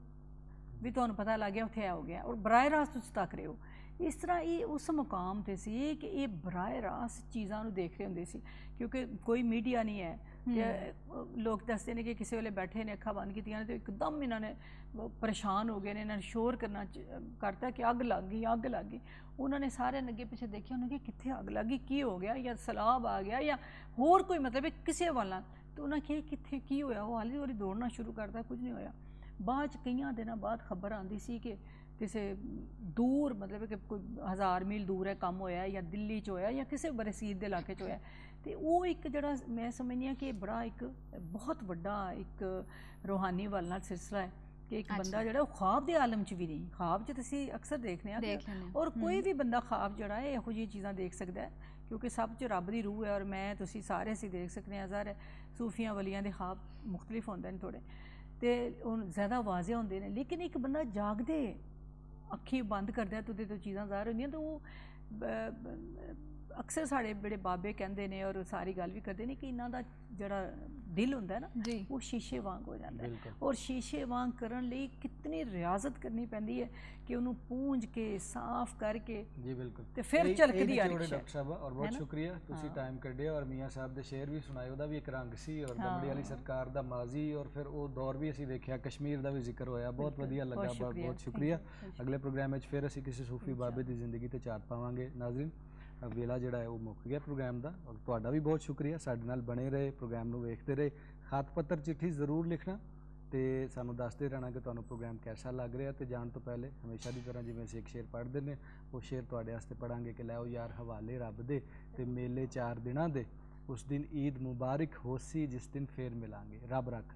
ਵੀ ਤੁਹਾਨੂੰ ਪਤਾ ਲੱਗ ਗਿਆ ਉੱਥੇ ਇਹ ਹੋ ਗਿਆ। ਔਰ ਬਰਾਏ ਰਾਸਤ ਤੁਸੀਂ ਤੱਕ ਰਹੇ ਹੋ। ਇਸ ਤਰ੍ਹਾਂ ਇਹ ਉਸ ਮੁਕਾਮ ਤੇ ਸੀ ਕਿ ਇਹ ਬਰਾਏ ਰਾਸਤ ਚੀਜ਼ਾਂ ਨੂੰ ਦੇਖ ਰਹੇ ਹੁੰਦੇ ਸੀ ਕਿਉਂਕਿ ਕੋਈ ਮੀਡੀਆ ਨਹੀਂ ਹੈ ਲੋਕ ਦੱਸਦੇ ਨੇ ਕਿ ਕਿਸੇ ਵੇਲੇ ਬੈਠੇ ਨੇ ਅੱਖਾਂ ਬੰਦ ਕੀਤੀਆਂ ਨੇ ਤੇ ਇੱਕਦਮ ਇਹਨਾਂ ਨੇ ਪਰੇਸ਼ਾਨ ਹੋ ਗਏ ਨੇ ਇਹਨਾਂ ਨੇ ਸ਼ੋਰ ਕਰਨਾ ਕਰਤਾ ਕਿ ਅੱਗ ਲੱਗ ਗਈ ਅੱਗ ਲੱਗ ਗਈ। ਉਹਨਾਂ ਨੇ ਸਾਰੇ ਅੱਗੇ ਪਿੱਛੇ ਦੇਖਿਆ ਉਹਨਾਂ ਕਿ ਕਿੱਥੇ ਅੱਗ ਲੱਗ ਗਈ ਕੀ ਹੋ ਗਿਆ ਜਾਂ ਸਲਾਬ ਆ ਗਿਆ ਜਾਂ ਹੋਰ ਕੋਈ ਮਤਲਬ ਕਿਸੇ ਵਾਲਾ। ਤੇ ਉਹਨਾਂ ਕਿਹਾ ਕਿੱਥੇ ਕੀ ਹੋਇਆ? ਉਹ ਹਾਲੀ ਵਾਰੀ ਦੌੜਨਾ ਸ਼ੁਰੂ ਕਰਦਾ ਕੁਝ ਨਹੀਂ ਹੋਇਆ। ਬਾਅਦ ਚ ਕਈਆਂ ਦਿਨਾਂ ਬਾਅਦ ਖਬਰ ਆਂਦੀ ਸੀ ਕਿ ਕਿਸੇ ਦੂਰ ਮਤਲਬ ਕਿ ਕੋਈ ਹਜ਼ਾਰ ਮੀਲ ਦੂਰ ਹੈ ਕੰਮ ਹੋਇਆ ਹੈ ਜਾਂ ਦਿੱਲੀ ਚ ਹੋਇਆ ਜਾਂ ਕਿਸੇ ਬਰਸੀਤ ਦੇ ਇਲਾਕੇ ਚ ਹੋਇਆ ਤੇ ਉਹ ਇੱਕ ਜਿਹੜਾ ਮੈਂ ਸਮਝਦੀ ਹਾਂ ਕਿ ਇਹ ਬੜਾ ਇੱਕ ਬਹੁਤ ਵੱਡਾ ਇੱਕ ਰੂਹਾਨੀ ਵੱਲ ਨਾਲ ਸਿਲਸਿਲਾ ਹੈ ਕਿ ਇੱਕ ਬੰਦਾ ਜਿਹੜਾ ਉਹ ਖਾਬ ਦੇ ਆਲਮ ਚ ਵੀ ਨਹੀਂ ਖਾਬ ਚ ਤੁਸੀਂ ਅਕਸਰ ਦੇਖਦੇ ਆ ਦੇਖ ਲੈਂਦੇ ਹਾਂ। ਔਰ ਕੋਈ ਵੀ ਬੰਦਾ ਖਾਬ ਜਿਹੜਾ ਹੈ ਇਹੋ ਜਿਹੀਆਂ ਚੀਜ਼ਾਂ ਦੇਖ ਸਕਦਾ ਹੈ ਕਿਉਂਕਿ ਸਭ ਚ ਰੱਬ ਦੀ ਰੂਹ ਹੈ ਔਰ ਮੈਂ ਤੁਸੀਂ ਸਾਰੇ ਅਸੀਂ ਦੇਖ ਸਕਦੇ ਹਾਂ ਜ਼ਾਹਰ ਹੈ ਸੂਫੀਆਂ ਵਲੀਆਂ ਦੇ ਖਾਬ ਮੁxtਲਿਫ ਹੁੰਦੇ ਨੇ ਥੋੜੇ ਤੇ ਉਹ ਜ਼ਿਆਦਾ ਵਾਜ਼ਿਹ ਹੁੰਦੇ ਅੱਖੀ ਬੰਦ ਕਰਦਾ ਤੇ ਚੀਜ਼ਾਂ ਜ਼ਾਹਰ ਹੁੰਦੀਆਂ ਤਾਂ ਉਹ ਅਕਸਰ ਸਾਡੇ ਬੜੇ ਬਾਬੇ ਕਹਿੰਦੇ ਨੇ ਔਰ ਸਾਰੀ ਗੱਲ ਵੀ ਕਰਦੇ ਨੇ ਕਿ ਇਹਨਾਂ ਦਾ ਜਿਹੜਾ ਦਿਲ ਹੁੰਦਾ ਨਾ ਜੀ ਉਹ ਸ਼ੀਸ਼ੇ ਵਾਂਗ ਹੋ ਜਾਂਦਾ ਹੈ। ਔਰ ਸ਼ੀਸ਼ੇ ਵਾਂਗ ਕਰਨ ਲਈ ਕਿਤਨੀ ਰਿਆਜ਼ਤ ਕਰਨੀ ਪੈਂਦੀ ਹੈ ਕਿ ਉਹਨੂੰ ਪੂੰਝ ਕੇ ਸਾਫ਼ ਕਰਕੇ ਜੀ ਬਿਲਕੁਲ ਤੇ ਫਿਰ ਇਹੀ ਆ ਨਿਚੋੜ ਹੈ ਰਿਕਸ਼ਾ। ਡਾਕਟਰ ਸਾਹਿਬ ਔਰ ਬਹੁਤ? ਸ਼ੁਕਰੀਆ ਤੁਸੀਂ। ਟਾਈਮ ਕੱਢਿਆ ਔਰ ਮੀਆਂ ਸਾਹਿਬ ਦੇ ਸ਼ੇਰ ਵੀ ਸੁਣਾਏ ਉਹਦਾ ਵੀ ਇੱਕ ਰੰਗ ਸੀ ਔਰ। ਦਮੜੀ ਵਾਲੀ ਸਰਕਾਰ ਦਾ ਮਾਜ਼ੀ ਔਰ ਫਿਰ ਉਹ ਦੌਰ ਵੀ ਅਸੀਂ ਦੇਖਿਆ ਕਸ਼ਮੀਰ ਦਾ ਵੀ ਜ਼ਿਕਰ ਹੋਇਆ ਬਹੁਤ ਵਧੀਆ ਲੱਗਾ ਬਹੁਤ ਸ਼ੁਕਰੀਆ, ਅਗਲੇ ਪ੍ਰੋਗਰਾਮ ਵਿੱਚ ਫਿਰ ਅਸੀਂ ਕਿਸੇ ਸੂਫੀ ਬਾਬੇ ਦੀ ਜ਼ਿੰਦਗੀ ਤੇ ਚਾਰ ਪਾਵਾਂਗੇ ਨਾਜ਼ਰੀਨ ਵੇਲਾ ਜਿਹੜਾ ਹੈ ਉਹ ਮੁੱਕ ਗਿਆ ਪ੍ਰੋਗਰਾਮ ਦਾ। ਔਰ ਤੁਹਾਡਾ ਵੀ ਬਹੁਤ ਸ਼ੁਕਰੀਆ। ਸਾਡੇ ਨਾਲ ਬਣੇ ਰਹੇ, ਪ੍ਰੋਗਰਾਮ ਨੂੰ ਵੇਖਦੇ ਰਹੇ। ਖਤ ਪੱਤਰ, ਚਿੱਠੀ ਜ਼ਰੂਰ ਲਿਖਣਾ ਤੇ ਸਾਨੂੰ ਦੱਸਦੇ ਰਹਿਣਾ ਕਿ ਤੁਹਾਨੂੰ ਪ੍ਰੋਗਰਾਮ ਕਿਹਦਾ ਲੱਗ ਰਿਹਾ ਤੇ ਜਾਣ ਤੋਂ ਪਹਿਲੇ ਹਮੇਸ਼ਾ ਦੀ ਤਰ੍ਹਾਂ ਜਿਵੇਂ ਅਸੀਂ ਇੱਕ ਸ਼ੇਰ ਪੜ੍ਹਦੇ ਨੇ ਉਹ ਸ਼ੇਰ ਤੁਹਾਡੇ ਵਾਸਤੇ ਪੜਾਂਗੇ ਕਿ ਲੈ ਉਹ ਯਾਰ ਹਵਾਲੇ ਰੱਬ ਦੇ ਤੇ ਮੇਲੇ ਚਾਰ ਦਿਨਾਂ ਦੇ, ਉਸ ਦਿਨ ਈਦ ਮੁਬਾਰਕ ਹੋਸੀ, ਜਿਸ ਦਿਨ ਫੇਰ ਮਿਲਾਂਗੇ। ਰੱਬ ਰੱਖ।